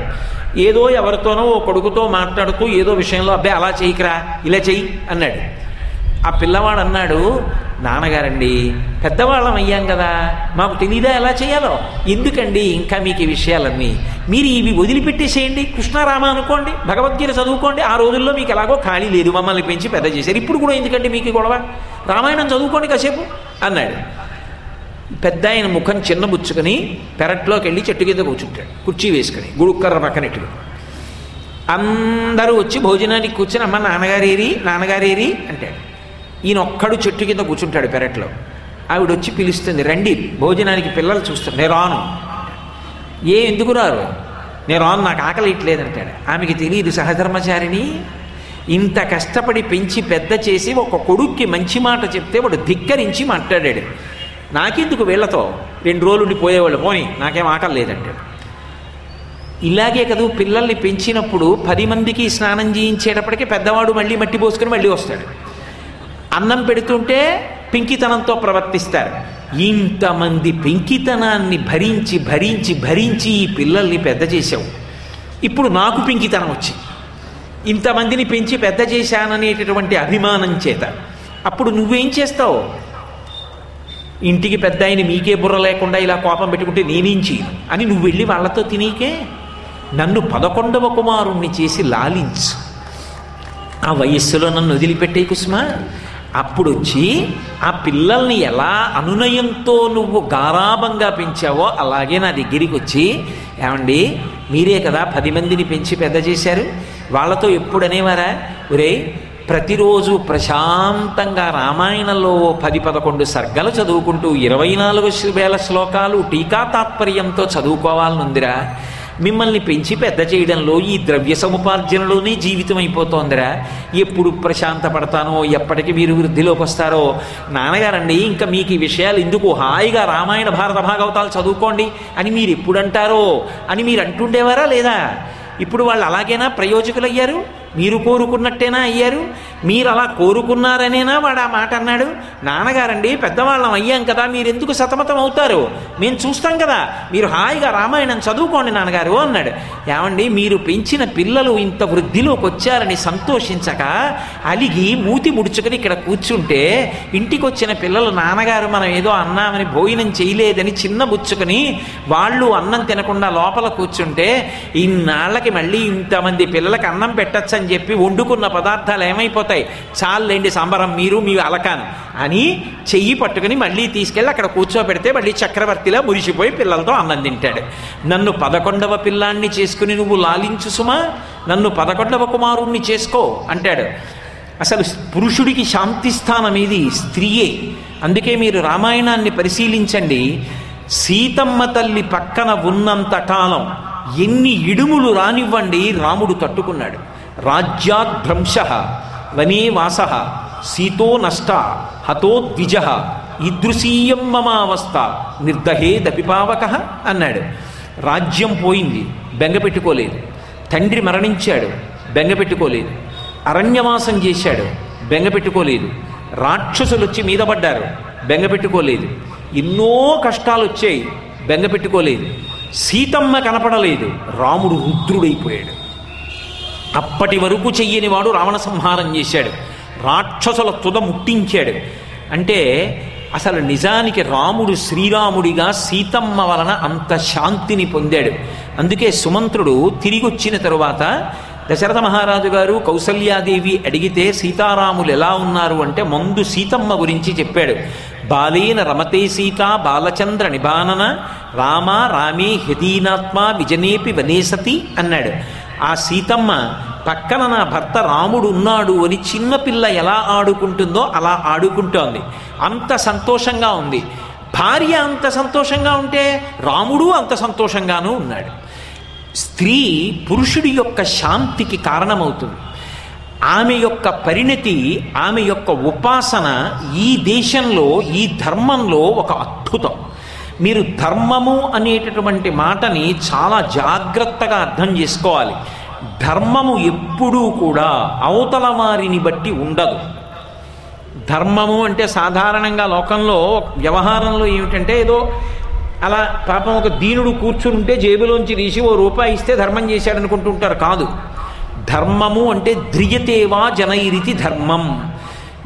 ఏదో ఎవరితోనో ఓ కొడుకుతో మాట్లాడుతూ ఏదో విషయంలో అబ్బాయి అలా చేయకరా ఇలా చెయ్యి అన్నాడు. ఆ పిల్లవాడు అన్నాడు నాన్నగారండి పెద్దవాళ్ళం అయ్యాం కదా మాకు తెలీదా ఎలా చేయాలో? ఎందుకండి ఇంకా మీకు ఈ విషయాలన్నీ? మీరు ఇవి వదిలిపెట్టేసేయండి కృష్ణారామ అనుకోండి భగవద్గీత చదువుకోండి ఆ రోజుల్లో మీకు ఎలాగో ఖాళీ లేదు మమ్మల్ని పెంచి పెద్ద చేశారు. ఇప్పుడు కూడా ఎందుకండి మీకు గొడవ? రామాయణం చదువుకోండి కాసేపు అన్నాడు. పెద్ద ఆయన ముఖం చిన్నబుచ్చుకొని పెరట్లోకి వెళ్ళి చెట్టు కింద కూర్చుంటాడు. కుర్చీ వేసుకుని గుడుక్కర్ర పక్కనెట్టుకుని అందరూ వచ్చి భోజనానికి కూర్చొని అమ్మ నాన్నగారేరి నాన్నగారేరి అంటాడు. ఈయన ఒక్కడు చెట్టు కింద కూర్చుంటాడు పెరట్లో. ఆవిడ వచ్చి పిలుస్తుంది రండి భోజనానికి పిల్లలు చూస్తారు నేను రాను. ఏ ఎందుకు రారు? నేను రాను నాకు ఆకలి ఇట్లేదంటాడు. ఆమెకి తెలియదు సహధర్మచారిని ఇంత కష్టపడి పెంచి పెద్ద చేసి ఒక కొడుక్కి మంచి మాట చెప్తే వాడు ధిక్కరించి మాట్లాడాడు. నాకెందుకు వీళ్ళతో? రెండు రోజులు పోయేవాళ్ళు. పోని నాకేం ఆకలి లేదంటాడు. ఇలాగే కదూ పిల్లల్ని పెంచినప్పుడు పది మందికి స్నానం చేయించేటప్పటికి పెద్దవాడు మళ్ళీ మట్టి పోసుకుని మళ్ళీ వస్తాడు. అన్నం పెడుతుంటే పింకితనంతో ప్రవర్తిస్తారు. ఇంతమంది పింకితనాన్ని భరించి భరించి భరించి ఈ పిల్లల్ని పెద్ద చేసావు ఇప్పుడు నాకు పింకితనం వచ్చి ఇంతమందిని పెంచి పెద్ద చేశాననేటటువంటి అభిమానం చేత. అప్పుడు నువ్వేం చేస్తావు? ఇంటికి పెద్ద ఆయన మీకే బుర్ర లేకుండా ఇలా కోపం పెట్టుకుంటే నేనేం చేయను? అని నువ్వు వెళ్ళి వాళ్ళతో తినీకే నన్ను పదకొండవ కుమారుణ్ణి చేసి లాలించు. ఆ వయస్సులో నన్ను వదిలిపెట్టే కుసుమా. అప్పుడు వచ్చి ఆ పిల్లల్ని ఎలా అనునయంతో నువ్వు గారాభంగా పెంచావో అలాగే నా దగ్గరికి వచ్చి ఏమండి మీరే కదా పది మందిని పెంచి పెద్ద చేశారు. వాళ్ళతో ఎప్పుడు అనేవారా? ఒరే ప్రతిరోజు ప్రశాంతంగా రామాయణంలో పది పదకొండు సర్గలు చదువుకుంటూ ఇరవై నాలుగు వేల శ్లోకాలు టీకా తాత్పర్యంతో చదువుకోవాలనుందిరా. మిమ్మల్ని పెంచి పెద్ద చేయడంలో ఈ ద్రవ్య సముపార్జనలోనే జీవితం అయిపోతోందిరా ఎప్పుడు ప్రశాంత పడతానో ఎప్పటికి మీరు వృద్ధిలోకి వస్తారో నాన్నగారండి ఇంకా మీకు ఈ విషయాలు ఎందుకు హాయిగా రామాయణ భారత భాగవతాలు చదువుకోండి అని మీరు ఎప్పుడంటారో అని మీరు అంటుండేవారా లేదా? ఇప్పుడు వాళ్ళు అలాగేనా ప్రయోజకులయ్యారు? మీరు కోరుకున్నట్టేనా అయ్యారు? మీరు అలా కోరుకున్నారనేనా వాడు ఆ మాట అన్నాడు. నాన్నగారండి పెద్దవాళ్ళం అయ్యాం కదా మీరు ఎందుకు సతమతం అవుతారు? మేము చూస్తాం కదా. మీరు హాయిగా రామాయణం చదువుకోండి నాన్నగారు అన్నాడు. ఏమండి మీరు పెంచిన పిల్లలు ఇంత వృద్ధిలోకి వచ్చారని సంతోషించక అలిగి మూతి ముడుచుకొని ఇక్కడ కూర్చుంటే ఇంటికి వచ్చిన పిల్లలు నాన్నగారు మనం ఏదో అన్నామని భోజనం చేయలేదని చిన్న బుచ్చుకుని వాళ్ళు అన్నం తినకుండా లోపల కూర్చుంటే ఇన్నాళ్ళకి మళ్ళీ ఇంతమంది పిల్లలకి అన్నం పెట్టచ్చని చెప్పి వండుకున్న పదార్థాలు ఏమైపోతాయి? చాలండి సంబరం మీరు మీ అలకాను. అని చెయ్యి పట్టుకుని మళ్ళీ తీసుకెళ్ళి అక్కడ కూర్చోబెడితే మళ్ళీ చక్రవర్తిలా మురిసిపోయి పిల్లలతో అన్నం తింటాడు. నన్ను పదకొండవ పిల్లాన్ని చేసుకుని నువ్వు లాలించు సుమా నన్ను పదకొండవ కుమారుణ్ణి చేసుకో అంటాడు. అసలు పురుషుడికి శాంతి స్థానం ఇది స్త్రీయే. అందుకే మీరు రామాయణాన్ని పరిశీలించండి. సీతమ్మ తల్లి పక్కన ఉన్నంత కాలం ఎన్ని ఇడుములు రానివ్వండి రాముడు తట్టుకున్నాడు. రాజ్యాద్భ్రంశ వనే వాస సీతో నష్ట హతో ద్విజ ఈదృశీయం మమావస్థ నిర్దహే దపిపావక అన్నాడు. రాజ్యం పోయింది బెంగ పెట్టుకోలేదు. తండ్రి మరణించాడు బెంగ పెట్టుకోలేదు. అరణ్యవాసం చేశాడు బెంగ పెట్టుకోలేదు. రాక్షసులు వచ్చి మీద పడ్డారు బెంగ పెట్టుకోలేదు. ఎన్నో కష్టాలు వచ్చాయి బెంగ పెట్టుకోలేదు. సీతమ్మ కనపడలేదు రాముడు రుద్రుడైపోయాడు. అప్పటి వరకు చెయ్యని వాడు రావణ సంహారం చేశాడు. రాక్షసుల తుద ముట్టించాడు. అంటే అసలు నిజానికి రాముడు శ్రీరాముడిగా సీతమ్మ వలన అంత శాంతిని పొందాడు. అందుకే సుమంత్రుడు తిరిగి వచ్చిన తరువాత దశరథ మహారాజు గారు కౌసల్యాదేవి అడిగితే సీతారాములు ఎలా ఉన్నారు? అంటే ముందు సీతమ్మ గురించి చెప్పాడు. బాలేన రమతే సీత బాలచంద్ర నిబానన రామ రామే హదీనాత్మ విజనేపి వనేసతి అన్నాడు. ఆ సీతమ్మ పక్కన నా భర్త రాముడు ఉన్నాడు అని చిన్నపిల్ల ఎలా ఆడుకుంటుందో అలా ఆడుకుంటోంది. అంత సంతోషంగా ఉంది. భార్య అంత సంతోషంగా ఉంటే రాముడు అంత సంతోషంగానూ ఉన్నాడు. స్త్రీ పురుషుడి యొక్క శాంతికి కారణమవుతుంది. ఆమె యొక్క పరిణతి ఆమె యొక్క ఉపాసన ఈ దేశంలో ఈ ధర్మంలో ఒక అద్భుతం. మీరు ధర్మము అనేటటువంటి మాటని చాలా జాగ్రత్తగా అర్థం చేసుకోవాలి. ధర్మము ఎప్పుడూ కూడా అవతల వారిని బట్టి ఉండదు. ధర్మము అంటే సాధారణంగా లోకంలో వ్యవహారంలో ఏమిటంటే ఏదో అలా పాపం ఒక దీనుడు కూర్చుని ఉంటే జేబులోంచి తీసి ఓ రూపాయి ఇస్తే ధర్మం చేశాడు అనుకుంటుంటారు కాదు. ధర్మము అంటే ధ్రియతేవా జనైరితి ధర్మం.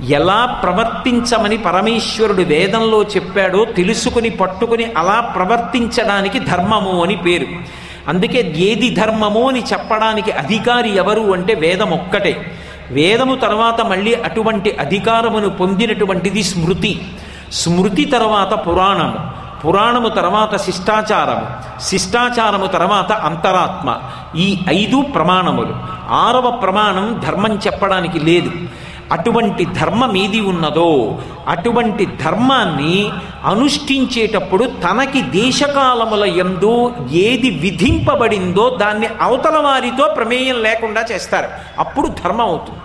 ఎలా ప్రవర్తించమని పరమేశ్వరుడు వేదంలో చెప్పాడో తెలుసుకుని పట్టుకుని అలా ప్రవర్తించడానికి ధర్మము అని పేరు. అందుకే ఏది ధర్మము అని చెప్పడానికి అధికారి ఎవరు అంటే వేదం ఒక్కటే. వేదము తర్వాత మళ్ళీ అటువంటి అధికారమును పొందినటువంటిది స్మృతి. స్మృతి తర్వాత పురాణము. పురాణము తర్వాత శిష్టాచారము. శిష్టాచారము తర్వాత అంతరాత్మ. ఈ ఐదు ప్రమాణములు. ఆరవ ప్రమాణం ధర్మం చెప్పడానికి లేదు. అటువంటి ధర్మం ఏది ఉన్నదో అటువంటి ధర్మాన్ని అనుష్ఠించేటప్పుడు తనకి దేశకాలముల ఎందు ఏది విధింపబడిందో దాన్ని అవతల వారితో ప్రమేయం లేకుండా చేస్తారు. అప్పుడు ధర్మం అవుతుంది.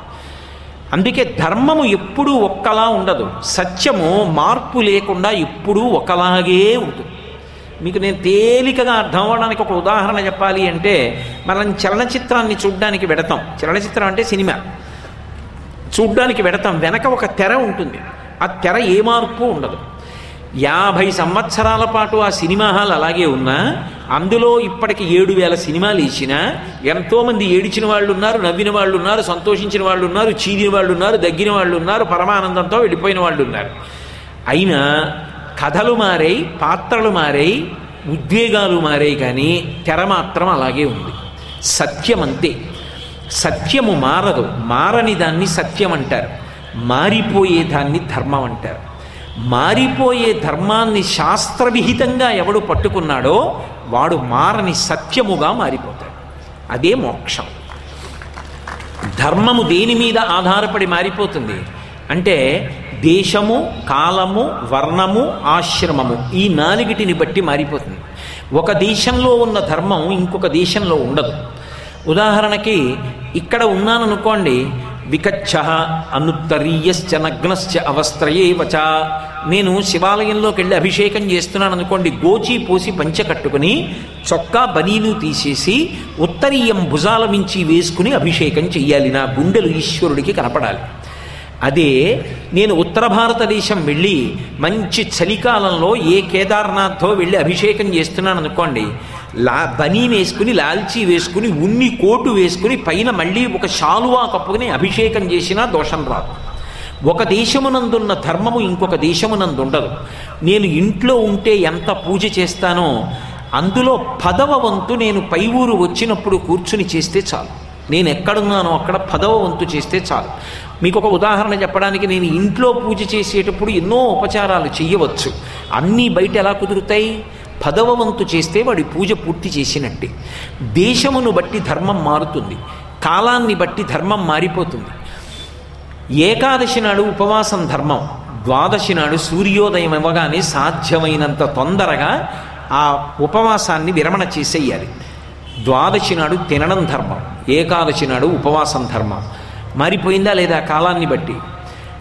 అందుకే ధర్మము ఎప్పుడూ ఒక్కలా ఉండదు. సత్యము మార్పు లేకుండా ఎప్పుడూ ఒకలాగే ఉంటుంది. మీకు నేను తేలికగా అర్థం అవ్వడానికి ఒక ఉదాహరణ చెప్పాలి అంటే మనం చలనచిత్రాన్ని చూడడానికి పెడతాం. చలనచిత్రం అంటే సినిమా. చూడ్డానికి వెడతాం. వెనక ఒక తెర ఉంటుంది. ఆ తెర ఏ మార్పు ఉండదు. యాభై సంవత్సరాల పాటు ఆ సినిమా హాల్ అలాగే ఉన్నా అందులో ఇప్పటికి ఏడు వేల సినిమాలు ఇచ్చినా ఎంతోమంది ఏడిచిన వాళ్ళు ఉన్నారు నవ్విన వాళ్ళు ఉన్నారు సంతోషించిన వాళ్ళు ఉన్నారు చీదిన వాళ్ళు ఉన్నారు దగ్గిన వాళ్ళు ఉన్నారు పరమానందంతో వెళ్ళిపోయిన వాళ్ళు ఉన్నారు. అయినా కథలు మారాయి పాత్రలు మారాయి ఉద్వేగాలు మారాయి కానీ తెర మాత్రం అలాగే ఉంది. సత్యం అంతే సత్యము మారదు. మారని దాన్ని సత్యం అంటారు. మారిపోయే దాన్ని ధర్మం అంటారు. మారిపోయే ధర్మాన్ని శాస్త్రవిహితంగా ఎవడు పట్టుకున్నాడో వాడు మారని సత్యముగా మారిపోతాడు. అదే మోక్షం. ధర్మము దేని మీద ఆధారపడి మారిపోతుంది? అంటే దేశము కాలము వర్ణము ఆశ్రమము ఈ నాలుగిటిని బట్టి మారిపోతుంది. ఒక దేశంలో ఉన్న ధర్మం ఇంకొక దేశంలో ఉండదు. ఉదాహరణకి ఇక్కడ ఉన్నాననుకోండి వికచ్చ అనుత్తరీయశ్చ నగ్నశ్చ అవస్త్రయేవచ నేను శివాలయంలోకి వెళ్ళి అభిషేకం చేస్తున్నాను అనుకోండి గోచి పోసి పంచ కట్టుకుని చొక్కా బనీలు తీసేసి ఉత్తరీయం భుజాల మించి వేసుకుని అభిషేకం చెయ్యాలి నా గుండెలు ఈశ్వరుడికి కనపడాలి. అదే నేను ఉత్తర భారతదేశం వెళ్ళి మంచి చలికాలంలో ఏ కేదార్నాథ్తో వెళ్ళి అభిషేకం చేస్తున్నాను అనుకోండి లా బనీ వేసుకుని లాల్చీ వేసుకుని ఉన్ని కోటు వేసుకుని పైన మళ్ళీ ఒక శాలువా కప్పుకుని అభిషేకం చేసినా దోషం రాదు. ఒక దేశమునందున్న ధర్మము ఇంకొక దేశమునందు ఉండదు నేను ఇంట్లో ఉంటే ఎంత పూజ చేస్తానో అందులో పదవ వంతు నేను పై ఊరు వచ్చినప్పుడు కూర్చుని చేస్తే చాలు. నేను ఎక్కడున్నానో అక్కడ పదవ వంతు చేస్తే చాలు. మీకు ఒక ఉదాహరణ చెప్పడానికి నేను ఇంట్లో పూజ చేసేటప్పుడు ఎన్నో ఉపచారాలు చెయ్యవచ్చు. అన్నీ బయట ఎలా కుదురుతాయి? పదవ వంతు చేస్తే వాడి పూజ పూర్తి చేసినట్టే. దేశమును బట్టి ధర్మం మారుతుంది. కాలాన్ని బట్టి ధర్మం మారిపోతుంది. ఏకాదశి నాడు ఉపవాసం ధర్మం. ద్వాదశి నాడు సూర్యోదయం ఇవ్వగానే సాధ్యమైనంత తొందరగా ఆ ఉపవాసాన్ని విరమణ చేసేయాలి. ద్వాదశి నాడు తినడం ధర్మం. ఏకాదశి నాడు ఉపవాసం ధర్మం. మారిపోయిందా లేదా కాలాన్ని బట్టి?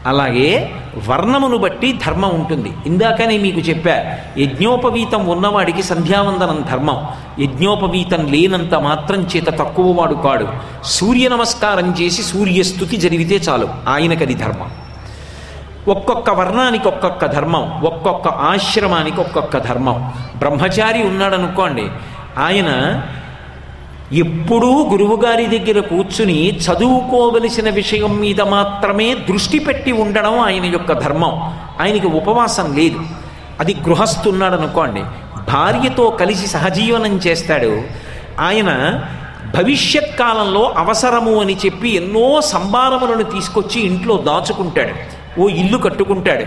అలాగే వర్ణమును బట్టి ధర్మం ఉంటుంది. ఇందాకనే మీకు చెప్పా యజ్ఞోపవీతం ఉన్నవాడికి సంధ్యావందనం ధర్మం. యజ్ఞోపవీతం లేనంత మాత్రం చేత తక్కువవాడు కాడు. సూర్య నమస్కారం చేసి సూర్యస్థుతి జరిగితే చాలు ఆయనకది ధర్మం. ఒక్కొక్క వర్ణానికి ఒక్కొక్క ధర్మం ఒక్కొక్క ఆశ్రమానికి ఒక్కొక్క ధర్మం. బ్రహ్మచారి ఉన్నాడనుకోండి ఆయన ఎప్పుడూ గురువుగారి దగ్గర కూర్చుని చదువుకోవలసిన విషయం మీద మాత్రమే దృష్టి పెట్టి ఉండడం ఆయన యొక్క ధర్మం. ఆయనకి ఉపవాసం లేదు. అది గృహస్థున్నాడు అనుకోండి భార్యతో కలిసి సహజీవనం చేస్తాడు. ఆయన భవిష్యత్ కాలంలో అవసరము అని చెప్పి ఎన్నో సంభారములను తీసుకొచ్చి ఇంట్లో దాచుకుంటాడు. ఓ ఇల్లు కట్టుకుంటాడు.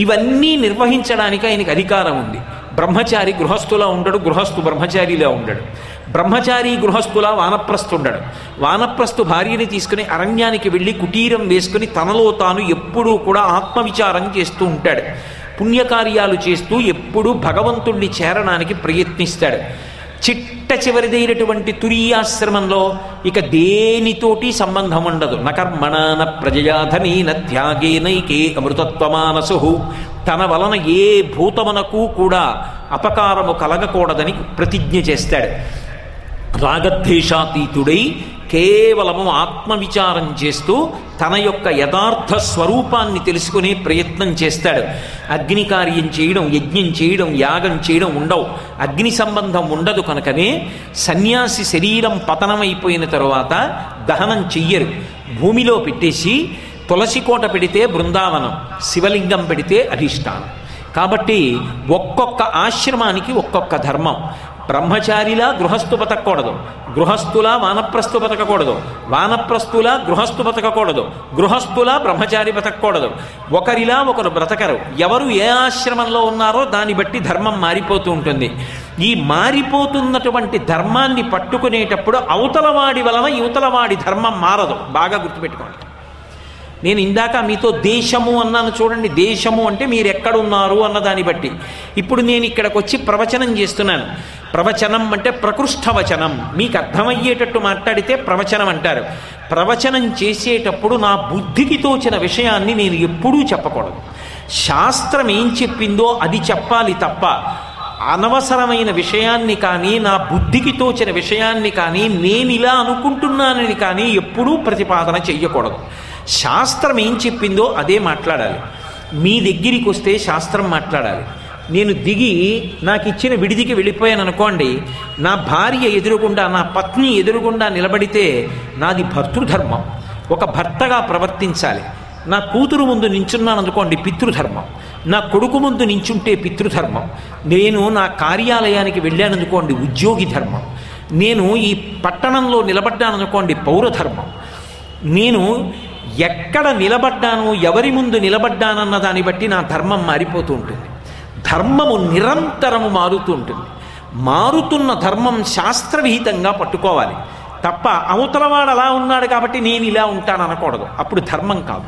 ఇవన్నీ నిర్వహించడానికి ఆయనకి అధికారం ఉంది. బ్రహ్మచారి గృహస్థులా ఉండడు గృహస్థు బ్రహ్మచారిలా ఉండడు. బ్రహ్మచారి గృహస్థులా వానప్రస్థుండడు వానప్రస్థు భార్యని తీసుకుని అరణ్యానికి వెళ్ళి కుటీరం వేసుకుని తనలో తాను ఎప్పుడూ కూడా ఆత్మవిచారం చేస్తూ ఉంటాడు. పుణ్యకార్యాలు చేస్తూ ఎప్పుడూ భగవంతుణ్ణి చేరడానికి ప్రయత్నిస్తాడు. చిట్ట చివరిదైనటువంటి తురీయాశ్రమంలో ఇక దేనితోటి సంబంధం ఉండదు నకర్మణాన ప్రజయాధనీన త్యాగేనైకే అమృతత్వమానసు తన వలన ఏ భూతమునకు కూడా అపకారము కలగకూడదని ప్రతిజ్ఞ చేస్తాడు. రాగద్వేషాతీతుడై కేవలము ఆత్మవిచారం చేస్తూ తన యొక్క యథార్థ స్వరూపాన్ని తెలుసుకునే ప్రయత్నం చేస్తాడు. అగ్ని కార్యం చేయడం యజ్ఞం చేయడం యాగం చేయడం ఉండవు. అగ్ని సంబంధం ఉండదు కనుకనే సన్యాసి శరీరం పతనమైపోయిన తరువాత దహనం చెయ్యరు. భూమిలో పెట్టేసి తులసి కోట పెడితే బృందావనం శివలింగం పెడితే అధిష్టానం. కాబట్టి ఒక్కొక్క ఆశ్రమానికి ఒక్కొక్క ధర్మం. బ్రహ్మచారిలా గృహస్థు బతకూడదు గృహస్థులా వానప్రస్థు బతకకూడదు. వానప్రస్థులా గృహస్థు బతకకూడదు. గృహస్థులా బ్రహ్మచారి బతకూడదు ఒకరిలా ఒకరు బ్రతకరు. ఎవరు ఏ ఆశ్రమంలో ఉన్నారో దాన్ని బట్టి ధర్మం మారిపోతూ ఉంటుంది. ఈ మారిపోతున్నటువంటి ధర్మాన్ని పట్టుకునేటప్పుడు అవతలవాడి వలన యువతలవాడి ధర్మం మారదు. బాగా గుర్తుపెట్టుకోండి. నేను ఇందాక మీతో దేశము అన్నాను చూడండి. దేశము అంటే మీరు ఎక్కడున్నారు అన్న దాన్ని బట్టి. ఇప్పుడు నేను ఇక్కడికి వచ్చి ప్రవచనం చేస్తున్నాను. ప్రవచనం అంటే ప్రకృష్టవచనం. మీకు అర్థమయ్యేటట్టు మాట్లాడితే ప్రవచనం అంటారు. ప్రవచనం చేసేటప్పుడు నా బుద్ధికి తోచిన విషయాన్ని నేను ఎప్పుడూ చెప్పకూడదు. శాస్త్రం ఏం చెప్పిందో అది చెప్పాలి తప్ప అనవసరమైన విషయాన్ని కానీ నా బుద్ధికి తోచిన విషయాన్ని కానీ నేను ఇలా అనుకుంటున్నానని కానీ ఎప్పుడూ ప్రతిపాదన చెయ్యకూడదు. శాస్త్రం ఏం చెప్పిందో అదే మాట్లాడాలి. మీ దగ్గరికి వస్తే శాస్త్రం మాట్లాడాలి. నేను దిగి నాకు ఇచ్చిన విడిదికి వెళ్ళిపోయాను అనుకోండి నా భార్య ఎదురుగుండా నా పత్ని ఎదురుగుండా నిలబడితే నాది భర్తృధర్మం. ఒక భర్తగా ప్రవర్తించాలి. నా కూతురు ముందు నించున్నాను అనుకోండి పితృధర్మం. నా కొడుకు ముందు నించుంటే పితృధర్మం. నేను నా కార్యాలయానికి వెళ్ళాననుకోండి ఉద్యోగి ధర్మం. నేను ఈ పట్టణంలో నిలబడ్డాననుకోండి పౌరధర్మం. నేను ఎక్కడ నిలబడ్డాను ఎవరి ముందు నిలబడ్డానన్న దాన్ని బట్టి నా ధర్మం మారిపోతూ ఉంటుంది. ధర్మము నిరంతరము మారుతూ ఉంటుంది. మారుతున్న ధర్మం శాస్త్రవిహితంగా పట్టుకోవాలి. తప్ప అవతలవాడు అలా ఉన్నాడు కాబట్టి నేను ఇలా ఉంటాను అనకూడదు అప్పుడు ధర్మం కాదు.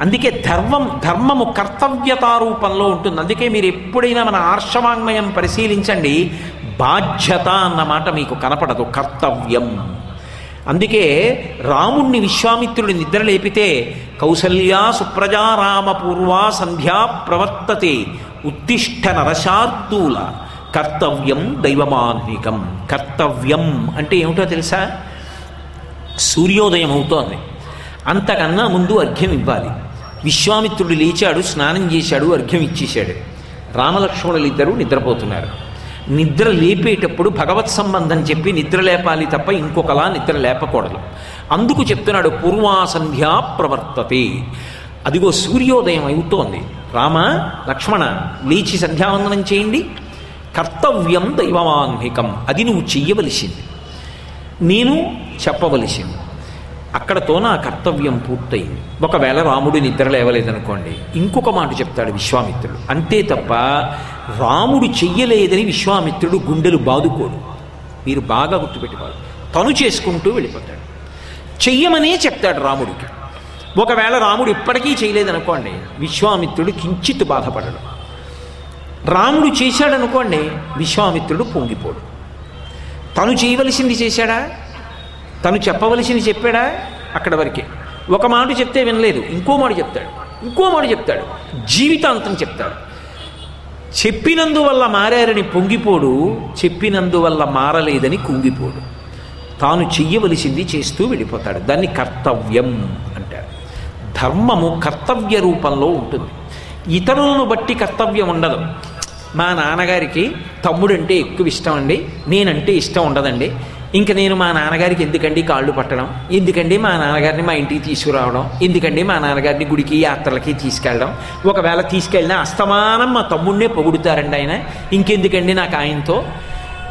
అందుకే ధర్మం ధర్మము కర్తవ్యతారూపంలో ఉంటుంది. అందుకే మీరు ఎప్పుడైనా మన ఆర్షవాంగ్మయం పరిశీలించండి. బాధ్యత అన్న మాట మీకు కనపడదు. కర్తవ్యం. అందుకే రాముణ్ణి విశ్వామిత్రుడి నిద్ర లేపితే కౌసల్యా సుప్రజారామపూర్వ పూర్వా సంధ్యా ప్రవర్తతే ఉత్తిష్ట నరశార్దూల కర్తవ్యం దైవమాన్వికం. కర్తవ్యం అంటే ఏమిటో తెలుసా? సూర్యోదయం అవుతోంది. అంతకన్నా ముందు అర్ఘ్యం ఇవ్వాలి. విశ్వామిత్రుడు లేచాడు స్నానం చేశాడు అర్ఘ్యం ఇచ్చేశాడు. రామలక్ష్మణులు ఇద్దరూ నిద్రపోతున్నారు. నిద్ర లేపేటప్పుడు భగవత్ సంబంధం చెప్పి నిద్ర లేపాలి తప్ప ఇంకొకలా నిద్ర లేపకూడదు. అందుకు చెప్తున్నాడు పూర్వాసంధ్యా ప్రవర్తతే. అదిగో సూర్యోదయం అవుతోంది. రామ లక్ష్మణ లేచి సంధ్యావందనం చేయండి. కర్తవ్యం దైవమాన్హికం అది నువ్వు చెయ్యవలసింది. నేను చెప్పవలసింది. అక్కడతో నా కర్తవ్యం పూర్తయింది. ఒకవేళ రాముడు నిద్ర లేవలేదనుకోండి ఇంకొక మాట చెప్తాడు విశ్వామిత్రుడు. అంతే తప్ప రాముడు చెయ్యలేదని విశ్వామిత్రుడు గుండెలు బాదుకోడు. మీరు బాగా గుర్తుపెట్టుకోవాలి. తను చేసుకుంటూ వెళ్ళిపోతాడు. చెయ్యమనే చెప్తాడు రాముడికి. ఒకవేళ రాముడు ఇప్పటికీ చేయలేదనుకోండి విశ్వామిత్రుడు కించిత్ బాధపడడు. రాముడు చేశాడనుకోండి విశ్వామిత్రుడు పొంగిపోడు. తను చేయవలసింది చేశాడా? తను చెప్పవలసింది చెప్పాడా? అక్కడ వరకే. ఒక మాట చెప్తే వినలేదు ఇంకో మాట చెప్తాడు. ఇంకో మాట చెప్తాడు. జీవితాంతం చెప్తాడు. చెప్పినందువల్ల మారారని పొంగిపోడు చెప్పినందువల్ల మారలేదని కుంగిపోడు. తాను చెయ్యవలసింది చేస్తూ వెళ్ళిపోతాడు. దాన్ని కర్తవ్యం అంటారు. ధర్మము కర్తవ్య రూపంలో ఉంటుంది. ఇతరులను బట్టి కర్తవ్యం ఉండదు. మా నాన్నగారికి తమ్ముడంటే ఎక్కువ ఇష్టం అండి. నేనంటే ఇష్టం ఉండదండి. ఇంక నేను మా నాన్నగారికి ఎందుకండి కాళ్ళు పట్టడం? ఎందుకండి మా నాన్నగారిని మా ఇంటికి తీసుకురావడం? ఎందుకండి మా నాన్నగారిని గుడికి యాత్రలకి తీసుకెళ్ళడం? ఒకవేళ తీసుకెళ్ళినా అస్తమానం మా తమ్ముడినే పొగుడుతారండి ఆయన. ఇంకెందుకండి నాకు ఆయనతో?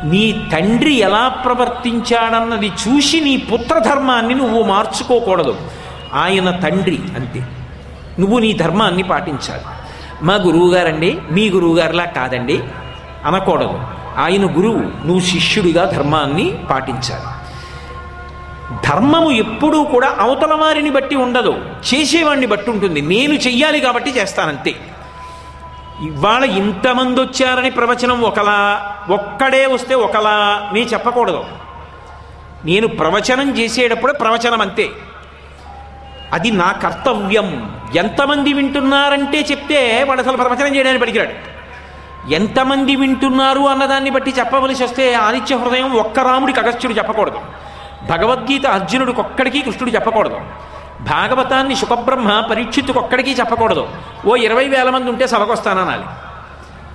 నీ తండ్రి ఎలా ప్రవర్తించాడన్నది చూసి నీ పుత్రధర్మాన్ని నువ్వు మార్చుకోకూడదు. ఆయన తండ్రి అంతే. నువ్వు నీ ధర్మాన్ని పాటించాలి. మా గురువుగారండి మీ గురువుగారిలా కాదండి. అనకూడదు. ఆయన గురువు నువ్వు శిష్యుడిగా ధర్మాన్ని పాటించాలి. ధర్మము ఎప్పుడూ కూడా అవతల వారిని బట్టి ఉండదు. చేసేవాడిని బట్టి ఉంటుంది. నేను చెయ్యాలి కాబట్టి చేస్తానంతే. ఇవాళ ఇంతమంది వచ్చారని ప్రవచనం ఒకలా ఒక్కడే వస్తే ఒకలా నీ చెప్పకూడదు. నేను ప్రవచనం చేసేటప్పుడు ప్రవచనం అంతే. అది నా కర్తవ్యం. ఎంతమంది వింటున్నారంటే చెప్తే వాడు అసలు ప్రవచనం చేయడానికి పనికిరాడు. ఎంతమంది వింటున్నారు అన్నదాన్ని బట్టి చెప్పవలసి వస్తే ఆదిత్య హృదయం ఒక్క రాముడికి అగస్త్యుడు చెప్పకూడదు. భగవద్గీత అర్జునుడికి ఒక్కడికి కృష్ణుడు చెప్పకూడదు. భాగవతాన్ని సుఖబ్రహ్మ పరీక్షిత్తుకు ఒక్కడికి చెప్పకూడదు. ఓ ఇరవై వేల మంది ఉంటే సభకొస్తాననాలి.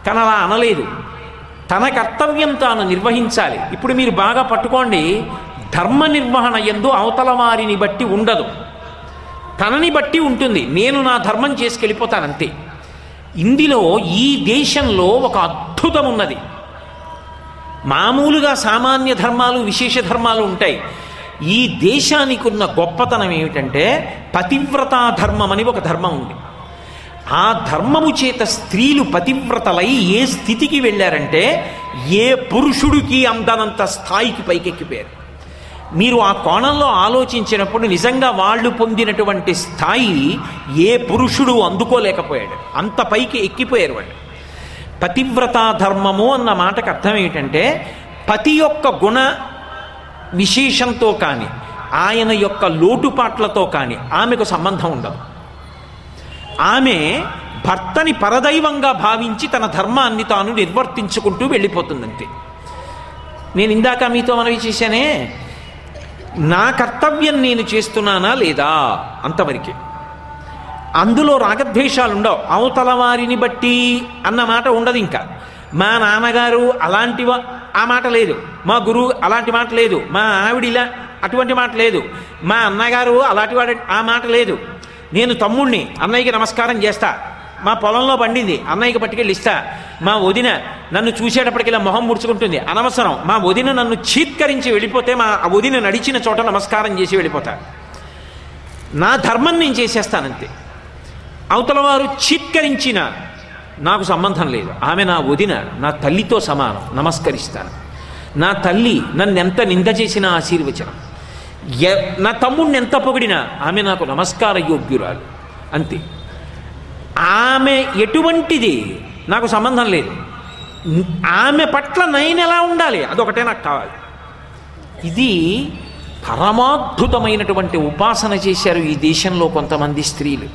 కానీ అలా అనలేదు. తన కర్తవ్యం తాను నిర్వహించాలి. ఇప్పుడు మీరు బాగా పట్టుకోండి. ధర్మ నిర్వహణ ఎందు అవతల వారిని బట్టి ఉండదు. తనని బట్టి ఉంటుంది. నేను నా ధర్మం చేసుకెళ్ళిపోతానంతే. ఇందులో ఈ దేశంలో ఒక అద్భుతం ఉన్నది మామూలుగా సామాన్య ధర్మాలు విశేష ధర్మాలు ఉంటాయి. ఈ దేశానికి ఉన్న గొప్పతనం ఏమిటంటే పతివ్రతా ధర్మం అని ఒక ధర్మం ఉంది. ఆ ధర్మము చేత స్త్రీలు పతివ్రతలై ఏ స్థితికి వెళ్ళారంటే ఏ పురుషుడికి అందనంత స్థాయికి పైకెక్కిపోయారు. మీరు ఆ కోణంలో ఆలోచించినప్పుడు నిజంగా వాళ్ళు పొందినటువంటి స్థాయి ఏ పురుషుడు అందుకోలేకపోయాడు. అంత పైకి ఎక్కిపోయారు వాళ్ళు. పతివ్రతా ధర్మము అన్న మాటకు అర్థం ఏంటంటే పతి యొక్క గుణ విశేషంతో కానీ ఆయన యొక్క లోటుపాట్లతో కానీ ఆమెకు సంబంధం ఉండదు. ఆమె భర్తని పరదైవంగా భావించి తన ధర్మాన్ని తాను నిర్వర్తించుకుంటూ వెళ్ళిపోతుందంతే. నేను ఇందాక మీతో మనవి చేశానే నా కర్తవ్యం నేను చేస్తున్నానా లేదా? అంతవరకే. అందులో రాగద్వేషాలు ఉండవు అవతల వారిని బట్టి అన్న మాట ఉండదు ఇంకా. మా నాన్నగారు అలాంటి ఆ మాట లేదు. మా గురువు అలాంటి మాట లేదు. మా ఆవిడ ఇలా అటువంటి మాట లేదు. మా అన్నగారు అలాంటి వాడు ఆ మాట లేదు. నేను తమ్ముణ్ణి అన్నయ్యకి నమస్కారం చేస్తా. మా పొలంలో పండింది అన్నయ్యకి పట్టుకెళ్ళి ఇస్తా. మా వదిన నన్ను చూసేటప్పటికి ఇలా మొహం ముడుచుకుంటుంది. అనవసరం. మా వదిన నన్ను చీత్కరించి వెళ్ళిపోతే మా వదిన నడిచిన చోట నమస్కారం చేసి వెళ్ళిపోతాను నా ధర్మం నేను చేసేస్తానంతే. అవతల వారు చీత్కరించిన నాకు సంబంధం లేదు. ఆమె నా వదిన నా తల్లితో సమానం. నమస్కరిస్తాను. నా తల్లి నన్ను ఎంత నింద చేసినా ఆశీర్వచనం. ఎ- నా తమ్ముడిని ఎంత పొగిడినా ఆమె నాకు నమస్కార యోగ్యురాలు. అంతే. ఆమె ఎటువంటిది నాకు సంబంధం లేదు. ఆమె పట్ల నయన ఎలా ఉండాలి? అదొకటే నాకు కావాలి. ఇది పరమాద్భుతమైనటువంటి ఉపాసన చేశారు ఈ దేశంలో కొంతమంది స్త్రీలు.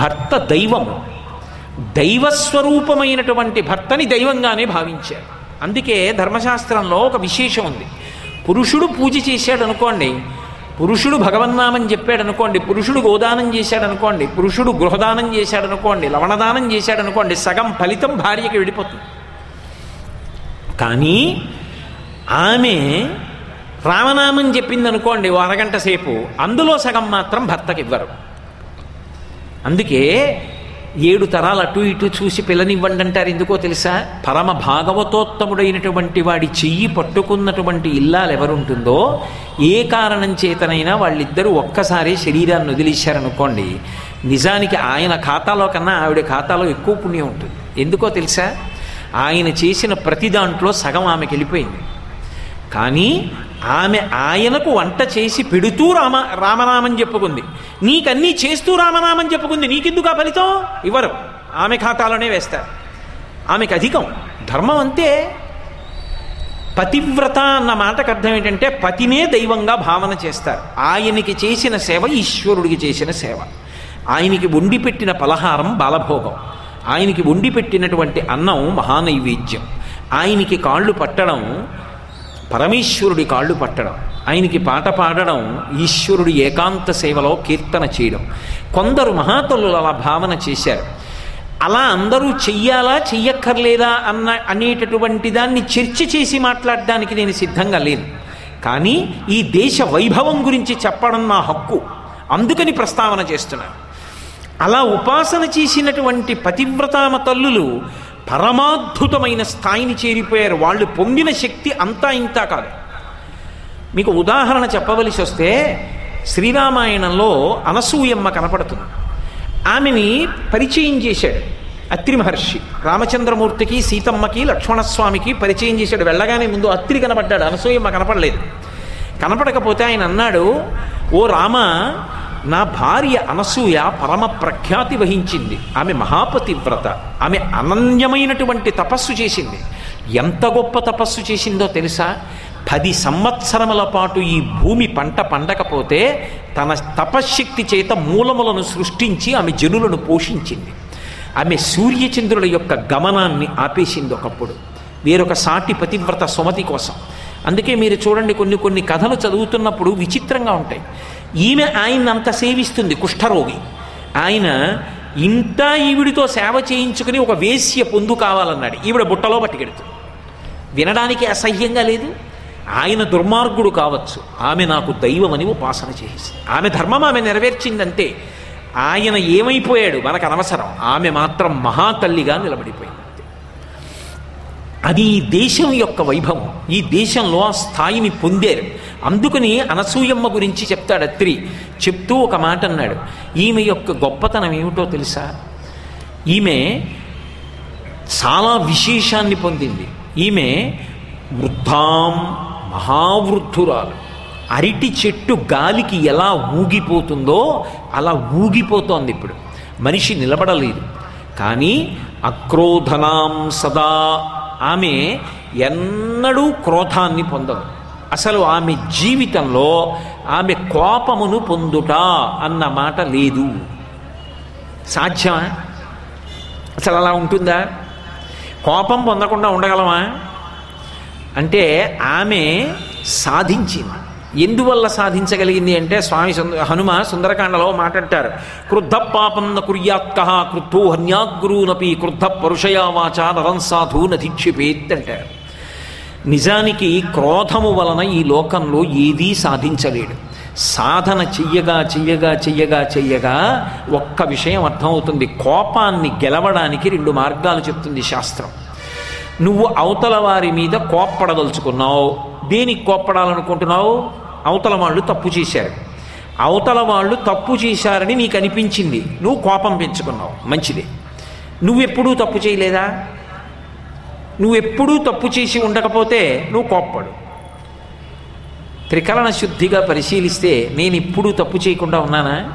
భర్త దైవము. దైవస్వరూపమైనటువంటి భర్తని దైవంగానే భావించారు. అందుకే ధర్మశాస్త్రంలో ఒక విశేషం ఉంది. పురుషుడు పూజ చేశాడు అనుకోండి పురుషుడు భగవన్నామని చెప్పాడు అనుకోండి పురుషుడు గోదానం చేశాడు అనుకోండి పురుషుడు గృహదానం చేశాడు అనుకోండి లవణదానం చేశాడు అనుకోండి సగం ఫలితం భార్యకి వెళ్ళిపోతుంది కానీ ఆమె రామనామం చెప్పింది అనుకోండి ఓ అరగంట సేపు అందులో సగం మాత్రం భర్తకి ఇవ్వరు అందుకే ఏడు తరాలు అటు ఇటు చూసి పిల్లనివ్వండి అంటారు ఎందుకో తెలుసా? పరమ భాగవతోత్తముడైనటువంటి వాడి చెయ్యి పట్టుకున్నటువంటి ఇల్లాలు ఎవరుంటుందో ఏ కారణం చేతనైనా వాళ్ళిద్దరూ ఒక్కసారి శరీరాన్ని వదిలేశారనుకోండి నిజానికి ఆయన ఖాతాలో కన్నా ఆవిడ ఖాతాలో ఎక్కువ పుణ్యం ఉంటుంది. ఎందుకో తెలుసా? ఆయన చేసిన ప్రతి దాంట్లో సగం ఆమెకి వెళ్ళిపోయింది. కానీ ఆమె ఆయనకు వంట చేసి పెడుతూ రామ రామనామం చెప్పుకుంది. నీకన్నీ చేస్తూ రామనామం చెప్పుకుంది. నీకెందుకు ఆ ఫలితం? ఇవ్వరు. ఆమె ఖాతాలోనే వేస్తారు. ఆమెకు అధికం. ధర్మం అంతే పతివ్రత అన్న మాటకు అర్థం ఏంటంటే పతినే దైవంగా భావన చేస్తారు. ఆయనకి చేసిన సేవ ఈశ్వరుడికి చేసిన సేవ. ఆయనకి వండి పెట్టిన పలహారం బాలభోగం. ఆయనకి వండి పెట్టినటువంటి అన్నం మహానైవేద్యం. ఆయనకి కాళ్ళు పట్టడం పరమేశ్వరుడి కాళ్ళు పట్టడం. ఆయనకి పాట పాడడం ఈశ్వరుడి ఏకాంత సేవలో కీర్తన చేయడం. కొందరు మహాతల్లులు అలా భావన చేశారు. అలా అందరూ చెయ్యాలా చెయ్యక్కర్లేదా అన్న అనేటటువంటి దాన్ని చర్చ చేసి మాట్లాడడానికి నేను సిద్ధంగా లేను. కానీ ఈ దేశ వైభవం గురించి చెప్పడం నా హక్కు. అందుకని ప్రస్తావన చేస్తున్నాను. అలా ఉపాసన చేసినటువంటి పతివ్రతామ తల్లులు పరమాద్భుతమైన స్థాయిని చేరిపోయారు. వాళ్ళు పొందిన శక్తి అంతా ఇంతా కాదు. మీకు ఉదాహరణ చెప్పవలసి వస్తే శ్రీరామాయణంలో అనసూయమ్మ కనపడుతుంది. ఆమెని పరిచయం చేశాడు అత్రి మహర్షి. రామచంద్రమూర్తికి సీతమ్మకి లక్ష్మణస్వామికి పరిచయం చేశాడు. వెళ్ళగానే ముందు అత్రి కనపడ్డాడు. అనసూయమ్మ కనపడలేదు. కనపడకపోతే ఆయన అన్నాడు ఓ రామ నా భార్య అనసూయ పరమ ప్రఖ్యాతి వహించింది. ఆమె మహాపతివ్రత ఆమె అనన్యమైనటువంటి తపస్సు చేసింది. ఎంత గొప్ప తపస్సు చేసిందో తెలుసా? పది సంవత్సరముల పాటు ఈ భూమి పంట పండకపోతే తన తపశ్శక్తి చేత మూలములను సృష్టించి ఆమె జనులను పోషించింది. ఆమె సూర్యచంద్రుల యొక్క గమనాన్ని ఆపేసింది ఒకప్పుడు. వేరొక సాటి పతివ్రత సుమతి కోసం. అందుకే మీరు చూడండి కొన్ని కొన్ని కథలు చదువుతున్నప్పుడు విచిత్రంగా ఉంటాయి. ఈమె ఆయన అంత సేవిస్తుంది కుష్ఠరోగి. ఆయన ఇంత ఈవిడితో సేవ చేయించుకుని ఒక వేశ్య పొందు కావాలన్నాడు. ఈవిడ బుట్టలో పట్టుకెడుతుంది వినడానికి అసహ్యంగా లేదు. ఆయన దుర్మార్గుడు కావచ్చు. ఆమె నాకు దైవమని ఉపాసన చేసి ఆమె ధర్మం ఆమె నెరవేర్చిందంటే ఆయన ఏమైపోయాడు? మనకు అనవసరం. ఆమె మాత్రం మహాతల్లిగా నిలబడిపోయింది. అది ఈ దేశం యొక్క వైభవం. ఈ దేశంలో ఆ స్థాయిని పొందారు. అందుకని అనసూయమ్మ గురించి చెప్తాడు అత్రి. చెప్తూ ఒక మాట అన్నాడు. ఈమె యొక్క గొప్పతనం ఏమిటో తెలుసా? ఈమె చాలా విశేషాన్ని పొందింది. ఈమె వృద్ధాం మహావృద్ధురాలు. అరటి చెట్టు గాలికి ఎలా ఊగిపోతుందో అలా ఊగిపోతోంది ఇప్పుడు. మనిషి నిలబడలేదు. కానీ అక్రోధనాం సదా ఆమె ఎన్నడూ క్రోధాన్ని పొందదు. అసలు ఆమె జీవితంలో ఆమె కోపమును పొందుట అన్న మాట లేదు. సాధ్యమా? అసలు అలా ఉంటుందా? కోపం పొందకుండా ఉండగలమా? అంటే ఆమె సాధించింది. ఎందువల్ల సాధించగలిగింది అంటే స్వామి సుంద హనుమ సుందరకాండలో మాట్లాడతారు. క్రుద్ధ పాపం న కుర్యాత్క క్రుద్ధో హన్యాగ్రూనపి క్రుద్ధ పరుషయా వాచ నరం సాధు నధిక్షిపేత్ అంటారు. నిజానికి క్రోధము వలన ఈ లోకంలో ఏదీ సాధించలేడు. సాధన చెయ్యగా చెయ్యగా చెయ్యగా చెయ్యగా ఒక్క విషయం అర్థమవుతుంది. కోపాన్ని గెలవడానికి రెండు మార్గాలు చెప్తుంది శాస్త్రం. నువ్వు అవతల వారి మీద కోప్పడదలుచుకున్నావు. దేనికి కోప్పడాలనుకుంటున్నావు? అవతల వాళ్ళు తప్పు చేశారు. అవతల వాళ్ళు తప్పు చేశారని నీకు అనిపించింది. నువ్వు కోపం పెంచుకున్నావు. మంచిది. నువ్వెప్పుడూ తప్పు చేయలేదా? నువ్వెప్పుడూ తప్పు చేసి ఉండకపోతే నువ్వు కోప్పడు. త్రికరణ శుద్ధిగా పరిశీలిస్తే నేను ఇప్పుడు తప్పు చేయకుండా ఉన్నానా?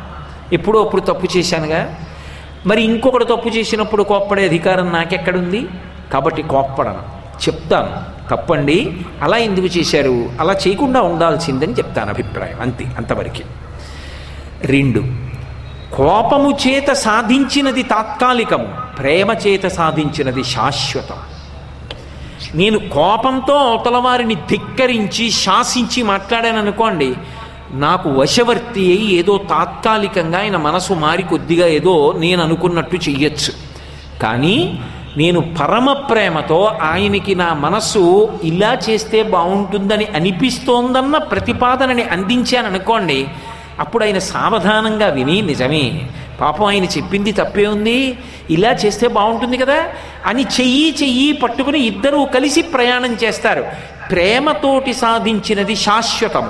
ఎప్పుడో అప్పుడు తప్పు చేశానుగా? మరి ఇంకొకటి తప్పు చేసినప్పుడు కోప్పడే అధికారం నాకెక్కడుంది? కాబట్టి కోప్పడను. చెప్తాను. తప్పండి. అలా ఎందుకు చేశారు? అలా చేయకుండా ఉండాల్సిందని చెప్తాను అభిప్రాయం. అంతే అంతవరకు. రెండు కోపము చేత సాధించినది తాత్కాలికము ప్రేమ చేత సాధించినది శాశ్వతం. నేను కోపంతో అవతలవారిని ధిక్కరించి శాసించి మాట్లాడాను అనుకోండి నాకు వశవర్తి అయి ఏదో తాత్కాలికంగా ఆయన మనసు మారి కొద్దిగా ఏదో నేను అనుకున్నట్టు చెయ్యొచ్చు. కానీ నేను పరమ ప్రేమతో ఆయనకి నా మనస్సు ఇలా చేస్తే బాగుంటుందని అనిపిస్తోందన్న ప్రతిపాదనని అందించాను అనుకోండి అప్పుడు ఆయన సావధానంగా విని నిజమే పాపం ఆయన చెప్పింది తప్పే ఉంది ఇలా చేస్తే బాగుంటుంది కదా అని చెయ్యి చెయ్యి పట్టుకుని ఇద్దరూ కలిసి ప్రయాణం చేస్తారు. ప్రేమతోటి సాధించినది శాశ్వతము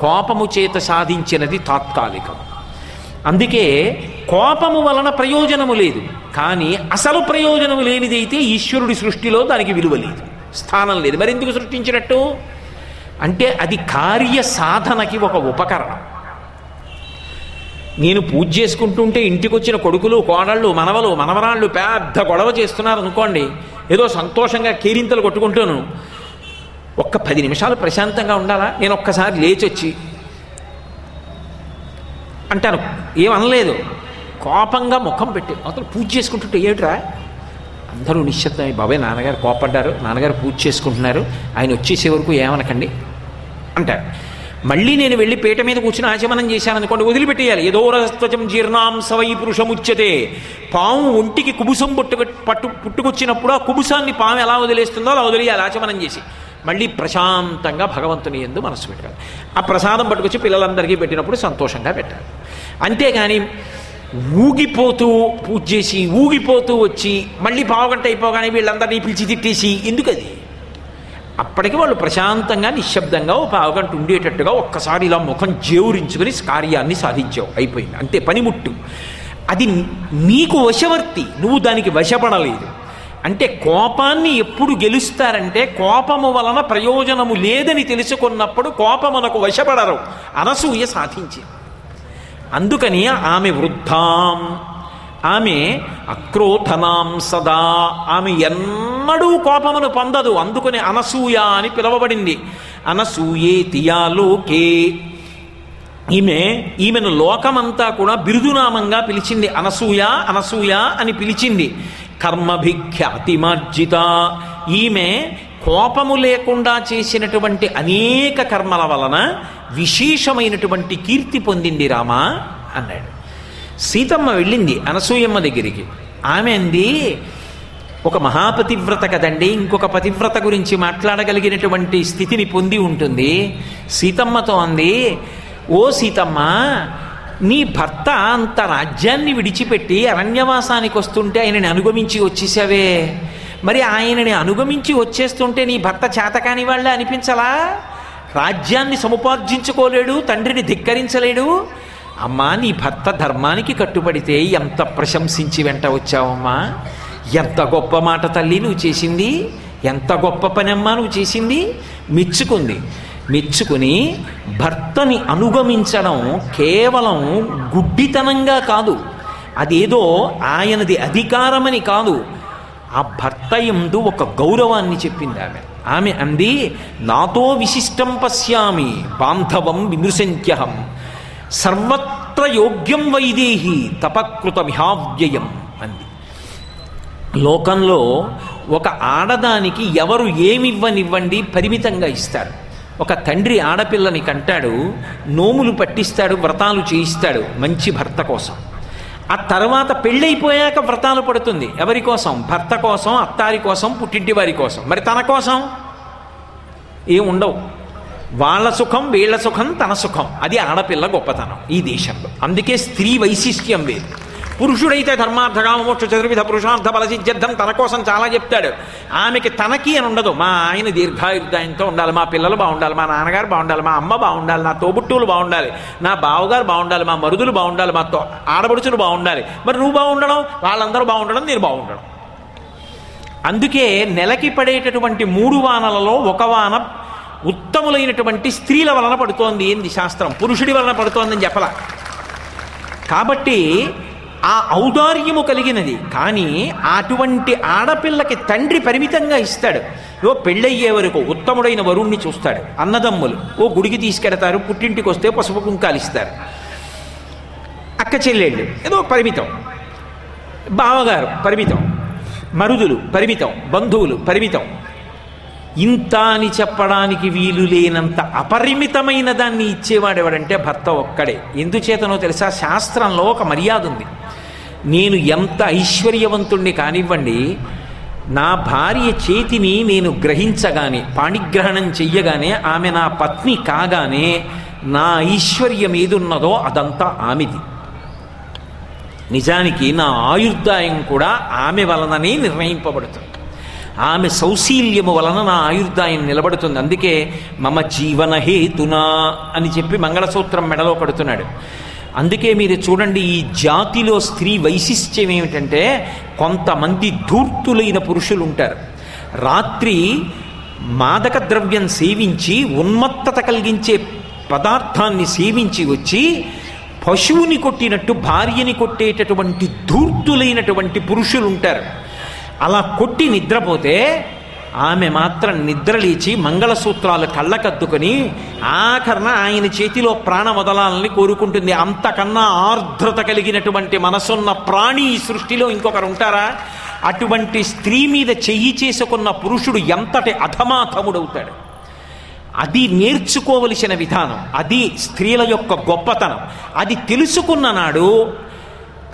కోపము చేత సాధించినది తాత్కాలికం అందుకే కోపము వలన ప్రయోజనము లేదు. కానీ అసలు ప్రయోజనము లేనిదైతే ఈశ్వరుడి సృష్టిలో దానికి విలువ లేదు. స్థానం లేదు. మరి ఎందుకు సృష్టించినట్టు? అంటే అది కార్య సాధనకి ఒక ఉపకరణం. నేను పూజ చేసుకుంటుంటే ఇంటికి వచ్చిన కొడుకులు కోడళ్ళు మనవలు మనవరాళ్ళు పెద్ద గొడవ చేస్తున్నారు అనుకోండి ఏదో సంతోషంగా కేరింతలు కొట్టుకుంటాను. ఒక్క పది నిమిషాలు ప్రశాంతంగా ఉండాలా? నేను ఒక్కసారి లేచి వచ్చి అంటాను. ఏమనలేదు కోపంగా ముఖం పెట్టి అతను పూజ చేసుకుంటుంటే ఏమిట్రా? అందరూ నిశ్శబ్దమై బాబాయ్ నాన్నగారు కోపడ్డారు. నాన్నగారు పూజ చేసుకుంటున్నారు. ఆయన వచ్చేసే వరకు ఏమనకండి. అంటారు మళ్ళీ నేను వెళ్ళి పీట మీద కూర్చుని ఆచమనం చేశాను అనుకోండి వదిలిపెట్టేయాలి. ఏదో రస్త్వచం జీర్ణాం సవై పురుషముచ్యతే. పాము ఒంటికి కుబుసం పుట్టు పట్టు పుట్టుకొచ్చినప్పుడు ఆ కుబుసాన్ని పాము ఎలా వదిలేస్తుందో అలా వదిలేయాలి ఆచమనం చేసి. మళ్ళీ ప్రశాంతంగా భగవంతుని ఎందు మనసు పెట్టాలి. ఆ ప్రసాదం పట్టుకొచ్చి పిల్లలందరికీ పెట్టినప్పుడు సంతోషంగా పెట్టాలి. అంతేగాని ఊగిపోతూ పూజ చేసి ఊగిపోతూ వచ్చి మళ్ళీ పావుగంట అయిపోగానే వీళ్ళందరినీ పిలిచి తిట్టేసి ఎందుకది? అప్పటికి వాళ్ళు ప్రశాంతంగా నిశ్శబ్దంగా ఒక పావుగంట ఉండేటట్టుగా ఒక్కసారి ఇలా ముఖం జేవురించుకుని కార్యాన్ని సాధించావు. అయిపోయింది. అంతే పనిముట్టు. అది నీకు వశవర్తి. నువ్వు దానికి వశపడలేదు. అంటే కోపాన్ని ఎప్పుడు గెలుస్తారంటే కోపము వలన ప్రయోజనము లేదని తెలుసుకున్నప్పుడు కోపమునకు వశపడరు అనసూయ సాధించింది. అందుకని ఆమె వృద్ధాం ఆమె అక్రోధనాం సదా ఆమె ఎన్నడూ కోపమును పొందదు అందుకని అనసూయ అని పిలువబడింది. అనసూయే తియాలోకే ఈమె ఈమెను లోకమంతా కూడా బిరుదునామంగా పిలిచింది అనసూయ అనసూయ అని పిలిచింది. కర్మభిఖ్యాతిమార్జిత. ఈమె కోపము లేకుండా చేసినటువంటి అనేక కర్మల వలన విశేషమైనటువంటి కీర్తి పొందింది రామా అన్నాడు. సీతమ్మ వెళ్ళింది అనసూయమ్మ దగ్గరికి. ఆమె అంది ఒక మహాపతివ్రత కదండి ఇంకొక పతివ్రత గురించి మాట్లాడగలిగినటువంటి స్థితిని పొంది ఉంటుంది. సీతమ్మతో అంది ఓ సీతమ్మ నీ భర్త అంత రాజ్యాన్ని విడిచిపెట్టి అరణ్యవాసానికి వస్తుంటే ఆయనని అనుగమించి వచ్చేసావే. మరి ఆయనని అనుగమించి వచ్చేస్తుంటే నీ భర్త చేతకాని వాళ్ళే అనిపించలా? రాజ్యాన్ని సముపార్జించుకోలేడు తండ్రిని ధిక్కరించలేడు. అమ్మా నీ భర్త ధర్మానికి కట్టుబడితే ఎంత ప్రశంసించి వెంట వచ్చావమ్మా? ఎంత గొప్ప మాట తల్లి నువ్వు చేసింది? ఎంత గొప్ప పనమ్మా నువ్వు చేసింది? మెచ్చుకుంది. మెచ్చుకుని భర్తని అనుగమించడం కేవలం గుడ్డితనంగా కాదు. అదేదో ఆయనది అధికారమని కాదు. ఆ భర్త ఎందు ఒక గౌరవాన్ని చెప్పింది ఆమె. ఆమె అంది నాతో విశిష్టం పశ్యామి బాంధవం విమృశంత్యహం సర్వత్ర యోగ్యం వైదేహి తపకృత విహావ్యయం అంది. లోకంలో ఒక ఆడదానికి ఎవరు ఏమివ్వనివ్వండి పరిమితంగా ఇస్తారు. ఒక తండ్రి ఆడపిల్లని కంటాడు నోములు పట్టిస్తాడు వ్రతాలు చేయిస్తాడు మంచి భర్త కోసం. ఆ తర్వాత పెళ్ళైపోయాక వ్రతాలు పడుతుంది. ఎవరి కోసం? భర్త కోసం అత్తారి కోసం పుట్టింటి వారి కోసం. మరి తన కోసం? ఏం ఉండవు. వాళ్ళ సుఖం వీళ్ళ సుఖం తన సుఖం. అది ఆడపిల్ల గొప్పతనం ఈ దేశంలో. అందుకే స్త్రీ వైశిష్ట్యం వేరు. పురుషుడైతే ధర్మార్థకామ మోక్ష చతుర్విధ పురుషార్థ బలసిద్ధం తన కోసం చాలా చెప్తాడు. ఆమెకి తనకి అని ఉండదు. మా ఆయన దీర్ఘాయుర్దాయంతో ఉండాలి. మా పిల్లలు బాగుండాలి. మా నాన్నగారు బాగుండాలి. మా అమ్మ బాగుండాలి. నా తోబుట్టువులు బాగుండాలి. నా బావగారు బాగుండాలి. మా మరుదులు బాగుండాలి. మా తో ఆడబడుచులు బాగుండాలి. మరి నువ్వు బాగుండడం వాళ్ళందరూ బాగుండడం నేను బాగుండడం. అందుకే నెలకి పడేటటువంటి మూడు వానలలో ఒక వాన ఉత్తములైనటువంటి స్త్రీల వలన పడుతోంది ఏంది శాస్త్రం. పురుషుడి వలన పడుతోందని చెప్పలా. కాబట్టి ఆ ఔదార్యము కలిగినది. కానీ అటువంటి ఆడపిల్లకి తండ్రి పరిమితంగా ఇస్తాడు. ఓ పెళ్ళయ్యే వరకు ఉత్తముడైన వరుణ్ణి చూస్తాడు. అన్నదమ్ములు ఓ గుడికి తీసుకెడతారు పుట్టింటికి వస్తే పసుపు కుంకాలు ఇస్తారు అక్క చెల్లెళ్ళు ఏదో పరిమితం. బావగారు పరిమితం. మరుదులు పరిమితం. బంధువులు పరిమితం. ఇంత అని చెప్పడానికి వీలు లేనంత అపరిమితమైన దాన్ని ఇచ్చేవాడెవడంటే భర్త ఒక్కడే. ఎందుచేతనో తెలుసా? శాస్త్రంలో ఒక మర్యాద ఉంది నేను ఎంత ఐశ్వర్యవంతుణ్ణి కానివ్వండి నా భార్య చేతిని నేను గ్రహించగానే పాణిగ్రహణం చెయ్యగానే ఆమె నా పత్ని కాగానే నా ఐశ్వర్యం ఏదున్నదో అదంతా ఆమెది. నిజానికి నా ఆయుర్దాయం కూడా ఆమె వలననే నిర్ణయింపబడుతుంది. ఆమె సౌశీల్యము వలన నా ఆయుర్దాయం నిలబడుతుంది. అందుకే మమ జీవన హేతునా అని చెప్పి మంగళసూత్రం మెడలో కడుతున్నాడు. అందుకే మీరు చూడండి ఈ జాతిలో స్త్రీ వైశిష్ట్యం ఏమిటంటే కొంతమంది ధూర్తులైన పురుషులు ఉంటారు రాత్రి మాదక ద్రవ్యం సేవించి ఉన్మత్తత కలిగించే పదార్థాన్ని సేవించి వచ్చి పశువుని కొట్టినట్టు భార్యని కొట్టేటటువంటి ధూర్తులైనటువంటి పురుషులు ఉంటారు అలా కొట్టి నిద్రపోతే ఆమె మాత్రం నిద్రలేచి మంగళసూత్రాలు కళ్ళకద్దుకొని ఆఖరణ ఆయన చేతిలో ప్రాణ వదలాలని కోరుకుంటుంది. అంతకన్నా ఆర్ద్రత కలిగినటువంటి మనసున్న ప్రాణి ఈ సృష్టిలో ఇంకొకరు ఉంటారా? అటువంటి స్త్రీ మీద చెయ్యి చేసుకున్న పురుషుడు ఎంతటి అధమాధముడవుతాడు? అది నేర్చుకోవలసిన విధానం అది స్త్రీల యొక్క గొప్పతనం. అది తెలుసుకున్న నాడు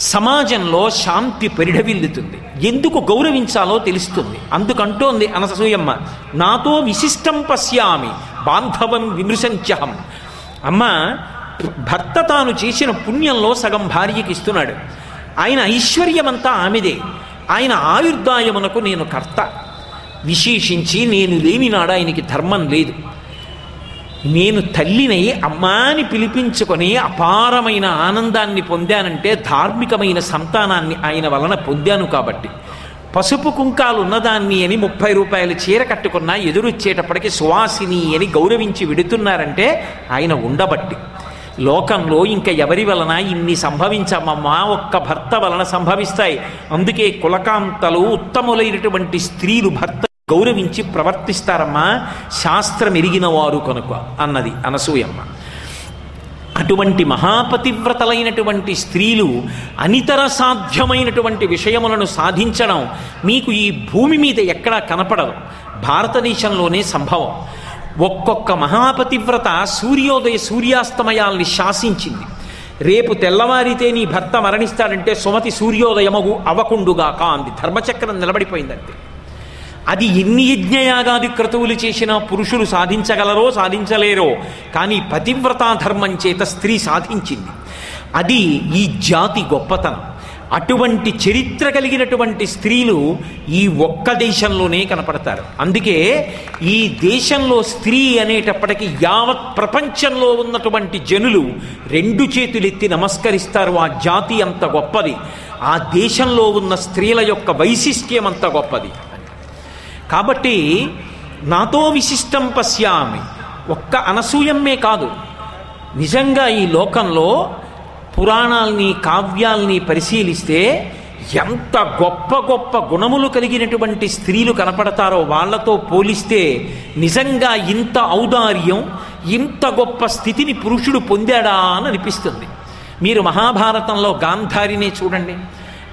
సమాజంలో శాంతి పరిఢవిల్లుతుంది ఎందుకు గౌరవించాలో తెలుస్తుంది. అందుకంటోంది అనసూయమ్మ నాతో విశిష్టం పశ్యామి బాంధవం విమృశంచహం అమ్మ భర్త తాను చేసిన పుణ్యంలో సగం భార్యకి ఇస్తున్నాడు. ఆయన ఐశ్వర్యమంతా ఆమెదే. ఆయన ఆయుర్దాయమునకు నేను కర్త. విశేషించి నేను లేని నాడు ఆయనకి ధర్మం లేదు. నేను తల్లినై అమ్మాని పిలిపించుకొని అపారమైన ఆనందాన్ని పొందానంటే ధార్మికమైన సంతానాన్ని ఆయన వలన పొందాను కాబట్టి. పసుపు కుంకాలు ఉన్నదాన్ని అని ముప్పై రూపాయలు చీర కట్టుకున్నా ఎదురొచ్చేటప్పటికి సువాసిని అని గౌరవించి విడుతున్నారంటే ఆయన ఉండబట్టి. లోకంలో ఇంకా ఎవరి వలన ఇన్ని సంభవించమమ్మా ఒక్క భర్త వలన సంభవిస్తాయి. అందుకే కులకాంతలు ఉత్తములైనటువంటి స్త్రీలు భర్త గౌరవించి ప్రవర్తిస్తారమ్మా. శాస్త్రం ఎరిగిన వారు కనుక అన్నది అనసూయమ్మ. అటువంటి మహాపతివ్రతలైనటువంటి స్త్రీలు అనితర సాధ్యమైనటువంటి విషయములను సాధించడం మీకు ఈ భూమి మీద ఎక్కడా కనపడదు. భారతదేశంలోనే సంభవం. ఒక్కొక్క మహాపతివ్రత సూర్యోదయ సూర్యాస్తమయాల్ని శాసించింది. రేపు తెల్లవారితే నీ భర్త మరణిస్తాడంటే సుమతి సూర్యోదయమగు అవకుండుగాక అంది. ధర్మచక్రం నిలబడిపోయిందంతే. అది ఎన్ని యజ్ఞయాగాది క్రతువులు చేసినా పురుషులు సాధించగలరో సాధించలేరో కానీ పతివ్రతా ధర్మం చేత స్త్రీ సాధించింది. అది ఈ జాతి గొప్పతనం. అటువంటి చరిత్ర కలిగినటువంటి స్త్రీలు ఈ ఒక్క దేశంలోనే కనపడతారు. అందుకే ఈ దేశంలో స్త్రీ అనేటప్పటికీ యావత్ ప్రపంచంలో ఉన్నటువంటి జనులు రెండు చేతులెత్తి నమస్కరిస్తారు ఆ జాతి అంత గొప్పది. ఆ దేశంలో ఉన్న స్త్రీల యొక్క వైశిష్ట్యం అంత గొప్పది. కాబట్టి నాతో విశిష్టం పశ్యామి. ఒక్క అనసూయమ్మే కాదు. నిజంగా ఈ లోకంలో పురాణాల్ని కావ్యాల్ని పరిశీలిస్తే ఎంత గొప్ప గొప్ప గుణములు కలిగినటువంటి స్త్రీలు కనపడతారో వాళ్ళతో పోలిస్తే నిజంగా ఇంత ఔదార్యం ఇంత గొప్ప స్థితిని పురుషుడు పొందాడా అని అనిపిస్తుంది. మీరు మహాభారతంలో గాంధారినే చూడండి.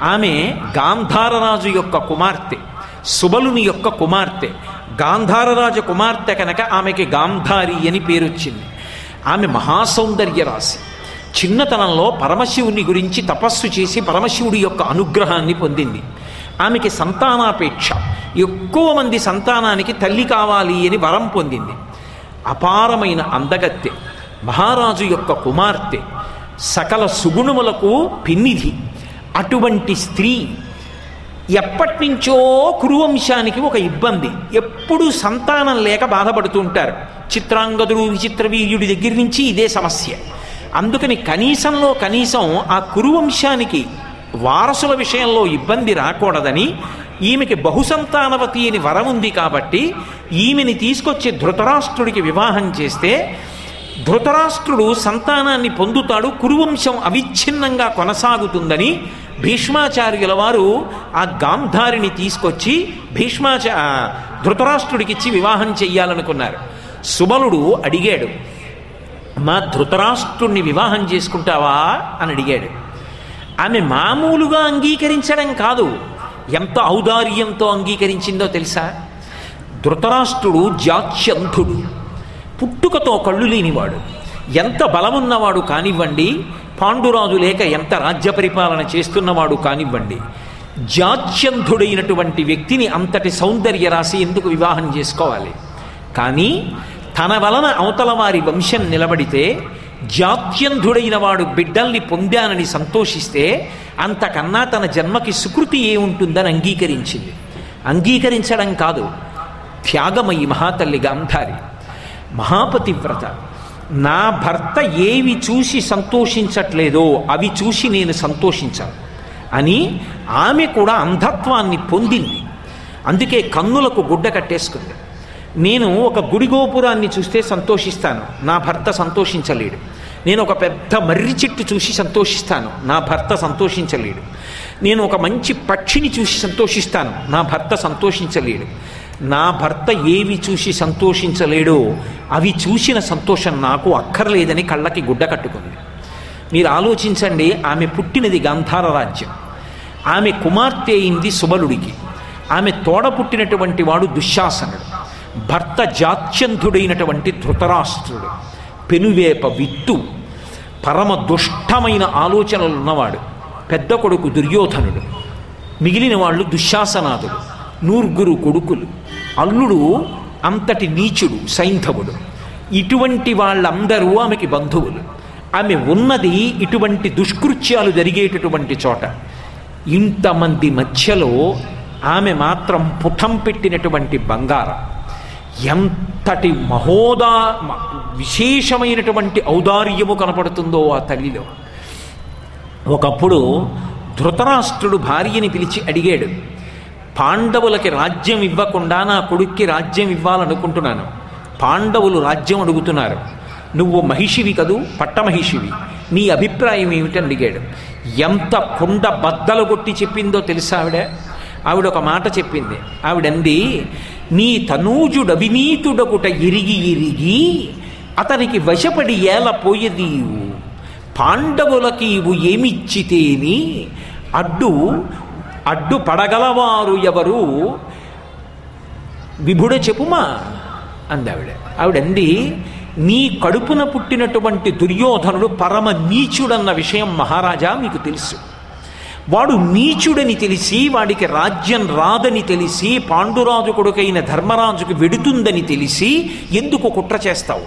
ఆమె గాంధారరాజు యొక్క కుమార్తె. సుబలుని యొక్క కుమార్తె గాంధారరాజు కుమార్తె కనుక ఆమెకి గాంధారి అని పేరొచ్చింది. ఆమె మహాసౌందర్య రాశి. చిన్నతనంలో పరమశివుని గురించి తపస్సు చేసి పరమశివుడి యొక్క అనుగ్రహాన్ని పొందింది. ఆమెకి సంతానాపేక్ష. ఎక్కువ మంది సంతానానికి తల్లి కావాలి అని వరం పొందింది. అపారమైన అందగత్తె. మహారాజు యొక్క కుమార్తె. సకల సుగుణములకు పిన్నిధి. అటువంటి స్త్రీ ఎప్పటినుంచో కురువంశానికి ఒక ఇబ్బంది. ఎప్పుడు సంతానం లేక బాధపడుతూ ఉంటారు చిత్రాంగదుడు విచిత్రవీర్యుడి దగ్గర నుంచి ఇదే సమస్య. అందుకని కనీసంలో కనీసం ఆ కురువంశానికి వారసుల విషయంలో ఇబ్బంది రాకూడదని ఈమెకి బహుసంతానవతి అని వరం ఉంది కాబట్టి ఈమెని తీసుకొచ్చి ధృతరాష్ట్రుడికి వివాహం చేస్తే ధృతరాష్ట్రుడు సంతానాన్ని పొందుతాడు కురువంశం అవిచ్ఛిన్నంగా కొనసాగుతుందని భీష్మాచార్యుల వారు ఆ గాంధారిని తీసుకొచ్చి భీష్మాచ ధృతరాష్ట్రుడికిచ్చి వివాహం చెయ్యాలనుకున్నారు. సుబలుడు అడిగాడు మా ధృతరాష్ట్రుణ్ణి వివాహం చేసుకుంటావా? అని అడిగాడు. ఆమె మామూలుగా అంగీకరించడం కాదు. ఎంత ఔదార్యంతో అంగీకరించిందో తెలుసా? ధృతరాష్ట్రుడు జాత్యంధుడు. పుట్టుకతో కళ్ళు లేనివాడు. ఎంత బలమున్నవాడు కానివ్వండి పాండురాజు లేక ఎంత రాజ్య పరిపాలన చేస్తున్నవాడు కానివ్వండి జాత్యంధుడైనటువంటి వ్యక్తిని అంతటి సౌందర్య రాశి ఎందుకు వివాహం చేసుకోవాలి? కానీ తన వలన అవతల వారి వంశం నిలబడితే జాత్యంధుడైన వాడు బిడ్డల్ని పొందానని సంతోషిస్తే అంతకన్నా తన జన్మకి సుకృతి ఏముంటుందని అంగీకరించింది. అంగీకరించడం కాదు త్యాగమయ్యి మహాతల్లి గాంధారి మహాపతివ్రత. నా భర్త ఏవి చూసి సంతోషించట్లేదో అవి చూసి నేను సంతోషించాను అని ఆమె కూడా అంధత్వాన్ని పొందింది. అందుకే కన్నులకు గుడ్డ కట్టేసుకుంది. నేను ఒక గుడి గోపురాన్ని చూస్తే సంతోషిస్తాను. నా భర్త సంతోషించలేడు. నేను ఒక పెద్ద మర్రి చెట్టు చూసి సంతోషిస్తాను. నా భర్త సంతోషించలేడు. నేను ఒక మంచి పక్షిని చూసి సంతోషిస్తాను. నా భర్త సంతోషించలేడు. నా భర్త ఏవి చూసి సంతోషించలేడో అవి చూసిన సంతోషం నాకు అక్కర్లేదని కళ్ళకి గుడ్డ కట్టుకుంది. మీరు ఆలోచించండి ఆమె పుట్టినది గాంధార రాజ్యం. ఆమె కుమార్తె అయింది సుబలుడికి. ఆమె తోడ పుట్టినటువంటి వాడు దుశ్శాసనుడు. భర్త జాత్యంధుడైనటువంటి ధృతరాష్ట్రుడు. పెనువేప విత్తు పరమ దుష్టమైన ఆలోచనలు ఉన్నవాడు పెద్ద కొడుకు దుర్యోధనుడు. మిగిలిన వాళ్ళు దుశ్శాసనాథుడు నూర్గురు కొడుకులు. అల్లుడు అంతటి నీచుడు సైంధవుడు. ఇటువంటి వాళ్ళందరూ ఆమెకి బంధువులు. ఆమె ఉన్నది ఇటువంటి దుష్కృత్యాలు జరిగేటటువంటి చోట. ఇంతమంది మధ్యలో ఆమె మాత్రం పుటం పెట్టినటువంటి బంగారం. ఎంతటి మహోదా విశేషమైనటువంటి ఔదార్యము కనపడుతుందో ఆ తల్లిలో. ఒకప్పుడు ధృతరాష్ట్రుడు భార్యని పిలిచి అడిగాడు పాండవులకి రాజ్యం ఇవ్వకుండా నా కొడుక్కి రాజ్యం ఇవ్వాలనుకుంటున్నాను. పాండవులు రాజ్యం అడుగుతున్నారు. నువ్వు మహిషివి కదూ పట్టమహిషివి. నీ అభిప్రాయం ఏమిటని అడిగాడు. ఎంత కుండ బద్దలు కొట్టి చెప్పిందో తెలుసా ఆవిడ? ఆవిడ ఒక మాట చెప్పింది. ఆవిడంది నీ తనూజుడు అవినీతుడకుట ఇరిగి ఇరిగి అతనికి వశపడి ఏల పోయదీవు పాండవులకి ఇవు ఏమిచ్చితేని అడ్డు అడ్డుపడగలవారు ఎవరు? విభుడ చెప్పుమా? అందావిడ. ఆవిడంది నీ కడుపున పుట్టినటువంటి దుర్యోధనుడు పరమ నీచుడన్న విషయం మహారాజా మీకు తెలుసు. వాడు నీచుడని తెలిసి వాడికి రాజ్యం రాదని తెలిసి పాండురాజు కొడుకైన ధర్మరాజుకు వెడుతుందని తెలిసి ఎందుకు కుట్ర చేస్తావు?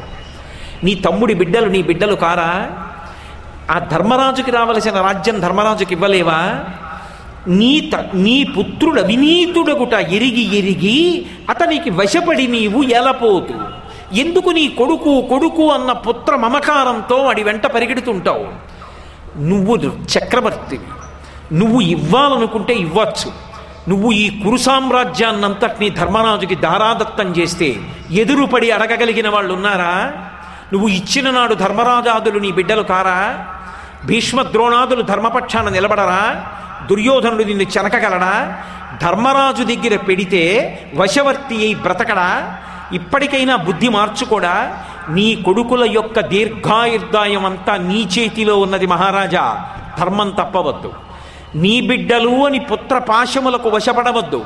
నీ తమ్ముడి బిడ్డలు నీ బిడ్డలు కారా? ఆ ధర్మరాజుకి రావలసిన రాజ్యం ధర్మరాజుకి ఇవ్వలేవా? నీ త నీ పుత్రుడు అవినీతుడగుట ఎరిగి ఎరిగి అతనికి వశపడి నీవు ఎలపోతు. ఎందుకు నీ కొడుకు కొడుకు అన్న పుత్ర మమకారంతో వాడి వెంట పరిగెడుతుంటావు? నువ్వు చక్రవర్తివి. నువ్వు ఇవ్వాలనుకుంటే ఇవ్వచ్చు. నువ్వు ఈ కురు సామ్రాజ్యాన్నంతటినీ ధర్మరాజుకి దారాదత్తం చేస్తే ఎదురుపడి అడగగలిగిన వాళ్ళు ఉన్నారా నువ్వు ఇచ్చిన నాడు ధర్మరాజాదులు నీ బిడ్డలు కారా? భీష్మ ద్రోణాదులు ధర్మపక్షాన నిలబడరా? దుర్యోధనుడు నిన్ను చెనకగలడా? ధర్మరాజు దగ్గర పెడితే వశవర్తి అయి బ్రతకడా? ఇప్పటికైనా బుద్ధి మార్చుకోడా? నీ కొడుకుల యొక్క దీర్ఘాయుర్దాయం అంతా నీ చేతిలో ఉన్నది మహారాజా. ధర్మం తప్పవద్దు. నీ బిడ్డలు అని పుత్ర పాశములకు వశపడవద్దు.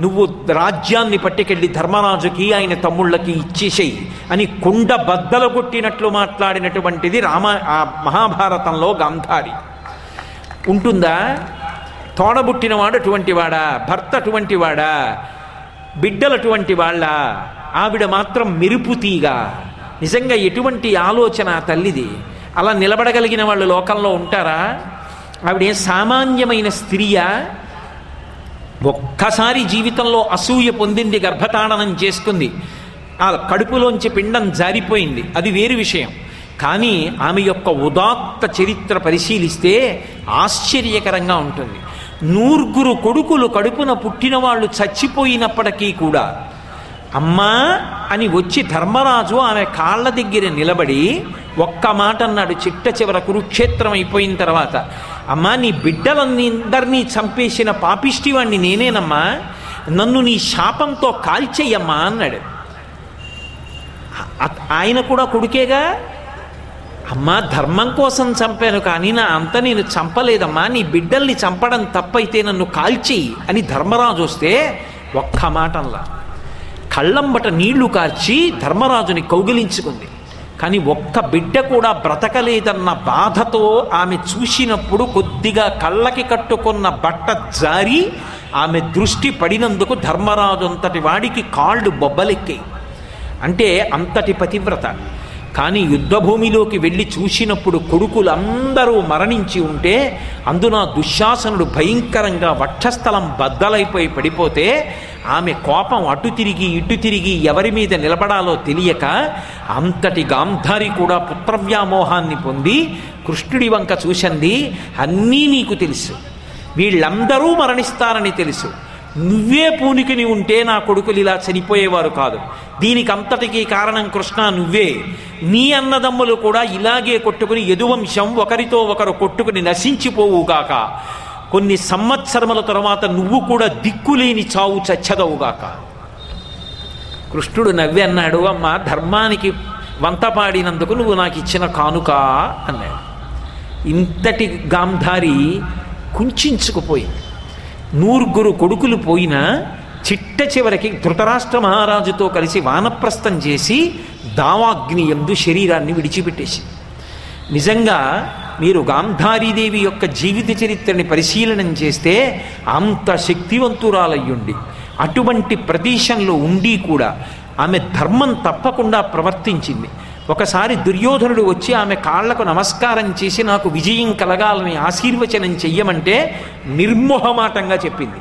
నువ్వు రాజ్యాన్ని పట్టుకెళ్ళి ధర్మరాజుకి ఆయన తమ్ముళ్ళకి ఇచ్చేసేయి అని కుండ బద్దలు కొట్టినట్లు మాట్లాడినటువంటిది రామ ఆ మహాభారతంలో గాంధారి. ఉంటుందా? తోడబుట్టినవాడు అటువంటి వాడా భర్త అటువంటి వాడా వాళ్ళ? ఆవిడ మాత్రం మెరుపుతీగా నిజంగా ఎటువంటి ఆలోచన తల్లిది? అలా నిలబడగలిగిన వాళ్ళు లోకంలో ఉంటారా? ఆవిడ సామాన్యమైన స్త్రీయా? ఒక్కసారి జీవితంలో అసూయ పొందింది గర్భతాడనం చేసుకుంది. ఆ కడుపులోంచి పిండం జారిపోయింది. అది వేరు విషయం. కానీ ఆమె యొక్క ఉదాత్త చరిత్ర పరిశీలిస్తే ఆశ్చర్యకరంగా ఉంటుంది. నూర్గురు కొడుకులు కడుపున పుట్టిన వాళ్ళు చచ్చిపోయినప్పటికీ కూడా అమ్మా అని వచ్చి ధర్మరాజు ఆమె కాళ్ళ దగ్గర నిలబడి ఒక్క మాట అన్నాడు చిట్ట చివర కురుక్షేత్రం అయిపోయిన తర్వాత. అమ్మా నీ బిడ్డలందరినీ చంపేసిన పాపిష్టివాణ్ణి నేనేనమ్మా నన్ను నీ శాపంతో కాల్చేయమ్మా అన్నాడు. ఆయన కూడా కొడుకేగా? అమ్మా ధర్మం కోసం చంపాను కానీ నా అంత నేను చంపలేదమ్మా. నీ బిడ్డల్ని చంపడం తప్పైతే నన్ను కాల్చేయి అని ధర్మరాజు వస్తే ఒక్క మాటంలా కళ్ళంబట నీళ్ళు కార్చి ధర్మరాజుని కౌగిలించుకుంది. కానీ ఒక్క బిడ్డ కూడా బ్రతకలేదన్న బాధతో ఆమె చూసినప్పుడు కొద్దిగా కళ్ళకి కట్టుకున్న బట్ట జారి ఆమె దృష్టి పడినందుకు ధర్మరాజు అంతటి వాడికి కాళ్ళు బొబ్బలెక్కాయి. అంటే అంతటి పతివ్రత. కానీ యుద్ధభూమిలోకి వెళ్ళి చూసినప్పుడు కొడుకులందరూ మరణించి ఉంటే అందున దుశ్శాసనుడు భయంకరంగా వక్షస్థలం బద్దలైపోయి పడిపోతే ఆమె కోపం అటు తిరిగి ఇటు తిరిగి ఎవరి మీద నిలబడాలో తెలియక అంతటి గాంధారి కూడా పుత్రవ్యామోహాన్ని పొంది కృష్ణుడి వంక చూసింది అన్నీ నీకు తెలుసు. వీళ్ళందరూ మరణిస్తారని తెలుసు. నువ్వే పూనికిని ఉంటే నా కొడుకులు ఇలా చనిపోయేవారు కాదు. దీనికి అంతటికీ కారణం కృష్ణ నువ్వే. నీ అన్నదమ్ములు కూడా ఇలాగే కొట్టుకుని యదువంశం ఒకరితో ఒకరు కొట్టుకుని నశించిపోవుగాక కొన్ని సంవత్సరముల తర్వాత నువ్వు కూడా దిక్కులేని చావు చచ్చదవుగాక కృష్ణుడు నవ్వి అన్నాడు అమ్మ ధర్మానికి వంత పాడినందుకు నువ్వు నాకు ఇచ్చిన కానుక అన్నాడు. ఇంతటి గాంధారి కుంచుకుపోయింది నూరుగురు కొడుకులు పోయినా చిట్ట చివరికి ధృతరాష్ట్ర మహారాజుతో కలిసి వానప్రస్థం చేసి దావాగ్ని ఎందు శరీరాన్ని విడిచిపెట్టేసి. నిజంగా మీరు గాంధారీదేవి యొక్క జీవిత చరిత్రని పరిశీలనం చేస్తే అంత శక్తివంతురాలయ్యుండి. అటువంటి ప్రదేశంలో ఉండి కూడా ఆమె ధర్మం తప్పకుండా ప్రవర్తించింది. ఒకసారి దుర్యోధనుడు వచ్చి ఆమె కాళ్ళకు నమస్కారం చేసి నాకు విజయం కలగాలని ఆశీర్వచనం చెయ్యమంటే నిర్మోహమాటంగా చెప్పింది.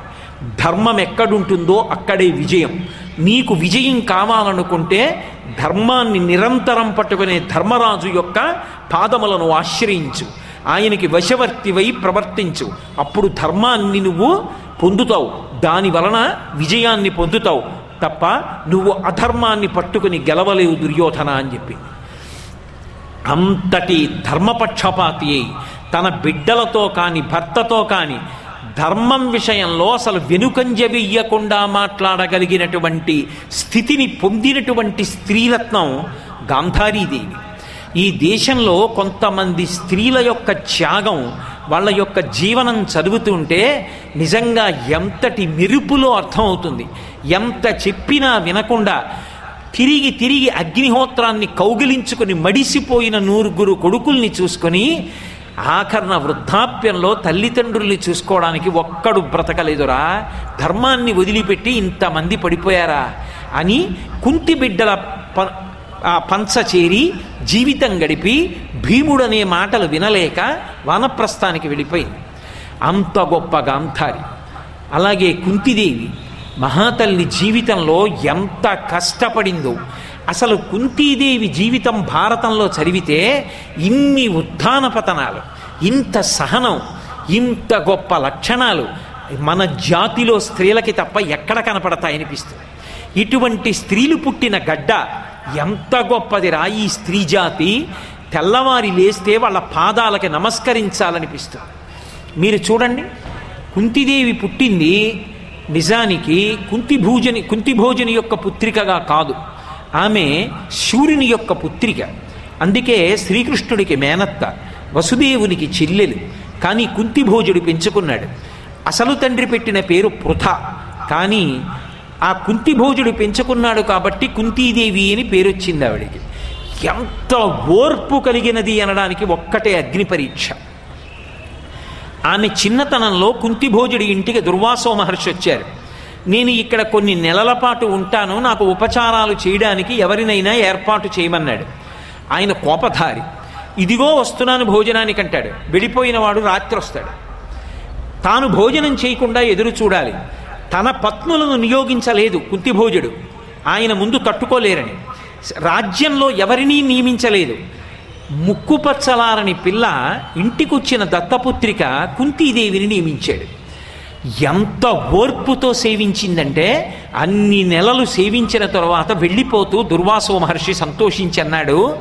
ధర్మం ఎక్కడుంటుందో అక్కడే విజయం. నీకు విజయం కావాలనుకుంటే ధర్మాన్ని నిరంతరం పట్టుకునే ధర్మరాజు యొక్క పాదములను ఆశ్రయించు. ఆయనకి వశవర్తివై ప్రవర్తించు. అప్పుడు ధర్మాన్ని నువ్వు పొందుతావు. దాని వలన విజయాన్ని పొందుతావు. తప్ప నువ్వు అధర్మాన్ని పట్టుకుని గెలవలేవు దుర్యోధన అని చెప్పింది. అంతటి ధర్మపక్షపాతి అయి తన బిడ్డలతో కాని భర్తతో కాని ధర్మం విషయంలో అసలు వెనుకంజ వెయ్యకుండా మాట్లాడగలిగినటువంటి స్థితిని పొందినటువంటి స్త్రీరత్నం గాంధారీదేవి. ఈ దేశంలో కొంతమంది స్త్రీల యొక్క త్యాగం వాళ్ళ యొక్క జీవనం చదువుతుంటే నిజంగా ఎంతటి మెరుపులో అర్థమవుతుంది. ఎంత చెప్పినా వినకుండా తిరిగి తిరిగి అగ్నిహోత్రాన్ని కౌగిలించుకుని మడిసిపోయిన నూరుగురు కొడుకుల్ని చూసుకొని ఆఖరణ వృద్ధాప్యంలో తల్లిదండ్రుల్ని చూసుకోవడానికి ఒక్కడు బ్రతకలేదురా. ధర్మాన్ని వదిలిపెట్టి ఇంతమంది పడిపోయారా అని కుంతి బిడ్డల ప పంచ చేరి జీవితం గడిపి భీముడనే మాటలు వినలేక వానప్రస్థానికి వెళ్ళిపోయింది. అంత గొప్ప గాంధారి. అలాగే కుంతిదేవి మహాతల్లి జీవితంలో ఎంత కష్టపడిందో. అసలు కుంతీదేవి జీవితం భారతంలో చదివితే ఇన్ని ఉత్థాన పతనాలు ఇంత సహనం ఇంత గొప్ప లక్షణాలు మన జాతిలో స్త్రీలకి తప్ప ఎక్కడ కనపడతాయనిపిస్తుంది. ఇటువంటి స్త్రీలు పుట్టిన గడ్డ ఎంత గొప్పదిరా ఈ స్త్రీ జాతి? తెల్లవారి లేస్తే వాళ్ళ పాదాలకి నమస్కరించాలనిపిస్తుంది. మీరు చూడండి కుంతిదేవి పుట్టింది నిజానికి కుంతిభూజని కుంతిభోజని యొక్క పుత్రికగా కాదు. ఆమె సూర్యుని యొక్క పుత్రిక. అందుకే శ్రీకృష్ణుడికి మేనత్త వసుదేవునికి చెల్లెలు కానీ కుంతిభోజుడు పెంచుకున్నాడు. అసలు తండ్రి పెట్టిన పేరు పృథ కానీ ఆ కుంతిభోజుడు పెంచుకున్నాడు కాబట్టి కుంతీదేవి అని పేరు వచ్చింది ఆవిడికి. ఎంత ఓర్పు కలిగినది అనడానికి ఒక్కటే అగ్ని పరీక్ష. ఆమె చిన్నతనంలో కుంతిభోజుడి ఇంటికి దుర్వాసో మహర్షి వచ్చారు. నేను ఇక్కడ కొన్ని నెలల పాటు ఉంటాను నాకు ఉపచారాలు చేయడానికి ఎవరినైనా ఏర్పాటు చేయమన్నాడు. ఆయన కోపధారి. ఇదిగో వస్తున్నాను భోజనానికి అంటాడు వెళ్ళిపోయిన వాడు రాత్రి వస్తాడు తాను భోజనం చేయకుండా ఎదురు చూడాలి. తన పత్నులను నియోగించలేదు కుంతిభోజుడు. ఆయన ముందు తట్టుకోలేరని. రాజ్యంలో ఎవరినీ నియమించలేదు. ముక్కుపచ్చలారని పిల్ల ఇంటికొచ్చిన దత్తపుత్రిక కుంతీదేవిని నియమించాడు. ఎంత ఓర్పుతో సేవించిందంటే అన్ని నెలలు సేవించిన తర్వాత వెళ్ళిపోతూ దుర్వాసో మహర్షి సంతోషించి అన్నాడు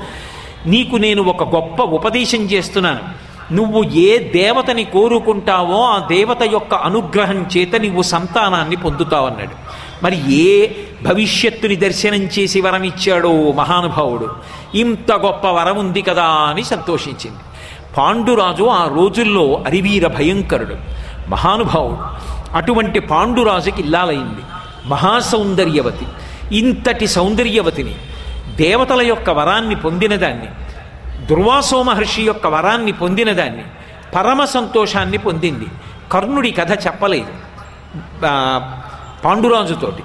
నీకు నేను ఒక గొప్ప ఉపదేశం చేస్తున్నాను. నువ్వు ఏ దేవతని కోరుకుంటావో ఆ దేవత యొక్క అనుగ్రహం చేత నీవు సంతానాన్ని పొందుతావన్నాడు. అన్నాడు మరి ఏ భవిష్యత్తుని దర్శనం చేసి వరం ఇచ్చాడో మహానుభావుడు? ఇంత గొప్ప వరం ఉంది కదా అని సంతోషించింది. పాండురాజు ఆ రోజుల్లో అరివీర భయంకరుడు మహానుభావుడు. అటువంటి పాండురాజుకి ఇల్లాలైంది. మహాసౌందర్యవతి ఇంతటి సౌందర్యవతిని దేవతల యొక్క వరాన్ని పొందినదాన్ని దుర్వాసో మహర్షి యొక్క వరాన్ని పొందినదాన్ని పరమ సంతోషాన్ని పొందింది. కర్ణుడి కథ చెప్పలేదు. పాండురాజుతోటి.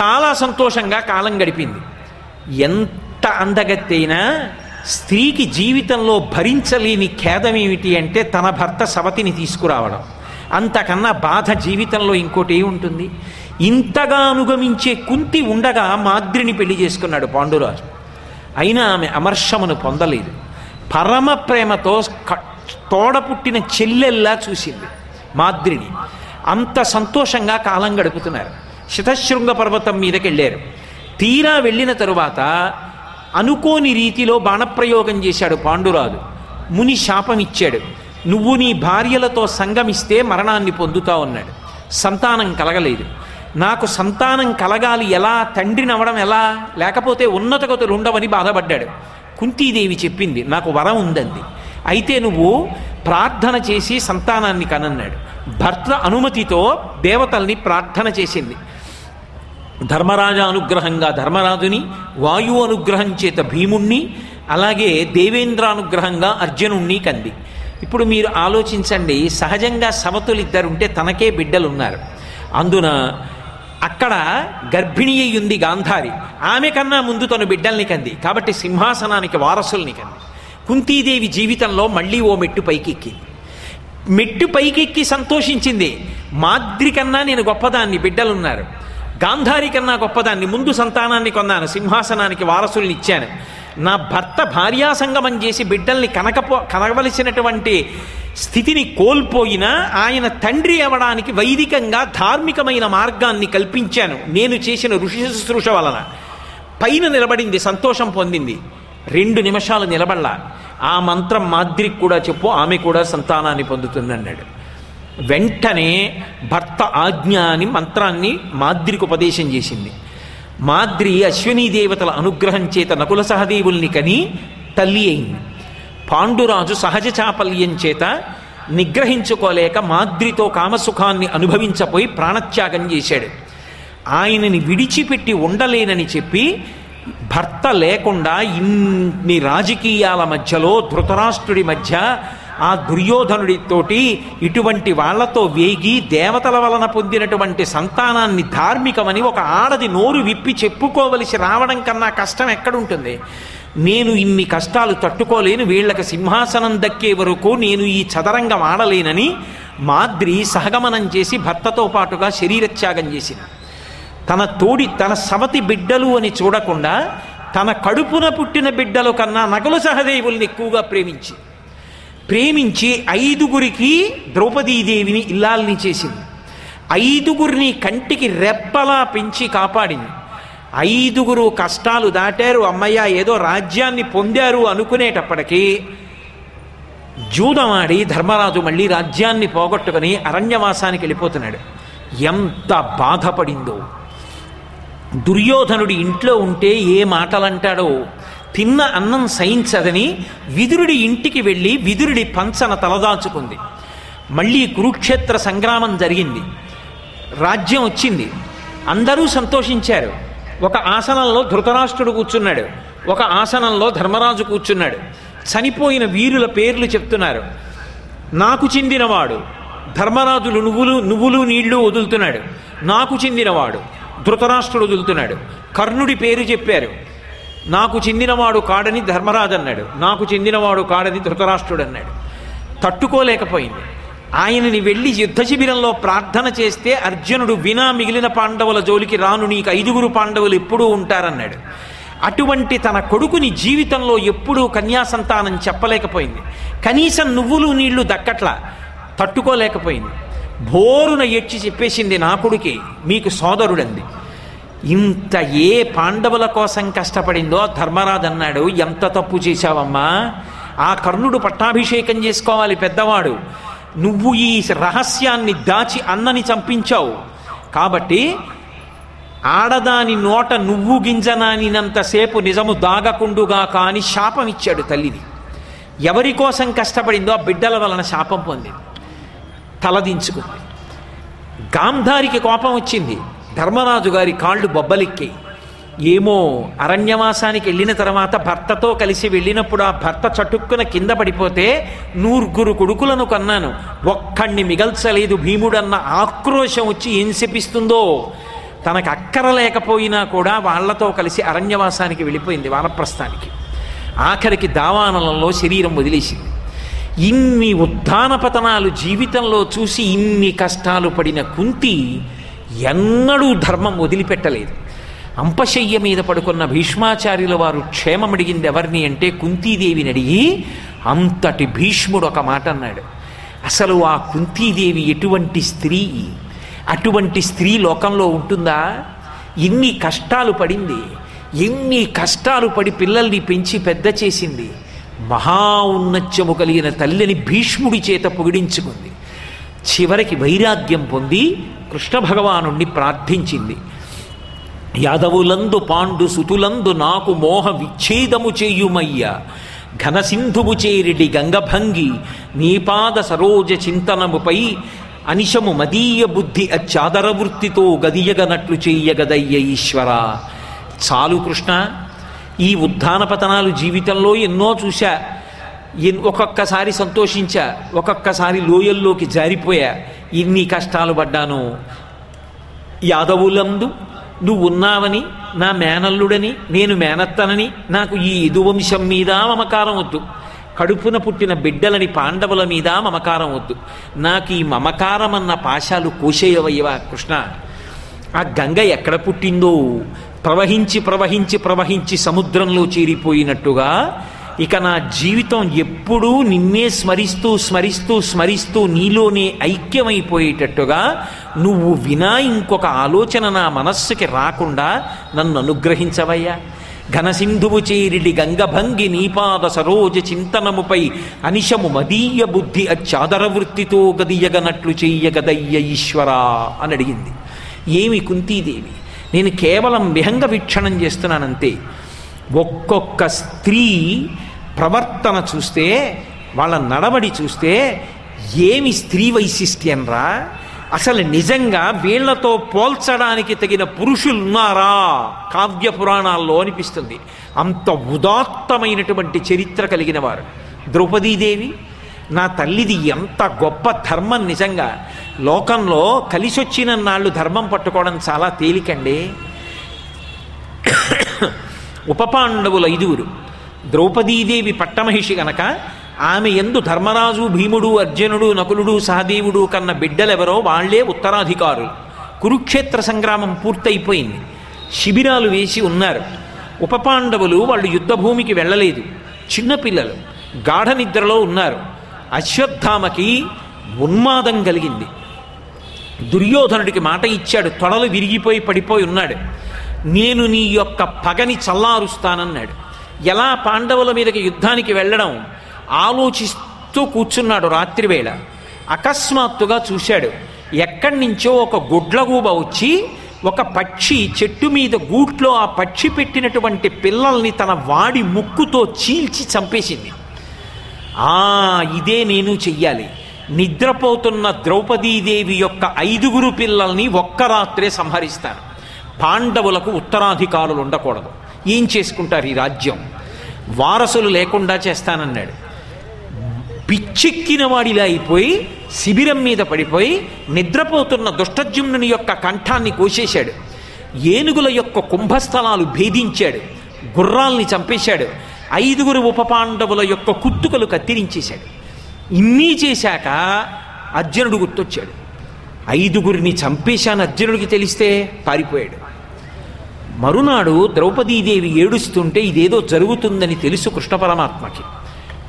చాలా సంతోషంగా కాలం గడిపింది. ఎంత అందగత్తైనా స్త్రీకి జీవితంలో భరించలేని ఖేదం ఏమిటి అంటే తన భర్త సవతిని తీసుకురావడం. అంతకన్నా బాధ జీవితంలో ఇంకోటి ఏముంటుంది? ఇంతగా అనుగమించే కుంతి ఉండగా మాద్రిని పెళ్ళి చేసుకున్నాడు పాండురాజు. అయినా ఆమె అమర్షమును పొందలేదు. పరమ ప్రేమతో క- తోడ పుట్టిన చెల్లెల్లా చూసింది మాద్రిని. అంత సంతోషంగా కాలం గడుపుతున్నారు. శతశృంగ పర్వతం మీదకి వెళ్ళారు తీరా వెళ్ళిన తరువాత అనుకోని రీతిలో బాణప్రయోగం చేశాడు పాండురాజు. ముని శాపం ఇచ్చాడు నువ్వు నీ భార్యలతో సంగమిస్తే మరణాన్ని పొందుతా ఉన్నాడు. సంతానం కలగలేదు. నాకు సంతానం కలగాలి ఎలా? తండ్రిని అవడం ఎలా? లేకపోతే ఉన్నత గతులు ఉండవని బాధపడ్డాడు. కుంతీదేవి చెప్పింది నాకు వరం ఉందంది. అయితే నువ్వు ప్రార్థన చేసి సంతానాన్ని కనన్నాడు. భర్త అనుమతితో దేవతల్ని ప్రార్థన చేసింది. ధర్మరాజ అనుగ్రహంగా ధర్మరాజుని వాయువు అనుగ్రహం చేత భీముణ్ణి అలాగే దేవేంద్ర అనుగ్రహంగా అర్జునుణ్ణి కంది. ఇప్పుడు మీరు ఆలోచించండి సహజంగా సమతులు ఇద్దరుంటే తనకే బిడ్డలున్నారు. అందున అక్కడ గర్భిణి అయి ఉంది గాంధారి. ఆమె కన్నా ముందు తను బిడ్డల్ని కంది. కాబట్టి సింహాసనానికి వారసుల్ని కంది. కుంతీదేవి జీవితంలో మళ్ళీ ఓ మెట్టు పైకెక్కింది మెట్టు పైకెక్కి సంతోషించింది. మాద్రి కన్నా నేను గొప్పదాన్ని బిడ్డలున్నారు. గాంధారి కన్నా గొప్పదాన్ని ముందు సంతానాన్ని కొన్నాను సింహాసనానికి వారసుల్ని ఇచ్చాను. నా భర్త భార్యాసంగమం చేసి బిడ్డల్ని కనకపో కనవలసినటువంటి స్థితిని కోల్పోయినా ఆయన తండ్రి అవడానికి వైదికంగా ధార్మికమైన మార్గాన్ని కల్పించాను. నేను చేసిన ఋషి శుశ్రూష వలన. పైన నిలబడింది సంతోషం పొందింది. రెండు నిమిషాలు నిలబడలా. ఆ మంత్రం మాద్రికి కూడా చెప్పు ఆమె కూడా సంతానాన్ని పొందుతుందన్నాడు. వెంటనే భర్త ఆజ్ఞ అని మంత్రాన్ని మాద్రికి ఉపదేశం చేసింది. మాద్రి అశ్వినీ దేవతల అనుగ్రహం చేత నకుల సహదేవుల్ని కని తల్లి అయింది. పాండురాజు సహజ చాపల్యం చేత నిగ్రహించుకోలేక మాద్రితో కామసుఖాన్ని అనుభవించపోయి ప్రాణత్యాగం చేశాడు. ఆయనని విడిచిపెట్టి ఉండలేనని చెప్పి భర్త లేకుండా ఇన్ని రాజకీయాల మధ్యలో ధృతరాష్ట్రుడి మధ్య ఆ దుర్యోధనుడితోటి ఇటువంటి వాళ్ళతో వేగి దేవతల వలన పొందినటువంటి సంతానాన్ని ధార్మికమని ఒక ఆడది నోరు విప్పి చెప్పుకోవలసి రావడం కన్నా కష్టం ఎక్కడుంటుంది? నేను ఇన్ని కష్టాలు తట్టుకోలేను వీళ్ళకి సింహాసనం దక్కే వరకు నేను ఈ చదరంగం ఆడలేనని మాద్రి సహగమనం చేసి భర్తతో పాటుగా శరీరత్యాగం చేసింది. తన తోడి తన సవతి బిడ్డలు అని చూడకుండా తన కడుపున పుట్టిన బిడ్డల కన్నా నగలు సహదేవుల్ని ఎక్కువగా ప్రేమించి ప్రేమించి ఐదుగురికి ద్రౌపదీదేవిని ఇల్లాలని చేసింది. ఐదుగురిని కంటికి రెప్పలా పెంచి కాపాడింది. ఐదుగురు కష్టాలు దాటారు అమ్మయ్య ఏదో రాజ్యాన్ని పొందారు అనుకునేటప్పటికీ జూదమాడి ధర్మరాజు మళ్ళీ రాజ్యాన్ని పోగొట్టుకుని అరణ్యవాసానికి వెళ్ళిపోతున్నాడు. ఎంత బాధపడిందో. దుర్యోధనుడి ఇంట్లో ఉంటే ఏ మాటలంటాడో? తిన్న అన్నం సహించదని విదురుడి ఇంటికి వెళ్ళి విదురుడి పంచన తలదాచుకుంది. మళ్ళీ కురుక్షేత్ర సంగ్రామం జరిగింది. రాజ్యం వచ్చింది. అందరూ సంతోషించారు. ఒక ఆసనంలో ధృతరాష్ట్రుడు కూర్చున్నాడు. ఒక ఆసనంలో ధర్మరాజు కూర్చున్నాడు. చనిపోయిన వీరుల పేర్లు చెప్తున్నారు. నాకు చెందినవాడు. ధర్మరాజులు నువ్వులు నువ్వులు నీళ్ళు వదులుతున్నాడు. నాకు చెందినవాడు. ధృతరాష్ట్రుడు వదులుతున్నాడు కర్ణుడి పేరు చెప్పారు. నాకు చెందినవాడు కాడని ధర్మరాజు అన్నాడు. నాకు చెందినవాడు కాడని ధృతరాష్ట్రుడు అన్నాడు. తట్టుకోలేకపోయింది. ఆయనని వెళ్ళి యుద్ధ శిబిరంలో ప్రార్థన చేస్తే అర్జునుడు వినా మిగిలిన పాండవుల జోలికి రాను నీకు ఐదుగురు పాండవులు ఎప్పుడూ ఉంటారన్నాడు. అటువంటి తన కొడుకుని జీవితంలో ఎప్పుడూ కన్యాసంతానం చెప్పలేకపోయింది. కనీసం నువ్వులు నీళ్ళు దక్కట్లా తట్టుకోలేకపోయింది. భోరున ఎచ్చి చెప్పేసింది నా కొడుకే మీకు సోదరుడంది. ఇంత ఏ పాండవుల కోసం కష్టపడిందో ధర్మరాజు అన్నాడు ఎంత తప్పు చేశావమ్మా? ఆ కర్ణుడు పట్టాభిషేకం చేసుకోవాలి పెద్దవాడు. నువ్వు ఈ రహస్యాన్ని దాచి అన్నని చంపించావు. కాబట్టి ఆడదాని నోట నువ్వు గింజనానినంతసేపు నిజము దాగకుండుగా కాని శాపం ఇచ్చాడు తల్లిది. ఎవరి కోసం కష్టపడిందో ఆ బిడ్డల వలన శాపం పొందింది. తలదించుకుంది. గాంధారికి కోపం వచ్చింది. ధర్మరాజు గారి కాళ్ళు బొబ్బలిక్కాయి. ఏమో అరణ్యవాసానికి వెళ్ళిన తర్వాత భర్తతో కలిసి వెళ్ళినప్పుడు ఆ భర్త చటుక్కున కింద పడిపోతే నూరుగురు కొడుకులను కన్నాను. ఒక్కణ్ణి మిగల్చలేదు భీముడన్న ఆక్రోశం వచ్చి ఏం శపిస్తుందో. తనకు అక్కర లేకపోయినా కూడా వాళ్ళతో కలిసి అరణ్యవాసానికి వెళ్ళిపోయింది వానప్రస్థానికి. ఆఖరికి దావానలంలో శరీరం వదిలేసింది. ఇన్ని ఉత్థాన పతనాలు జీవితంలో చూసి ఇన్ని కష్టాలు పడిన కుంతి ఎన్నడూ ధర్మం వదిలిపెట్టలేదు. అంపశయ్య మీద పడుకున్న భీష్మాచార్యుల వారు క్షేమం అడిగింది ఎవరిని అంటే కుంతీదేవిని అడిగి అంతటి భీష్ముడు ఒక మాట అన్నాడు. అసలు ఆ కుంతీదేవి ఎటువంటి స్త్రీ? అటువంటి స్త్రీ లోకంలో ఉంటుందా? ఇన్ని కష్టాలు పడింది ఎన్ని కష్టాలు పడి పిల్లల్ని పెంచి పెద్ద చేసింది మహా ఉన్నత్యము కలిగిన తల్లిని భీష్ముడి చేత పొగిడించుకుంది. చివరికి వైరాగ్యం పొంది కృష్ణ భగవానుణ్ణి ప్రార్థించింది. యాదవులందు పాండు సుతులందు నాకు మోహ విచ్ఛేదము చేయుమయ్య. ఘనసింధువు చేరిడి గంగభంగి నీపాద సరోజ చింతనముపై అనిశము మదీయ బుద్ధి అచ్చాదర వృత్తితో గదియగనట్లు చెయ్యగదయ్య ఈశ్వర. చాలు కృష్ణ ఈ ఉత్థాన పతనాలు జీవితంలో ఎన్నో చూశా. ఎన్- ఒక్కొక్కసారి సంతోషించా ఒక్కొక్కసారి లోయల్లోకి జారిపోయా. ఇన్ని కష్టాలు పడ్డాను. యాదవులందు నువ్వు ఉన్నావని నా మేనల్లుడని నేను మేనత్తనని నాకు ఈ యదువంశం మీద మమకారం వద్దు. కడుపున పుట్టిన బిడ్డలని పాండవుల మీద మమకారం వద్దు. నాకు ఈ మమకారం అన్న పాశాలు కోసేయవయ్యవా కృష్ణ. ఆ గంగ ఎక్కడ పుట్టిందో ప్రవహించి ప్రవహించి ప్రవహించి సముద్రంలో చేరిపోయినట్టుగా ఇక నా జీవితం ఎప్పుడూ నిన్నే స్మరిస్తూ స్మరిస్తూ స్మరిస్తూ నీలోనే ఐక్యమైపోయేటట్టుగా నువ్వు వినా ఇంకొక ఆలోచన నా మనస్సుకి రాకుండా నన్ను అనుగ్రహించవయ్యా. ఘనసింధువు చేరిడి గంగభంగి నీపాద సరోజ చింతనముపై అనిశము మదీయ బుద్ధి అచ్చాదర వృత్తితో గదియగనట్లు చెయ్యగదయ్య ఈశ్వరా అని అడిగింది. ఏమి కుంతీదేవి? నేను కేవలం విహంగ వీక్షణం చేస్తున్నానంతే. ఒక్కొక్క స్త్రీ ప్రవర్తన చూస్తే వాళ్ళ నడవడి చూస్తే ఏమి స్త్రీ వైశిష్ట్యం రా? అసలు నిజంగా వీళ్ళతో పోల్చడానికి తగిన పురుషులున్నారా కావ్య పురాణాల్లో అనిపిస్తుంది. అంత ఉదాత్తమైనటువంటి చరిత్ర కలిగిన వారు. ద్రౌపదీదేవి నా తల్లిది ఎంత గొప్ప ధర్మం నిజంగా. లోకంలో కలిసొచ్చిన నాళ్ళు ధర్మం పట్టుకోవడం చాలా తేలికండి. ఉపపాండవుల ఐదుగురు. ద్రౌపదీదేవి పట్టమహిషి గనక ఆమె ఎందు ధర్మరాజు భీముడు అర్జునుడు నకులుడు సహదేవుడు కన్న బిడ్డలెవరో వాళ్ళే ఉత్తరాధికారులు. కురుక్షేత్ర సంగ్రామం పూర్తయిపోయింది. శిబిరాలు వేసి ఉన్నారు. ఉపపాండవులు వాళ్ళు యుద్ధభూమికి వెళ్ళలేదు. చిన్నపిల్లలు. గాఢ నిద్రలో ఉన్నారు. అశ్వత్థామకి ఉన్మాదం కలిగింది. దుర్యోధనుడికి మాట ఇచ్చాడు తొడలు విరిగిపోయి పడిపోయి ఉన్నాడు. నేను నీ యొక్క పగని చల్లారుస్తానన్నాడు. ఎలా పాండవుల మీదకి యుద్ధానికి వెళ్ళడం? ఆలోచిస్తూ కూర్చున్నాడు రాత్రివేళ. అకస్మాత్తుగా చూశాడు ఎక్కడి నుంచో ఒక గుడ్లగూబ వచ్చి ఒక పక్షి చెట్టు మీద గూట్లో ఆ పక్షి పెట్టినటువంటి పిల్లల్ని తన వాడి ముక్కుతో చీల్చి చంపేసింది. ఆ ఇదే నేను చెయ్యాలి. నిద్రపోతున్న ద్రౌపదీదేవి యొక్క ఐదుగురు పిల్లల్ని ఒక్క రాత్రే సంహరిస్తాను పాండవులకు ఉత్తరాధికారులు ఉండకూడదు. ఏం చేసుకుంటారు ఈ రాజ్యం? వారసులు లేకుండా చేస్తానన్నాడు. పిచ్చెక్కిన వాడిలా అయిపోయి శిబిరం మీద పడిపోయి నిద్రపోతున్న దుష్టజుమ్నుని యొక్క కంఠాన్ని కోసేశాడు. ఏనుగుల యొక్క కుంభస్థలాలు భేదించాడు. గుర్రాల్ని చంపేశాడు. ఐదుగురు ఉపపాండవుల యొక్క కుత్తుకలు కత్తిరించేశాడు. ఇన్ని చేశాక అర్జునుడు గుర్తొచ్చాడు. ఐదుగురిని చంపేశాను అర్జునుడికి తెలిస్తే పారిపోయాడు. మరునాడు ద్రౌపదీదేవి ఏడుస్తుంటే ఇదేదో జరుగుతుందని తెలుసు కృష్ణ పరమాత్మకి.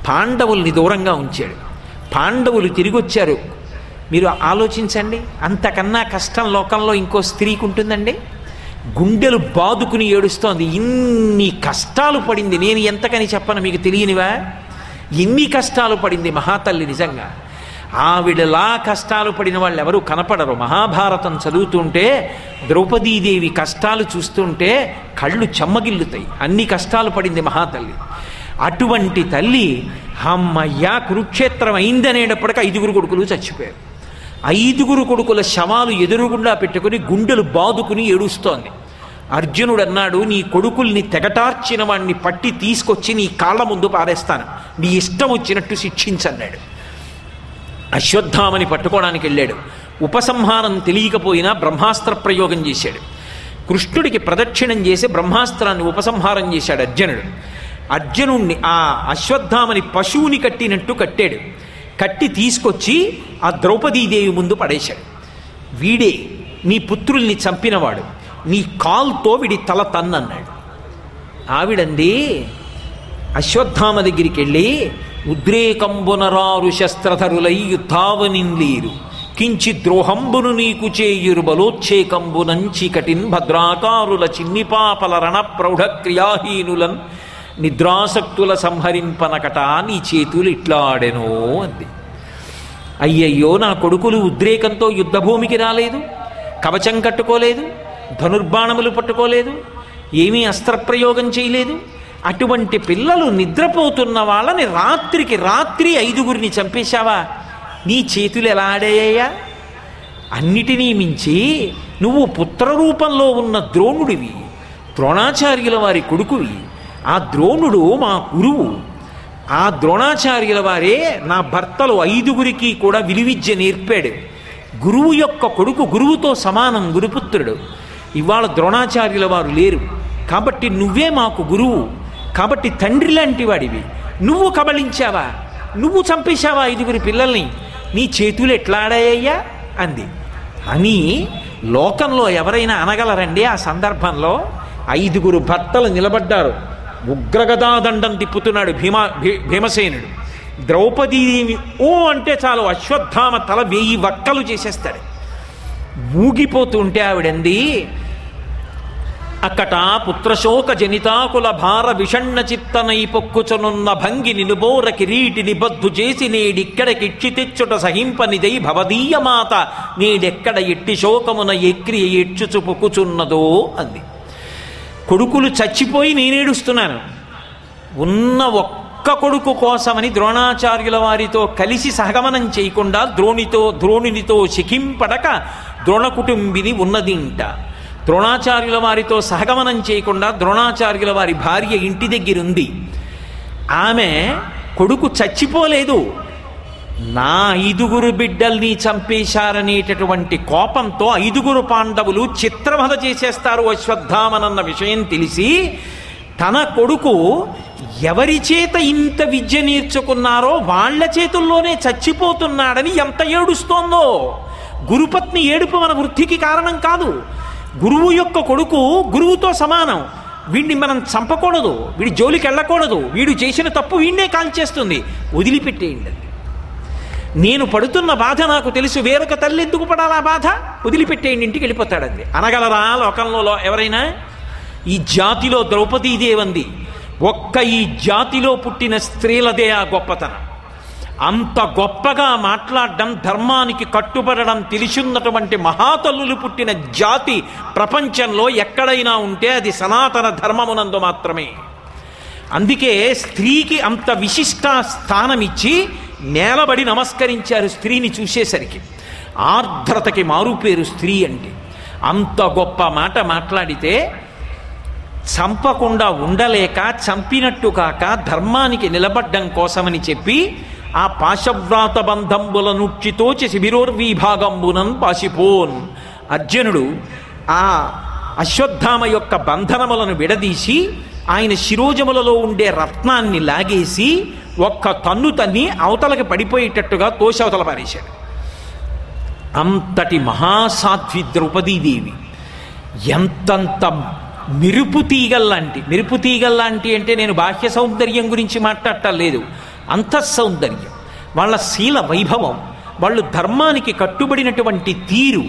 పాండవుల్ని దూరంగా ఉంచాడు. పాండవులు తిరిగి వచ్చారు మీరు ఆలోచించండి. అంతకన్నా కష్టం లోకంలో ఇంకో స్త్రీకి ఉంటుందండి గుండెలు బాదుకుని ఏడుస్తోంది. ఇన్ని కష్టాలు పడింది. నేను ఎంతకని చెప్పను మీకు తెలియనివా? ఇన్ని కష్టాలు పడింది మహాతల్లి నిజంగా. ఆవిడలా కష్టాలు పడిన వాళ్ళు ఎవరు కనపడరు. మహాభారతం చదువుతుంటే ద్రౌపదీదేవి కష్టాలు చూస్తుంటే కళ్ళు చెమ్మగిల్లుతాయి. అన్ని కష్టాలు పడింది మహాతల్లి. అటువంటి తల్లి అమ్మయ్యా కురుక్షేత్రం అయిందనేటప్పటికీ ఐదుగురు కొడుకులు చచ్చిపోయారు. ఐదుగురు కొడుకుల శవాలు ఎదురుగుండా పెట్టుకుని గుండెలు బాదుకుని ఏడుస్తోంది. అర్జునుడు అన్నాడు నీ కొడుకుల్ని తెగటార్చిన వాడిని పట్టి తీసుకొచ్చి నీ కాళ్ళ ముందు పారేస్తాను. నీ ఇష్టం వచ్చినట్టు శిక్షించన్నాడు. అశ్వత్థామని పట్టుకోవడానికి వెళ్ళాడు. ఉపసంహారం తెలియకపోయినా బ్రహ్మాస్త్ర ప్రయోగం చేశాడు. కృష్ణుడికి ప్రదక్షిణం చేసి బ్రహ్మాస్త్రాన్ని ఉపసంహారం చేశాడు అర్జునుడు. అర్జునుణ్ణి ఆ అశ్వత్థామని పశువుని కట్టినట్టు కట్టాడు. కట్టి తీసుకొచ్చి ఆ ద్రౌపదీదేవి ముందు పడేశాడు. వీడే నీ పుత్రుల్ని చంపినవాడు. నీ కాల్తో వీడి తల తన్నన్నాడు. ఆవిడంది అశ్వత్థామ దగ్గరికి వెళ్ళి ఉద్రేకంబునరారు శస్త్రధరులై యుద్ధావనిన్లీరు కించి ద్రోహంబును నీకు చేయురు బలోచ్చేకంబునం చీకటిన్ భద్రాకారుల చిన్నిపాపల రణ ప్రౌఢక్రియాహీనులన్ నిద్రాసక్తుల సంహరింపనకట నీ చేతులు ఇట్లాడెనో అంది. అయ్యయ్యో నా కొడుకులు ఉద్రేకంతో యుద్ధభూమికి రాలేదు కవచం కట్టుకోలేదు ధనుర్బాణములు పట్టుకోలేదు ఏమీ అస్త్రప్రయోగం చేయలేదు. అటువంటి పిల్లలు నిద్రపోతున్న వాళ్ళని రాత్రికి రాత్రి ఐదుగురిని చంపేశావా? నీ చేతులు ఎలా ఆడాయ్యా? అన్నిటినీ మించి నువ్వు పుత్రరూపంలో ఉన్న ద్రోణుడివి ద్రోణాచార్యుల వారి కొడుకువి. ఆ ద్రోణుడు మా గురువు. ఆ ద్రోణాచార్యుల వారే నా భర్తలు ఐదుగురికి కూడా విలువిద్య నేర్పాడు. గురువు యొక్క కొడుకు గురువుతో సమానం గురుపుత్రుడు. ఇవాళ ద్రోణాచార్యుల వారు లేరు. కాబట్టి నువ్వే మాకు గురువు. కాబట్టి తండ్రి లాంటి వాడివి. నువ్వు కబళించావా? నువ్వు చంపేశావా ఐదుగురి పిల్లల్ని? నీ చేతులు ఎట్లా ఆడాయ్యా? అంది. అని లోకంలో ఎవరైనా అనగలరండి ఆ సందర్భంలో? ఐదుగురు భర్తలు నిలబడ్డారు. ఉగ్రగదాదండం తిప్పుతున్నాడు భీమా భీ భీమసేనుడు. ద్రౌపదీదేవి ఓ అంటే చాలు అశ్వత్థామ తల వెయ్యి వక్కలు చేసేస్తాడు. ఊగిపోతుంటే ఆవిడంది అక్కట పుత్రశోక జనితాకుల భార విషణ్ణ చిత్తనై పొక్కుచునున్న భంగి నిలుబోర కిరీటిని బద్దు చేసి నేడిక్కడకిచ్చి తెచ్చుట సహింపనిదై భవదీయ మాత నేడెక్కడ ఎట్టి శోకమున ఎక్రియ ఎచ్చుచు పొక్కుచున్నదో అంది. కొడుకులు చచ్చిపోయి నేనేడుస్తున్నాను ఉన్న ఒక్క కొడుకు కోసమని ద్రోణాచార్యుల వారితో కలిసి సహగమనం చేయకుండా ద్రోణితో ద్రోణునితో శిఖింపడక ద్రోణ కుటుంబిని ఉన్నదింట. ద్రోణాచార్యుల వారితో సహగమనం చేయకుండా ద్రోణాచార్యుల వారి భార్య ఇంటి దగ్గర ఉంది ఆమె కొడుకు చచ్చిపోలేదు. నా ఐదుగురు బిడ్డల్ని చంపేశారనేటటువంటి కోపంతో ఐదుగురు పాండవులు చిత్రవధ చేసేస్తారు అశ్వత్థామనన్న విషయం తెలిసి తన కొడుకు ఎవరి చేత ఇంత విద్య నేర్చుకున్నారో వాళ్ళ చేతుల్లోనే చచ్చిపోతున్నాడని ఎంత ఏడుస్తోందో. గురుపత్ని ఏడుపు మన వృద్ధికి కారణం కాదు. గురువు యొక్క కొడుకు గురువుతో సమానం. వీడిని మనం చంపకూడదు. వీడి జోలికి వెళ్ళకూడదు వీడు చేసిన తప్పు వీడినే కాల్చేస్తుంది. వదిలిపెట్టేయండి నేను పడుతున్న బాధ నాకు తెలుసు. వేరొక తల్లి ఎందుకు పడాలా బాధ? వదిలిపెట్టేయండి ఇంటికి వెళ్ళిపోతాడంది అనగలరా లోకంలో ఎవరైనా? ఈ జాతిలో ద్రౌపదీదేవంది ఒక్క ఈ జాతిలో పుట్టిన స్త్రీలదే ఆ గొప్పతనం. అంత గొప్పగా మాట్లాడడం ధర్మానికి కట్టుబడడం తెలిసిన్నటువంటి మహాతల్లులు పుట్టిన జాతి ప్రపంచంలో ఎక్కడైనా ఉంటే అది సనాతన ధర్మమునందు మాత్రమే. అందుకే స్త్రీకి అంత విశిష్ట స్థానం ఇచ్చి నేలబడి నమస్కరించారు స్త్రీని చూసేసరికి. ఆర్ద్రతకి మారుపేరు స్త్రీ అంటే. అంత గొప్ప మాట మాట్లాడితే చంపకుండా ఉండలేక చంపినట్టు కాక ధర్మానికి నిలబడ్డం కోసమని చెప్పి ఆ పాశవ్రాత బంధంబుల నుచ్చితోచి శిబిరోర్వీభాగంబునం పాశిపోన్. అర్జునుడు ఆ అశ్వత్థామ యొక్క బంధనములను విడదీసి ఆయన శిరోజములలో ఉండే రత్నాన్ని లాగేసి ఒక్క తన్ను తన్ని అవతలకి పడిపోయేటట్టుగా తోషవతల పారేశాడు. అంతటి మహాసాధ్వి ద్రౌపదీదేవి ఎంతంత మెరుపు తీగల్లాంటి మెరుపు తీగల్లాంటి అంటే నేను బాహ్య సౌందర్యం గురించి మాట్లాడటం లేదు. అంతఃసౌందర్యం వాళ్ళ శీల వైభవం వాళ్ళు ధర్మానికి కట్టుబడినటువంటి తీరు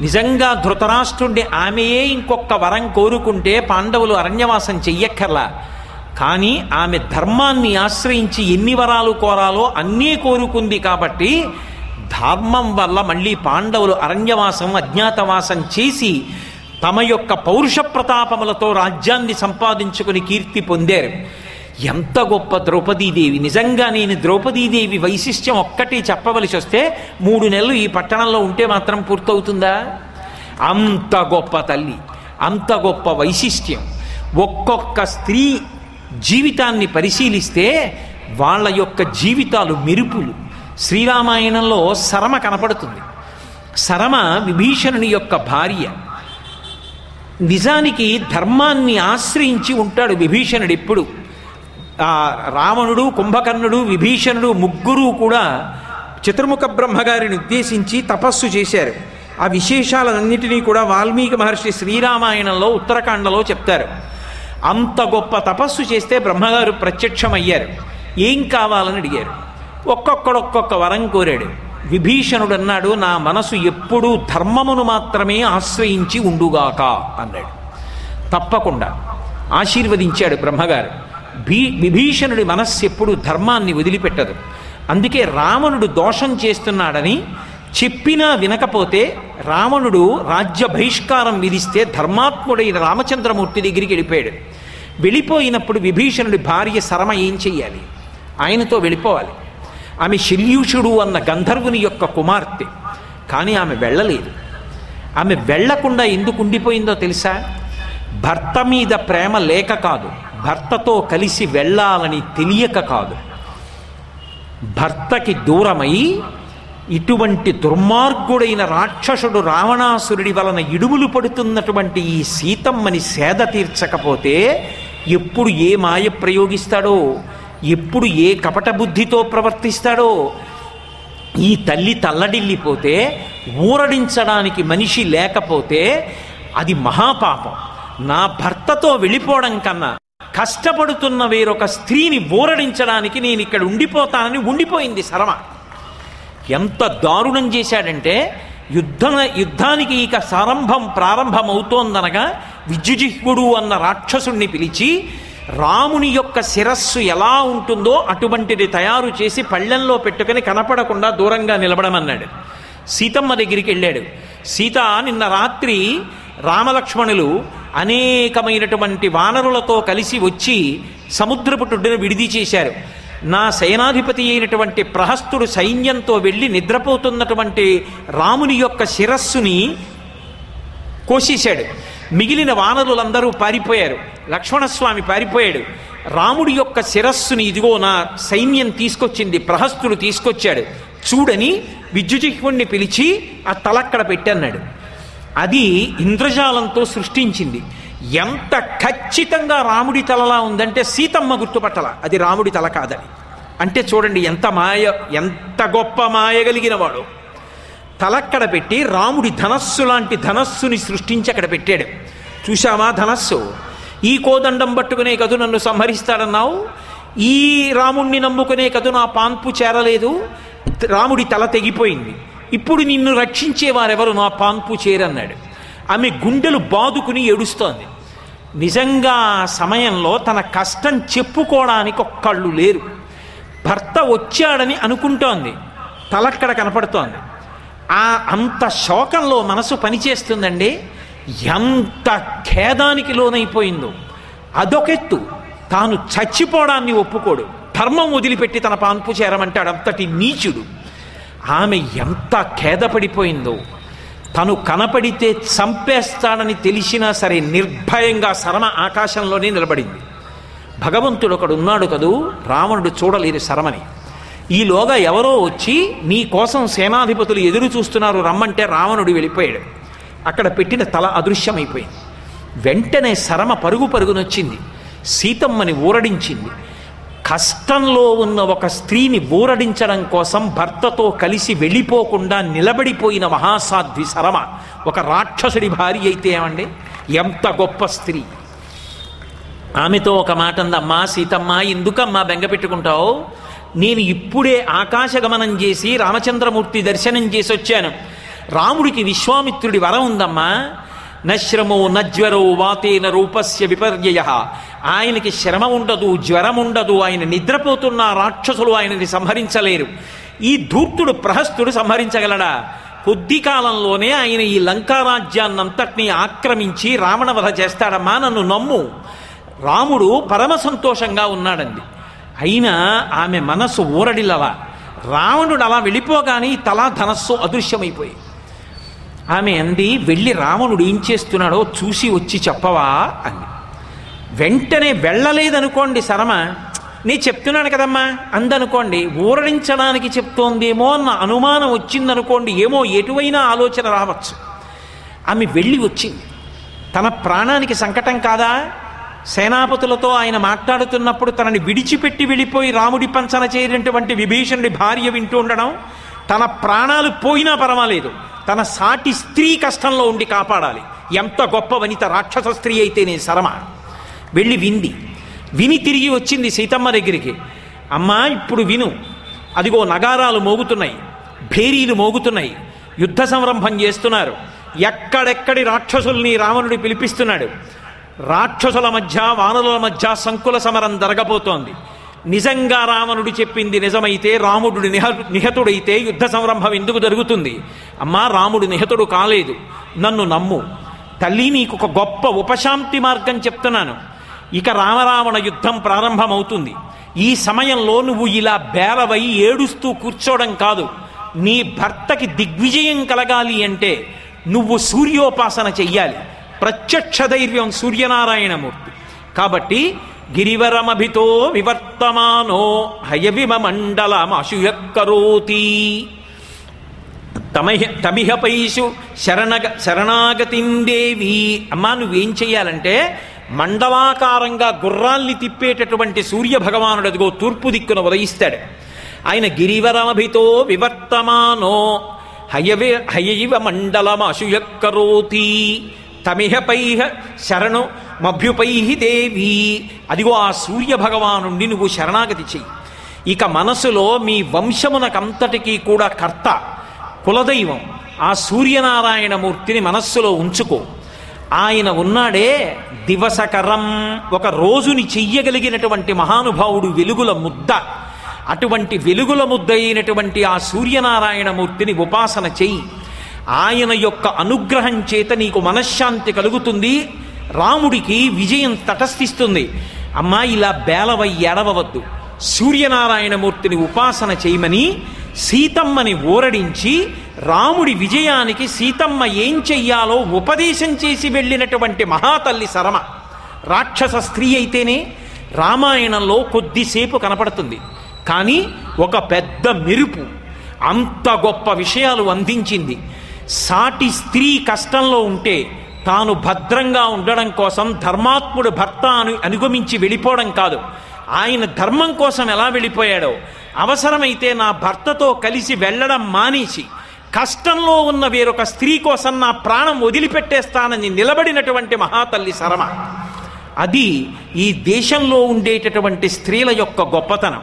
నిజంగా ధృతరాష్ట్రుండి ఆమెయే ఇంకొక వరం కోరుకుంటే పాండవులు అరణ్యవాసం చెయ్యక్కర్లా. కానీ ఆమె ధర్మాన్ని ఆశ్రయించి ఎన్ని వరాలు కోరాలో అన్నీ కోరుకుంది కాబట్టి ధర్మం వల్ల మళ్ళీ పాండవులు అరణ్యవాసం అజ్ఞాతవాసం చేసి తమ యొక్క పౌరుష ప్రతాపములతో రాజ్యాన్ని సంపాదించుకుని కీర్తి పొందారు. ఎంత గొప్ప ద్రౌపదీదేవి. నిజంగా నేను ద్రౌపదీదేవి వైశిష్ట్యం ఒక్కటి చెప్పవలసి వస్తే మూడు నెలలు ఈ పట్టణంలో ఉంటే మాత్రం పూర్తవుతుందా? అంత గొప్ప తల్లి అంత గొప్ప వైశిష్ట్యం. ఒక్కొక్క స్త్రీ జీవితాన్ని పరిశీలిస్తే వాళ్ళ యొక్క జీవితాలు మెరుపులు. శ్రీరామాయణంలో శరమ కనపడుతుంది. శరమ విభీషణుని యొక్క భార్య. నిజానికి ధర్మాన్ని ఆశ్రయించి ఉంటాడు విభీషణుడు ఎప్పుడు రావణుడు కుంభకర్ణుడు విభీషణుడు ముగ్గురు కూడా చతుర్ముఖ బ్రహ్మగారిని ఉద్దేశించి తపస్సు చేశారు. ఆ విశేషాలన్నిటినీ కూడా వాల్మీకి మహర్షి శ్రీరామాయణంలో ఉత్తరాఖండలో చెప్తారు. అంత గొప్ప తపస్సు చేస్తే బ్రహ్మగారు ప్రత్యక్షమయ్యారు. ఏం కావాలని అడిగారు. ఒక్కొక్కడొక్కొక్క వరం కోరాడు. విభీషణుడు అన్నాడు నా మనసు ఎప్పుడూ ధర్మమును మాత్రమే ఆశ్రయించి ఉండుగాక అన్నాడు. తప్పకుండా ఆశీర్వదించాడు బ్రహ్మగారు. భీ విభీషణుడి మనస్సు ఎప్పుడు ధర్మాన్ని వదిలిపెట్టదు. అందుకే రావణుడు దోషం చేస్తున్నాడని చెప్పినా వినకపోతే రావణుడు రాజ్య బహిష్కారం విధిస్తే ధర్మాత్ముడైన రామచంద్రమూర్తి దగ్గరికి వెళ్ళిపోయాడు. వెళ్ళిపోయినప్పుడు విభీషణుడి భార్య శరమ ఏం చెయ్యాలి? ఆయనతో వెళ్ళిపోవాలి. ఆమె శల్యూషుడు అన్న గంధర్వుని యొక్క కుమార్తె. కానీ ఆమె వెళ్ళలేదు. ఆమె వెళ్ళకుండా ఎందుకు ఉండిపోయిందో తెలుసా? భర్త మీద ప్రేమ లేక కాదు. భర్తతో కలిసి వెళ్ళాలని తెలియక కాదు. భర్తకి దూరమై ఇటువంటి దుర్మార్గుడైన రాక్షసుడు రావణాసురుడి వలన ఇడుములు పడుతున్నటువంటి ఈ సీతమ్మని సేద తీర్చకపోతే ఎప్పుడు ఏ మాయ ప్రయోగిస్తాడో ఎప్పుడు ఏ కపట బుద్ధితో ప్రవర్తిస్తాడో ఈ తల్లి తల్లడిల్లిపోతే ఊరడించడానికి మనిషి లేకపోతే అది మహాపాపం. నా భర్తతో వెళ్ళిపోవడం కన్నా కష్టపడుతున్న వేరొక స్త్రీని ఊరడించడానికి నేను ఇక్కడ ఉండిపోతానని ఉండిపోయింది శరమ. ఎంత దారుణం చేశాడంటే యుద్ధ యుద్ధానికి ఇక సారంభం ప్రారంభమవుతోందనగా విద్యుజిహ్వుడు అన్న రాక్షసుణ్ణి పిలిచి రాముని యొక్క శిరస్సు ఎలా ఉంటుందో అటువంటిది తయారు చేసి పళ్ళెంలో పెట్టుకుని కనపడకుండా దూరంగా నిలబడమన్నాడు. సీతమ్మ దగ్గరికి వెళ్ళాడు. సీత నిన్న రాత్రి రామలక్ష్మణులు అనేకమైనటువంటి వానరులతో కలిసి వచ్చి సముద్రపుటుడిని విడిది చేశారు. నా సేనాధిపతి అయినటువంటి ప్రహస్తుడు సైన్యంతో వెళ్ళి నిద్రపోతున్నటువంటి రాముని యొక్క శిరస్సుని కోసేశాడు. మిగిలిన వానరులందరూ పారిపోయారు. లక్ష్మణస్వామి పారిపోయాడు. రాముడి యొక్క శిరస్సుని ఇదిగో నా సైన్యం తీసుకొచ్చింది ప్రహస్తుడు తీసుకొచ్చాడు. చూడని విద్యుజిహ్వుణ్ణి పిలిచి ఆ తలక్కడ పెట్టన్నాడు. అది ఇంద్రజాలంతో సృష్టించింది. ఎంత ఖచ్చితంగా రాముడి తలలా ఉందంటే సీతమ్మ గుర్తుపట్టల. అది రాముడి తల కాదని. అంటే చూడండి ఎంత మాయ ఎంత గొప్ప మాయ కలిగిన వాడు. తలక్కడ పెట్టి రాముడి ధనస్సు లాంటి ధనస్సుని సృష్టించి అక్కడ పెట్టాడు. చూశామా ధనస్సు? ఈ కోదండం పట్టుకునే కదు నన్ను సంహరిస్తాడన్నావు ఈ రాముణ్ణి నమ్ముకునే కదు నా పాన్పు చేరలేదు. రాముడి తల తెగిపోయింది. ఇప్పుడు నిన్ను రక్షించేవారెవరు నా పాన్పు చేరన్నాడు. ఆమె గుండెలు బాదుకుని ఏడుస్తోంది. నిజంగా సమయంలో తన కష్టం చెప్పుకోవడానికి ఒక్కళ్ళు లేరు. భర్త వచ్చాడని అనుకుంటోంది. తలక్కడ కనపడుతోంది. ఆ అంత శోకంలో మనసు పనిచేస్తుందండి. ఎంత ఖేదానికి లోనైపోయిందో. అదొకెత్తు. తాను చచ్చిపోవడాన్ని ఒప్పుకోడు. ధర్మం వదిలిపెట్టి తన పాన్పు చేరమంటాడు. అంతటి నీచుడు. ఆమె ఎంత ఖేదపడిపోయిందో. తను కనపడితే చంపేస్తాడని తెలిసినా సరే నిర్భయంగా శరమ ఆకాశంలోనే నిలబడింది. భగవంతుడు ఒకడు ఉన్నాడు కదూ రావణుడు చూడలేరు శరమని. ఈలోగా ఎవరో వచ్చి నీ కోసం సేనాధిపతులు ఎదురు చూస్తున్నారు రమ్మంటే రావణుడు వెళ్ళిపోయాడు. అక్కడ పెట్టిన తల అదృశ్యమైపోయింది. వెంటనే శరమ పరుగు పరుగునొచ్చింది. సీతమ్మని ఊరడించింది. కష్టంలో ఉన్న ఒక స్త్రీని ఊరడించడం కోసం భర్తతో కలిసి వెళ్ళిపోకుండా నిలబడిపోయిన మహాసాధ్వి శరమ ఒక రాక్షసుడి భార్య అయితే ఏమండి? ఎంత గొప్ప స్త్రీ. ఆమెతో ఒక మాట అందమ్మా సీతమ్మ ఎందుకమ్మా బెంగ పెట్టుకుంటావు? నేను ఇప్పుడే ఆకాశగమనం చేసి రామచంద్రమూర్తి దర్శనం చేసి వచ్చాను రాముడికి విశ్వామిత్రుడి వరం ఉందమ్మా. నశ్రమో నజ్వరో వాతేన రూపస్య విపర్యయ. ఆయనకి శ్రమ ఉండదు జ్వరం ఉండదు ఆయన నిద్రపోతున్న రాక్షసులు ఆయనని సంహరించలేరు. ఈ ధూర్తుడు ప్రహస్తుడు సంహరించగలడా? కొద్ది కాలంలోనే ఆయన ఈ లంకారాజ్యాన్నంతటినీ ఆక్రమించి రావణవధ చేస్తాడమ్మా నన్ను నమ్ము. రాముడు పరమ సంతోషంగా ఉన్నాడండి. అయినా ఆమె మనస్సు ఊరడిల్లలా. రావణుడు అలా వెళ్ళిపోగానే ఈ తలా ధనస్సు అదృశ్యమైపోయింది ఆమె అంది వెళ్ళి రావణుడు ఏం చేస్తున్నాడో చూసి వచ్చి చెప్పవా? అంది. వెంటనే వెళ్ళలేదనుకోండి శరమ. నీ చెప్తున్నాను కదమ్మా. అందనుకోండి ఊరడించడానికి చెప్తోందేమో అన్న అనుమానం వచ్చిందనుకోండి ఏమో ఎటువైనా ఆలోచన రావచ్చు. ఆమె వెళ్ళి వచ్చింది. తన ప్రాణానికి సంకటం కాదా? సేనాపతులతో ఆయన మాట్లాడుతున్నప్పుడు తనని విడిచిపెట్టి వెళ్ళిపోయి రాముడి పంచన చేరినటువంటి విభీషణుడి భార్య వింటూ ఉండడం తన ప్రాణాలు పోయినా పర్వాలేదు. తన సాటి స్త్రీ కష్టంలో ఉండి కాపాడాలి. ఎంత గొప్ప వనిత రాక్షస స్త్రీ అయితేనే శరమ. వెళ్ళి వింది. విని తిరిగి వచ్చింది సీతమ్మ దగ్గరికి. అమ్మా ఇప్పుడు విను. అదిగో నగారాలు మోగుతున్నాయి. భేరీలు మోగుతున్నాయి. యుద్ధ సంరంభం చేస్తున్నారు. ఎక్కడెక్కడి రాక్షసుల్ని రావణుడి పిలిపిస్తున్నాడు. రాక్షసుల మధ్య వానరుల మధ్య సంకుల సమరం జరగబోతోంది. నిజంగా రావణుడు చెప్పింది నిజమైతే రాముడు నిహ నిహతుడైతే యుద్ధ సంరంభం ఎందుకు జరుగుతుంది? అమ్మా రాముడు నిహతుడు కాలేదు. నన్ను నమ్ము. తల్లి నీకు ఒక గొప్ప ఉపశాంతి మార్గం చెప్తున్నాను. ఇక రామరావణ యుద్ధం ప్రారంభమవుతుంది. ఈ సమయంలో నువ్వు ఇలా బేలవై ఏడుస్తూ కూర్చోవడం కాదు. నీ భర్తకి దిగ్విజయం కలగాలి అంటే నువ్వు సూర్యోపాసన చెయ్యాలి. ప్రత్యక్ష ధైర్యం సూర్యనారాయణమూర్తి. కాబట్టి గిరివరమభితో వివర్తమానో హయవిమ మండలం తమహ తమిహ పైషు శరణగ శరణాగతిందేవి అమ్మా నువ్వేం చేయాలంటే మండలాకారంగా గుర్రాల్ని తిప్పేటటువంటి సూర్యభగవానుడు అదిగో తూర్పు దిక్కున ఉదయిస్తాడు. ఆయన గిరివరమభితో వివర్తమానో హయవి హయైవ మండలం అశుయక్కరోతి తమిహ పైహ శరణు మభ్యుపై దేవి. అదిగో ఆ సూర్య భగవానుండి నువ్వు శరణాగతి చెయ్యి. ఇక మనసులో మీ వంశమునకంతటికీ కూడా కర్త కులదైవం ఆ సూర్యనారాయణమూర్తిని మనస్సులో ఉంచుకో. ఆయన ఉన్నాడే దివసకరం. ఒక రోజుని చెయ్యగలిగినటువంటి మహానుభావుడు వెలుగుల ముద్ద. అటువంటి వెలుగుల ముద్ద అయినటువంటి ఆ సూర్యనారాయణమూర్తిని ఉపాసన చెయ్యి. ఆయన యొక్క అనుగ్రహం చేత నీకు మనశ్శాంతి కలుగుతుంది. రాముడికి విజయం తటస్థిస్తుంది. అమ్మా ఇలా బేలవై ఎడవవద్దు. సూర్యనారాయణమూర్తిని ఉపాసన చేయమని సీతమ్మని ఊరడించి రాముడి విజయానికి సీతమ్మ ఏం చెయ్యాలో ఉపదేశం చేసి వెళ్ళినటువంటి మహాతల్లి శరమ. రాక్షస స్త్రీ అయితేనే రామాయణంలో కొద్దిసేపు కనపడుతుంది. కానీ ఒక పెద్ద మెరుపు అంత గొప్ప విషయాలు అందించింది. సాటి స్త్రీ కష్టంలో ఉంటే తాను భద్రంగా ఉండడం కోసం ధర్మాత్ముడు భర్త అని అనుగమించి వెళ్ళిపోవడం కాదు. ఆయన ధర్మం కోసం ఎలా వెళ్ళిపోయాడో అవసరమైతే నా భర్తతో కలిసి వెళ్ళడం మానేసి కష్టంలో ఉన్న వేరొక స్త్రీ కోసం నా ప్రాణం వదిలిపెట్టేస్తానని నిలబడినటువంటి మహాతల్లి శరమ. అది ఈ దేశంలో ఉండేటటువంటి స్త్రీల యొక్క గొప్పతనం.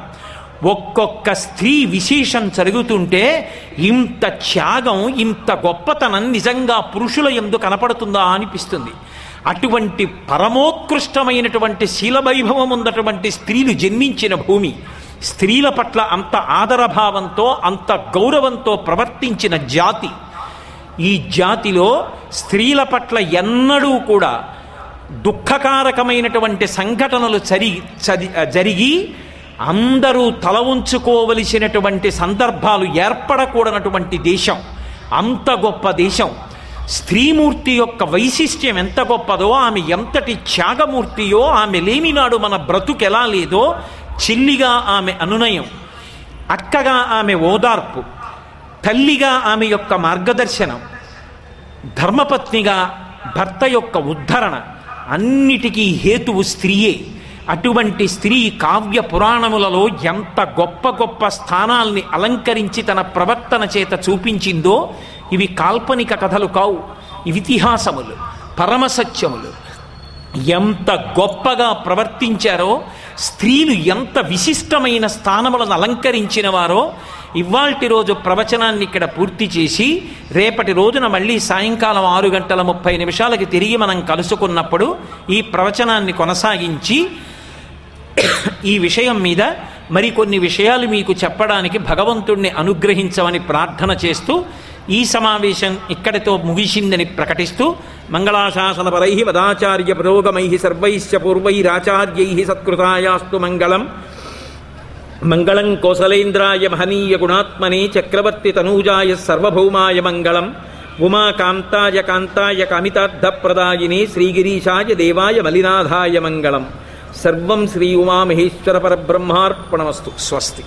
ఒక్కొక్క స్త్రీ విశేషం జరుగుతుంటే ఇంత త్యాగం ఇంత గొప్పతనం నిజంగా పురుషుల ఎందు కనపడుతుందా అనిపిస్తుంది. అటువంటి పరమోత్కృష్టమైనటువంటి శీలవైభవం ఉన్నటువంటి స్త్రీలు జన్మించిన భూమి స్త్రీల పట్ల అంత ఆదరభావంతో అంత గౌరవంతో ప్రవర్తించిన జాతి. ఈ జాతిలో స్త్రీల పట్ల ఎన్నడూ కూడా దుఃఖకారకమైనటువంటి సంఘటనలు చరి చది జరిగి అందరూ తల ఉంచుకోవలసినటువంటి సందర్భాలు ఏర్పడకూడనటువంటి దేశం. అంత గొప్ప దేశం. స్త్రీమూర్తి యొక్క వైశిష్ట్యం ఎంత గొప్పదో ఆమె ఎంతటి త్యాగమూర్తియో ఆమె లేనినాడు మన బ్రతుకెలా లేదో చెల్లిగా ఆమె అనునయం. అక్కగా ఆమె ఓదార్పు. తల్లిగా ఆమె యొక్క మార్గదర్శనం. ధర్మపత్నిగా భర్త యొక్క ఉద్ధరణ. అన్నిటికీ హేతువు స్త్రీయే. అటువంటి స్త్రీ కావ్య పురాణములలో ఎంత గొప్ప గొప్ప స్థానాల్ని అలంకరించి తన ప్రవర్తన చేత చూపించిందో ఇవి కాల్పనిక కథలు కావు. ఇవి ఇతిహాసములు పరమసత్యములు. ఎంత గొప్పగా ప్రవర్తించారో స్త్రీలు ఎంత విశిష్టమైన స్థానములను అలంకరించిన వారో ఇవాల్టి రోజు ప్రవచనాన్ని ఇక్కడ పూర్తి చేసి రేపటి రోజున మళ్ళీ సాయంకాలం ఆరు గంటల ముప్పై నిమిషాలకి తిరిగి మనం కలుసుకున్నప్పుడు ఈ ప్రవచనాన్ని కొనసాగించి ఈ విషయం మీద మరికొన్ని విషయాలు మీకు చెప్పడానికి భగవంతుణ్ణి అనుగ్రహించమని ప్రార్థన చేస్తూ ఈ సమావేశం ఇక్కడితో ముగిసిందని ప్రకటిస్తూ మంగళాశాసనపరై వదాచార్య పురోగమై సర్వైశ్చ పూర్వైరాచార్యై సత్కృతాయాస్తు మంగళం. మంగళం కోసలేంద్రాయ మహనీయ గుణాత్మనే చక్రవర్తి తనూజాయ సర్వభౌమాయ మంగళం. ఉమాకాంతాయ కాంతాయ కామితార్థప్రదాయినే శ్రీగిరీశాయ దేవాయ మలినాథాయ మంగళం. సర్వం శ్రీ ఉమామహేశ్వర పరబ్రహ్మార్పణమస్తు. స్వస్తి.